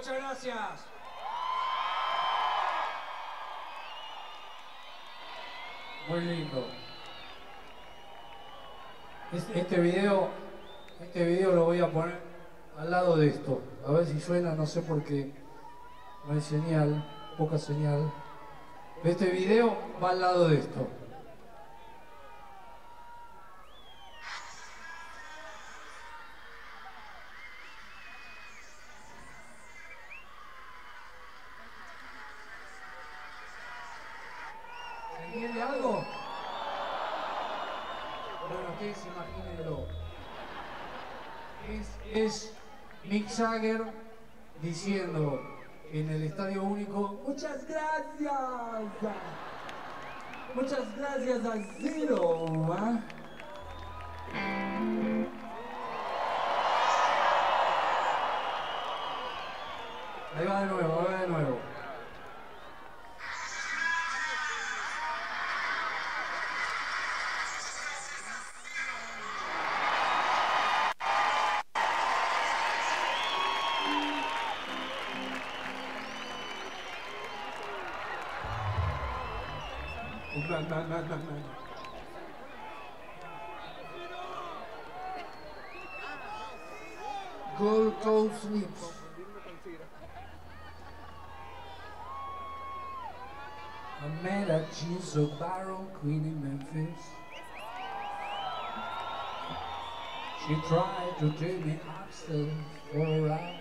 Muchas gracias. Muy lindo. Es- Este video, este video lo voy a poner al lado de esto. A ver si suena, no sé por qué. No hay señal, poca señal. Este video va al lado de esto. Diciendo en el Estadio Único, muchas gracias. Muchas gracias a No, no, no, no, no. Coast Sleeps. I met a Jesu Baron Queen in Memphis. She tried to take me upstairs for a ride.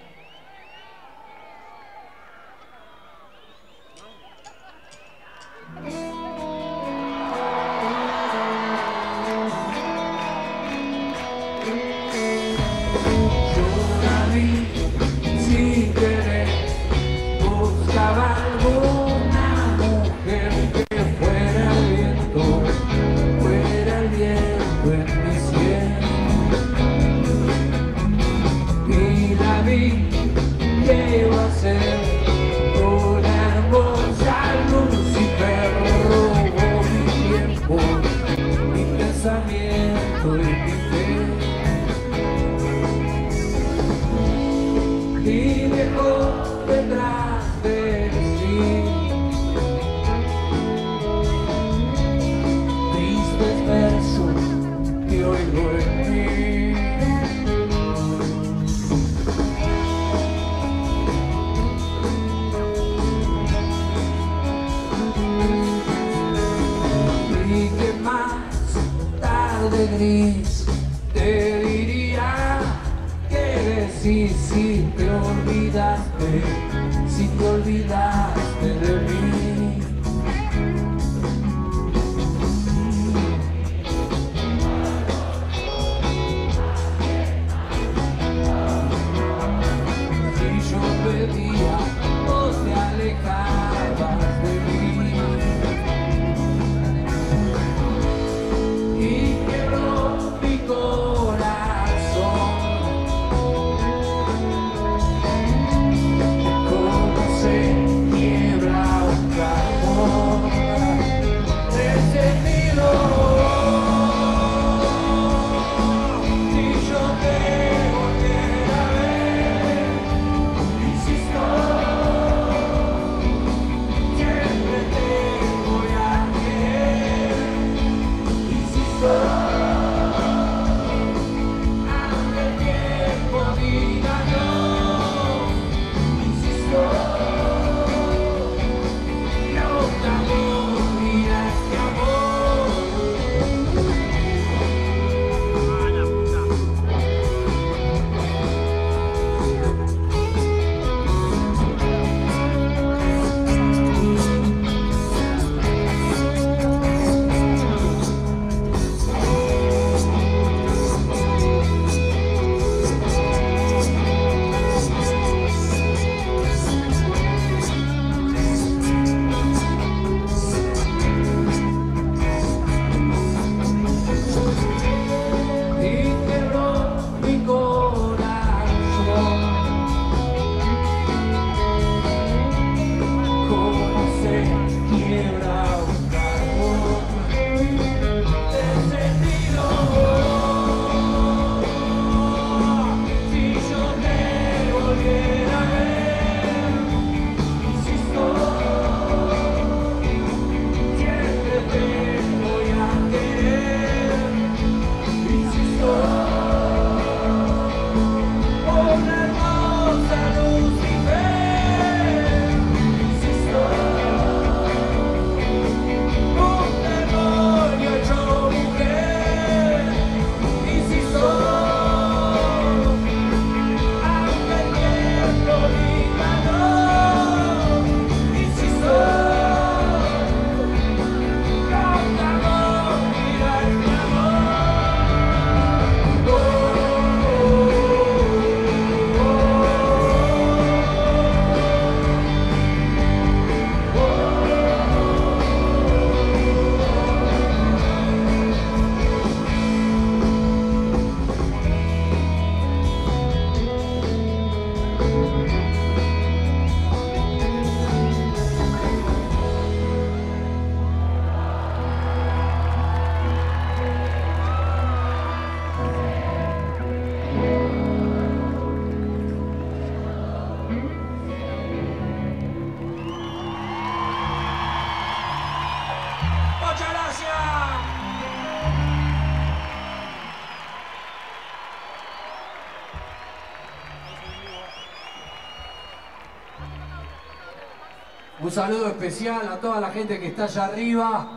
saludo especial a toda la gente que está allá arriba,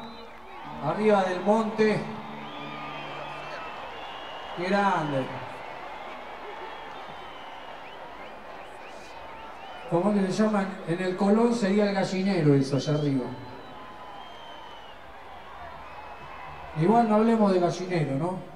arriba del monte. Qué grande. ¿Cómo que le llaman? En el Colón sería el gallinero eso, allá arriba. Igual no hablemos de gallinero, ¿no?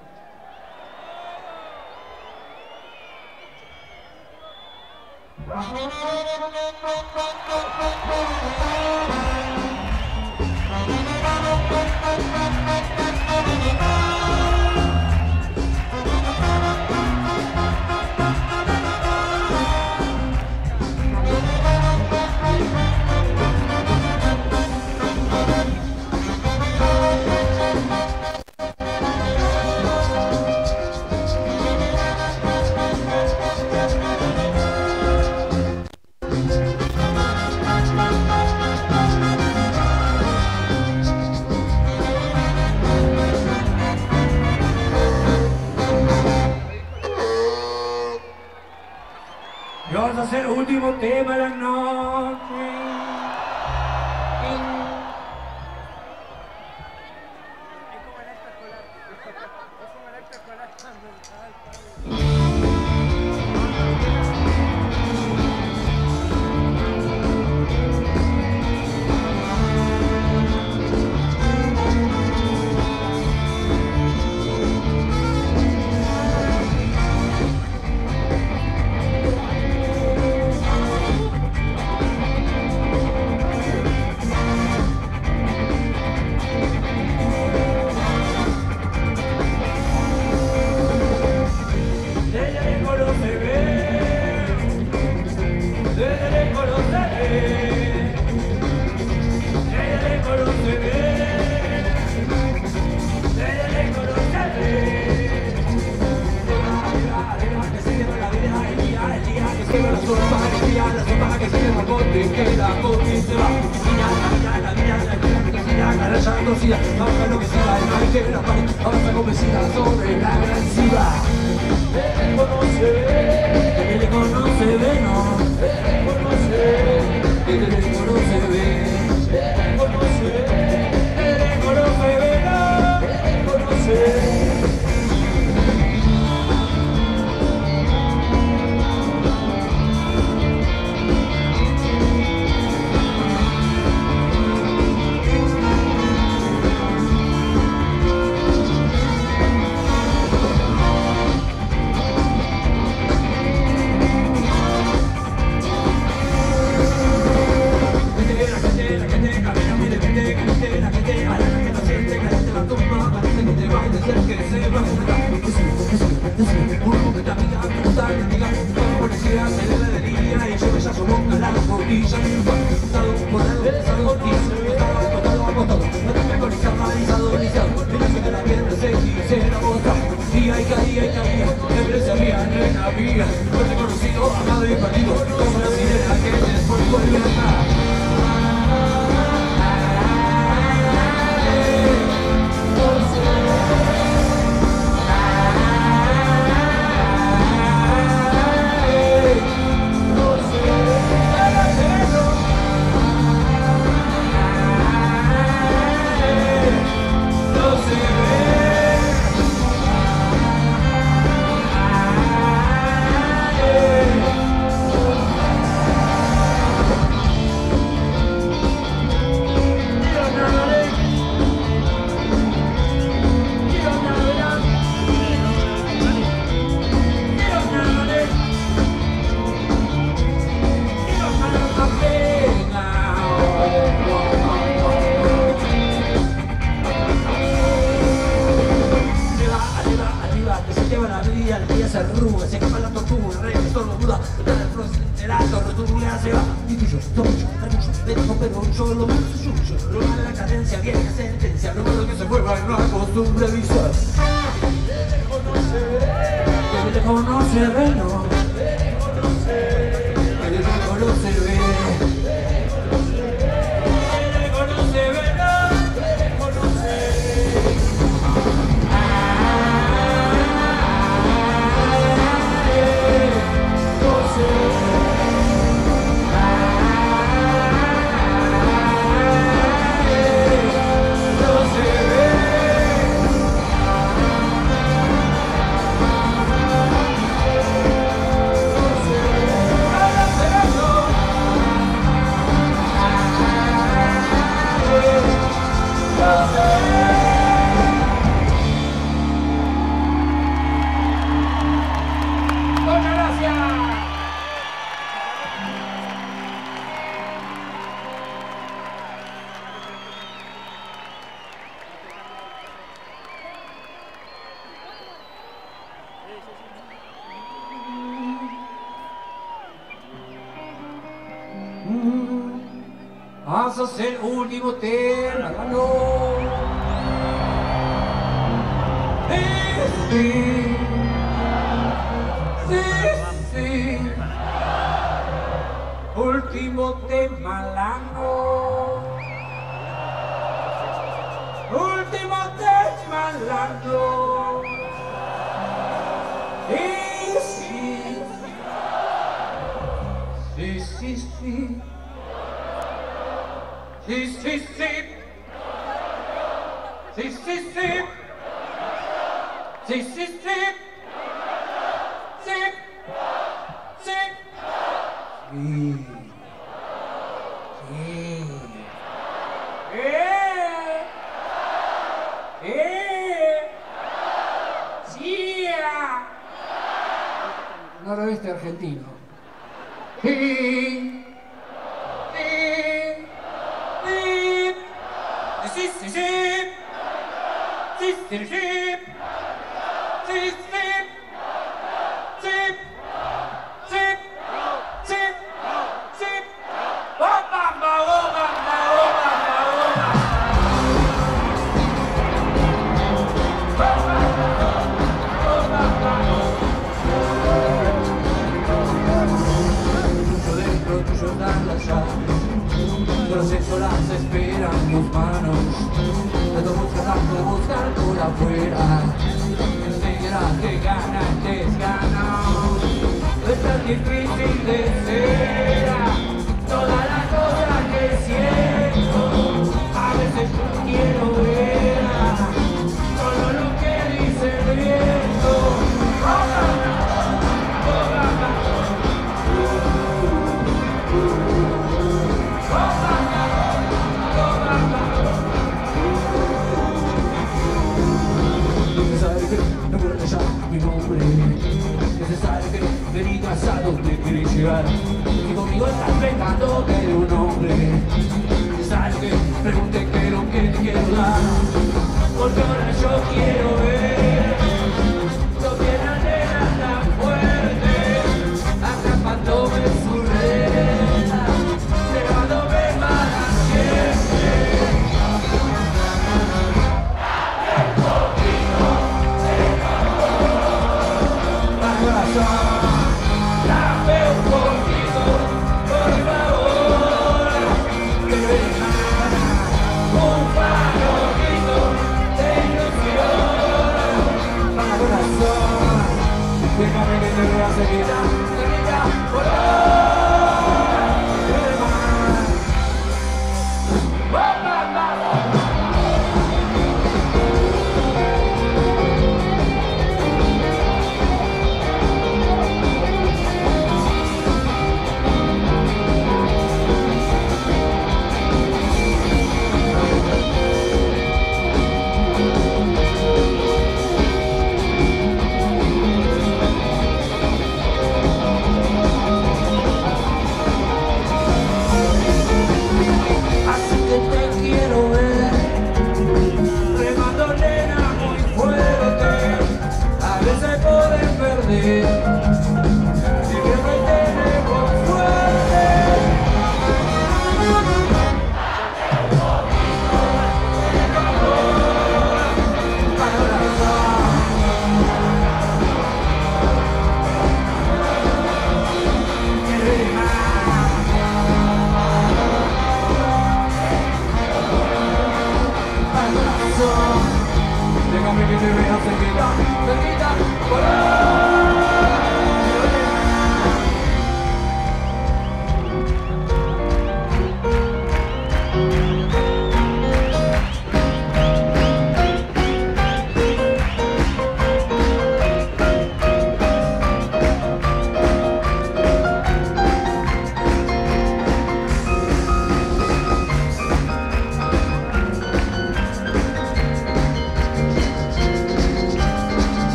El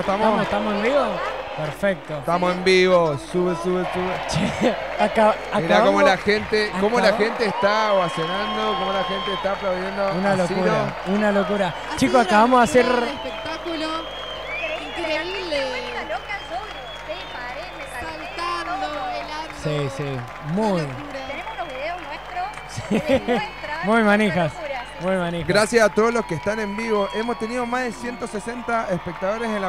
Estamos, estamos, estamos. ¿Estamos en vivo? Perfecto. Estamos en vivo, sube, sube, sube. Acá, Mira cómo la gente, cómo la gente está ovacionando, cómo la gente está aplaudiendo. Una locura, Ciro. una locura. Chicos, acabamos de hacer. espectáculo increíble. Saltando, Sí, sí. Muy. Tenemos unos videos nuestros Muy manijas. Muy manijas. Gracias a todos los que están en vivo. Hemos tenido más de 160 espectadores en, la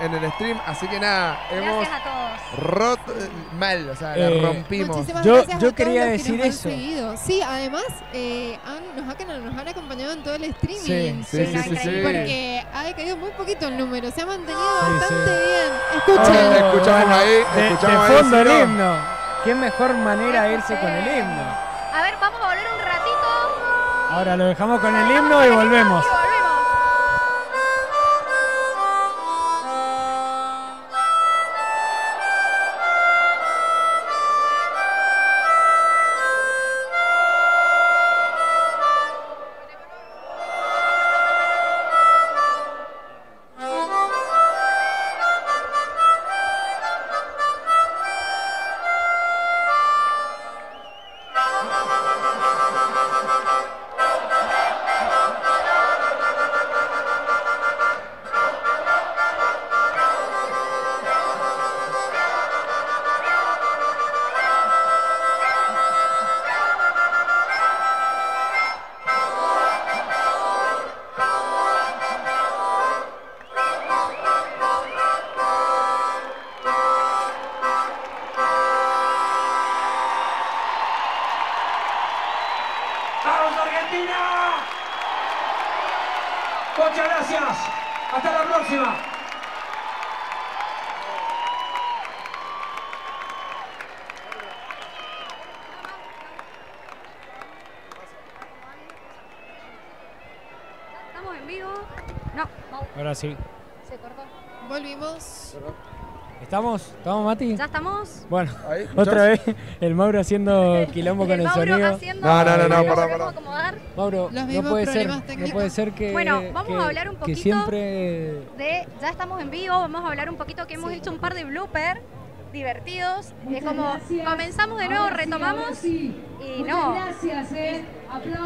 en, en el stream, así que nada, hemos Gracias a todos. roto eh, mal, o sea, la Eh, rompimos. Muchísimas Yo- gracias yo a todos quería los que decir nos han eso. seguido. Sí, además eh, han- nos, han, nos han acompañado en todo el streaming. Sí, sí, sí, sí, sí. Porque ha decaído muy poquito el número, se ha mantenido Sí, bastante sí. bien. Escuchen. escuchamos bueno, ahí, escuchamos de ahí, fondo el himno. Qué mejor manera de irse con el himno. Ahora lo dejamos con el himno y volvemos. Sí. se cortó. Volvimos. ¿Estamos? ¿Estamos, Mati? ¿Ya estamos? Bueno, otra vez el Mauro haciendo quilombo con el Mauro sonido. haciendo- No, no, no, no, perdón. acomodar Mauro, Los no mismos puede ser, problemas no técnicos. puede ser que, Bueno, vamos que- a hablar un que poquito siempre de, ya estamos en vivo, vamos a hablar un poquito que hemos hecho un par de bloopers divertidos. Es como comenzamos de nuevo, retomamos y no. Gracias, eh.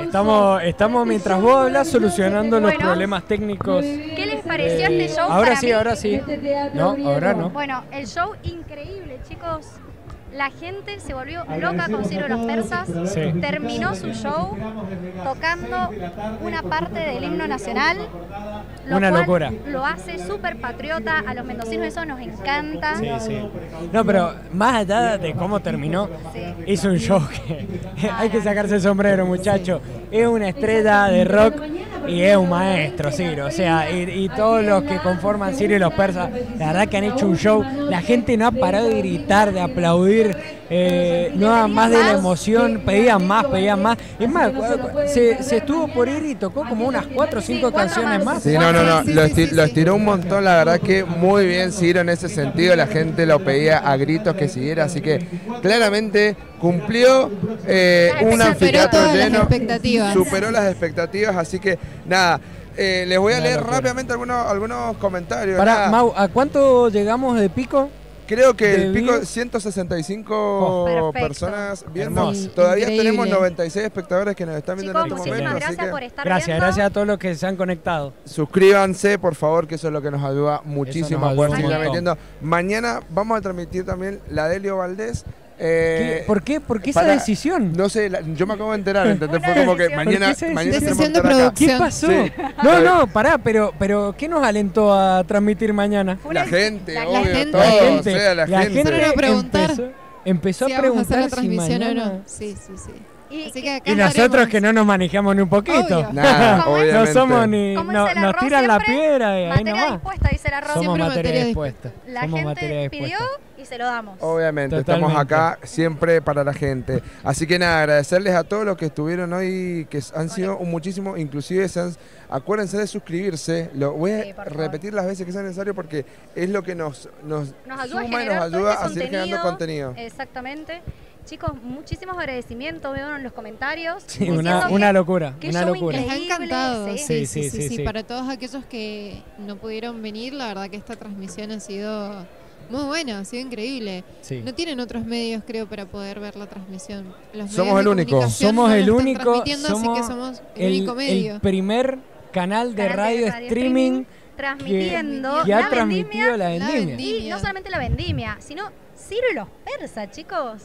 Estamos, estamos mientras vos hablas solucionando los problemas técnicos. ¿Qué les pareció Eh, este show? ahora para sí, mí? ahora sí. Este teatro No, ahora no. Bueno, el show increíble, chicos. La gente se volvió loca con Ciro los Persas. Sí. Terminó su show tocando una parte del himno nacional. Lo Una cual locura. Lo hace súper patriota. A los mendocinos eso nos encanta. Sí, sí. No, pero más allá de cómo terminó, hizo un show que hay que sacarse el sombrero, muchacho. Es una estrella de rock y es un maestro, Ciro. O sea, y, y todos los que conforman Ciro y los persas, la verdad que han hecho un show. La gente no ha parado de gritar, de aplaudir. Eh, no da más de la emoción, pedían más, pedían más. Es más, se, se estuvo por ir y tocó como unas cuatro o cinco canciones más. Sí, no, no, no, lo, esti- lo estiró un montón, la verdad que muy bien Ciro en ese sentido, la gente lo pedía a gritos que siguiera, así que claramente cumplió eh, un anfiteatro las lleno, superó las expectativas, así que nada, eh, les voy a leer rápidamente algunos, algunos comentarios. Para, nada. Mau, ¿a cuánto llegamos de pico? Creo que el pico views? 165 Oh. Perfecto. personas viendo. Hermoso. Todavía Increíble. tenemos 96 espectadores que nos están viendo Chicos, en este muchísimas momento. así gracias que por estar Gracias, viendo. gracias a todos los que se han conectado. suscríbanse, por favor, que eso es lo que nos ayuda muchísimo nos a poder seguir metiendo. Mañana vamos a transmitir también la de Elio Valdés. Eh, ¿Qué? ¿Por qué? ¿Por qué esa para- decisión? No sé, la- yo me acabo de enterar, ¿entendés? Fue como que mañana, ¿Por qué esa mañana que de acá. ¿Qué producción? pasó? Sí. No, no, pará, pero, pero ¿qué nos alentó a transmitir mañana? Fue La gente, la- obvio, gente. todo, La o gente, sea, la, la gente. gente preguntar empezó, empezó si a vamos a hacer preguntar la si transmisión o mañana... no. Sí, sí, sí. Y, que nosotros que no nos manejamos ni un poquito. Obvio. Nah. No somos ni... no- nos tiran la piedra y ahí materia nomás. dispuesta, dice arroz. Somos Siempre materia materia dispuesta. La Somos gente materia pidió y se lo damos. Obviamente, Totalmente. estamos acá siempre para la gente. Así que nada, agradecerles a todos los que estuvieron hoy, que han sido un muchísimo, inclusive se han- acuérdense de suscribirse. Lo voy a Sí, repetir las veces que sea necesario porque es lo que nos, nos, Nos ayuda a suma y nos ayuda este a seguir generando contenido. Exactamente. Chicos, muchísimos agradecimientos, veo en los comentarios. Sí, una, que- locura, que una show locura. Les ha Increíble, encantado. sí. Sí, sí, Sí, sí, sí, sí, sí. Para todos aquellos que no pudieron venir, la verdad que esta transmisión ha sido muy buena, ha sido increíble. Sí. No tienen otros medios, creo, para poder ver la transmisión. Los Somos el único. Somos no el único, transmitiendo, somos así que somos el, único medio. el primer canal de Canal de radio, streaming transmitiendo que ha la transmitido la vendimia, vendimia. Y no solamente la vendimia, sino Ciro y los persas, chicos.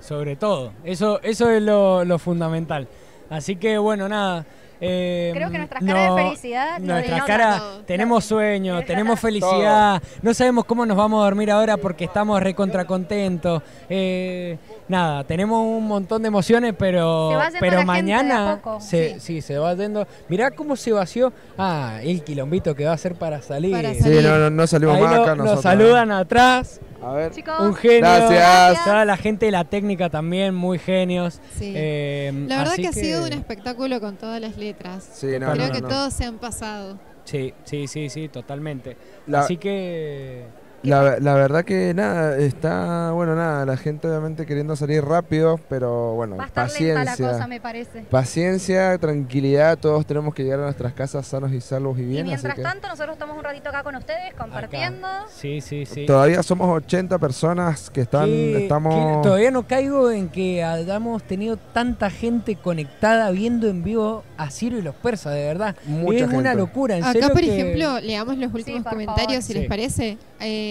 Sobre todo, eso, eso es lo, lo fundamental. Así que bueno, nada. eh, Creo que nuestras caras no- de felicidad Nuestras caras, tenemos sueños, tenemos felicidad. No sabemos cómo nos vamos a dormir ahora porque estamos recontra contentos. Eh, nada, tenemos un montón de emociones, pero, pero mañana se, sí. se va yendo. Mirá cómo se vació. Ah, el quilombito que va a ser para salir. Para Sí, no, no, no salimos Ahí más lo- acá Nos nosotros. saludan atrás. A ver. Chicos, Un genio. Gracias. Toda la gente de la técnica también, muy genios. Sí. Eh, La verdad así que ha sido un espectáculo con todas las letras. Sí, no, Creo no, que no. todos se han pasado. Sí, sí, sí, sí, totalmente. La- Así que... La, la verdad que nada, está, bueno, nada, la gente obviamente queriendo salir rápido, pero bueno, va a estar lenta paciencia. la cosa, me parece. Paciencia, tranquilidad, todos tenemos que llegar a nuestras casas sanos y salvos y Y bien, así mientras que tanto, nosotros estamos un ratito acá con ustedes, compartiendo. Sí, sí, sí. todavía somos 80 personas que están, Que- estamos... que todavía no caigo en que hayamos tenido tanta gente conectada viendo en vivo a Ciro y los persas, de verdad. Mucha es una locura, en Acá, serio por que- ejemplo, leamos los últimos por comentarios, favor. si Sí. les parece. Eh,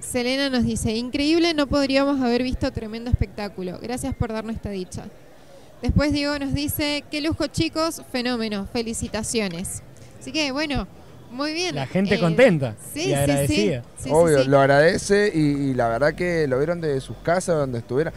Selena nos dice, increíble, no podríamos haber visto tremendo espectáculo. Gracias por darnos esta dicha. Después Diego nos dice, qué lujo chicos, fenómeno, felicitaciones. Así que bueno, muy bien. La gente Eh, contenta sí, y sí. agradecida. Sí, sí, Obvio, sí. lo agradece y, y la verdad que lo vieron de sus casas, donde estuviera.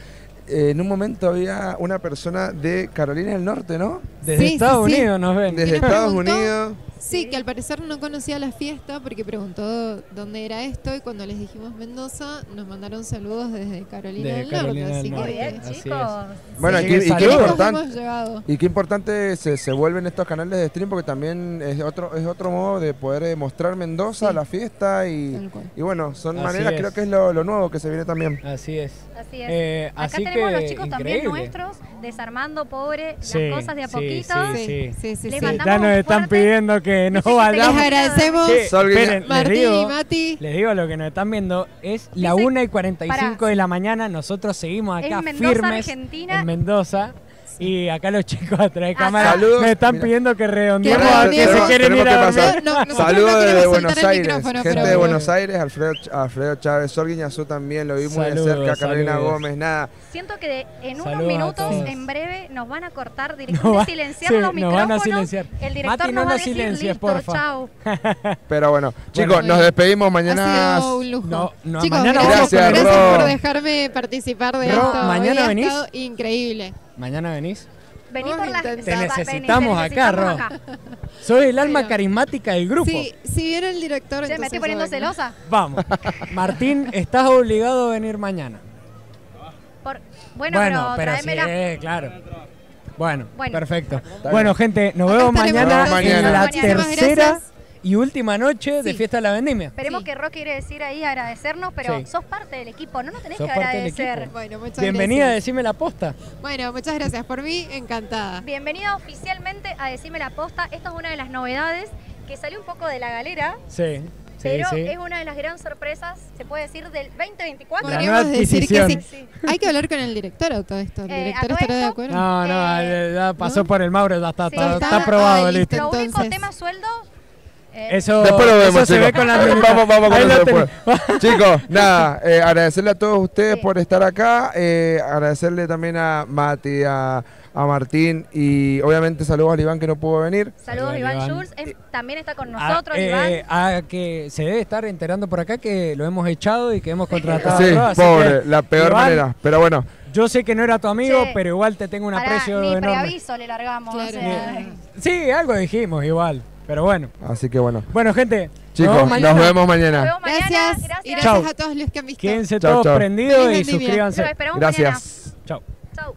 Eh, en un momento había una persona de Carolina del Norte, ¿no? Desde Estados sí. Unidos nos ven. Desde nos Estados preguntó? Unidos. Sí, que al parecer no conocía la fiesta porque preguntó dónde era esto y cuando les dijimos Mendoza nos mandaron saludos desde Carolina Desde del Carolina Norte. del Así Norte. que Bien, Así chicos. Bueno, y, qué- y qué saludos. lejos importante. hemos llegado. Y qué importante se, se vuelven estos canales de stream porque también es otro es otro modo de poder eh, mostrar Mendoza, Sí. la fiesta y, Tal cual. y bueno, son Así maneras, es. creo que es lo, lo nuevo que se viene también. Así es. Así es. Eh, Acá así tenemos que los chicos también increíble. nuestros, desarmando, pobre, Sí, las cosas de a sí, poquito. sí, sí. Sí, sí, Les sí. mandamos Ya nos un están fuerte- pidiendo que no que Les agradecemos, Sí, Sol Guiña- esperen, les Martín digo, y Mati. les digo lo que nos están viendo. Es la Dice- 1 y 45 Pará. de la mañana. Nosotros seguimos acá En Mendoza, firmes Argentina. en Mendoza. Y acá los chicos atrás de cámara Saludos. me están Mira. pidiendo que redondeemos Que a que se redondeemos. quieren Tenemos ir que a dormir. pasar. No, no, nosotros Saludos no desde queremos Buenos soltar el Aires. micrófono, Gente pero de bueno. Buenos Aires, Alfredo, Alfredo Chávez, Sol Guiñazú también, lo vi muy de Saludos, cerca, Carolina saludos. Gómez, nada. Siento que de- en unos Saludos a minutos, todos. en breve, nos van a cortar Nos directamente, va- silenciar sí, los nos micrófonos. van a silenciar. El director Mati, no nos va a nos decir, silencies, listo, porfa. chau. Pero bueno, chicos, nos despedimos mañana. Ha sido un lujo. No, no, Chicos, mañana gracias, vamos con gracias por dejarme participar de Ro, esto. ¿mañana Hoy ha venís? estado increíble. Mañana venís. Vení por las. Te vení, necesitamos te acá, Ro. acá. Soy el alma Bueno. carismática del grupo. Sí, si viene el director, Che, me estoy poniendo celosa. Vamos. Martín, estás obligado a venir mañana. Por- bueno, pero, sí, tráemela. eh, claro. Bueno, Bueno. perfecto. Bueno, gente, nos vemos mañana, en la tercera gracias. Y última noche de Sí. Fiesta de la Vendimia. Esperemos Sí. que Rock quiere decir ahí agradecernos, pero Sí. sos parte del equipo, no nos tenés Sos que agradecer. Bueno, muchas Bienvenida, gracias. decime la posta. Bueno, muchas gracias. Por mí, encantada. Bienvenida oficialmente a Decime la Posta. Esta es una de las novedades que salió un poco de la galera, Sí, pero sí. es una de las gran sorpresas, se puede decir, del 2024. La Podríamos nueva decir que adquisición. sí. Hay que hablar con el director a todo esto. ¿El Eh, director ¿a estará de acuerdo? No, no, Eh, ya pasó ¿no? por el Mauro, ya está, Sí. está, Está- está aprobado, ah, listo. Lo único Entonces- tema sueldo. Eh, Eso, Después lo vemos, eso se ve con la Vamos, vamos con eso después. Chicos, nada, eh, agradecerle a todos ustedes Sí. por estar acá, eh, agradecerle también a Mati, a, a Martín y obviamente saludos al Iván que no pudo venir. Saludos, Iván, Iván. Jules. es- también está con Ah, nosotros, eh, Iván. a que se debe estar enterando por acá que lo hemos echado y que hemos contratado. Sí, a pobre, que, la peor Iván, manera, pero bueno. Yo sé que no era tu amigo, Che, pero igual te tengo un Pará, aprecio ni enorme. preaviso le largamos. o Claro. sea, Sí, algo dijimos igual, pero bueno. Así que bueno. Bueno, gente, Chicos, nos vemos mañana. nos vemos nos mañana. vemos mañana. Gracias. Y Gracias. gracias Chau. a todos los que han visto. Quédense Chau, todos chau. prendidos Feliz y suscríbanse. Pero esperamos Gracias. Chao. Chau.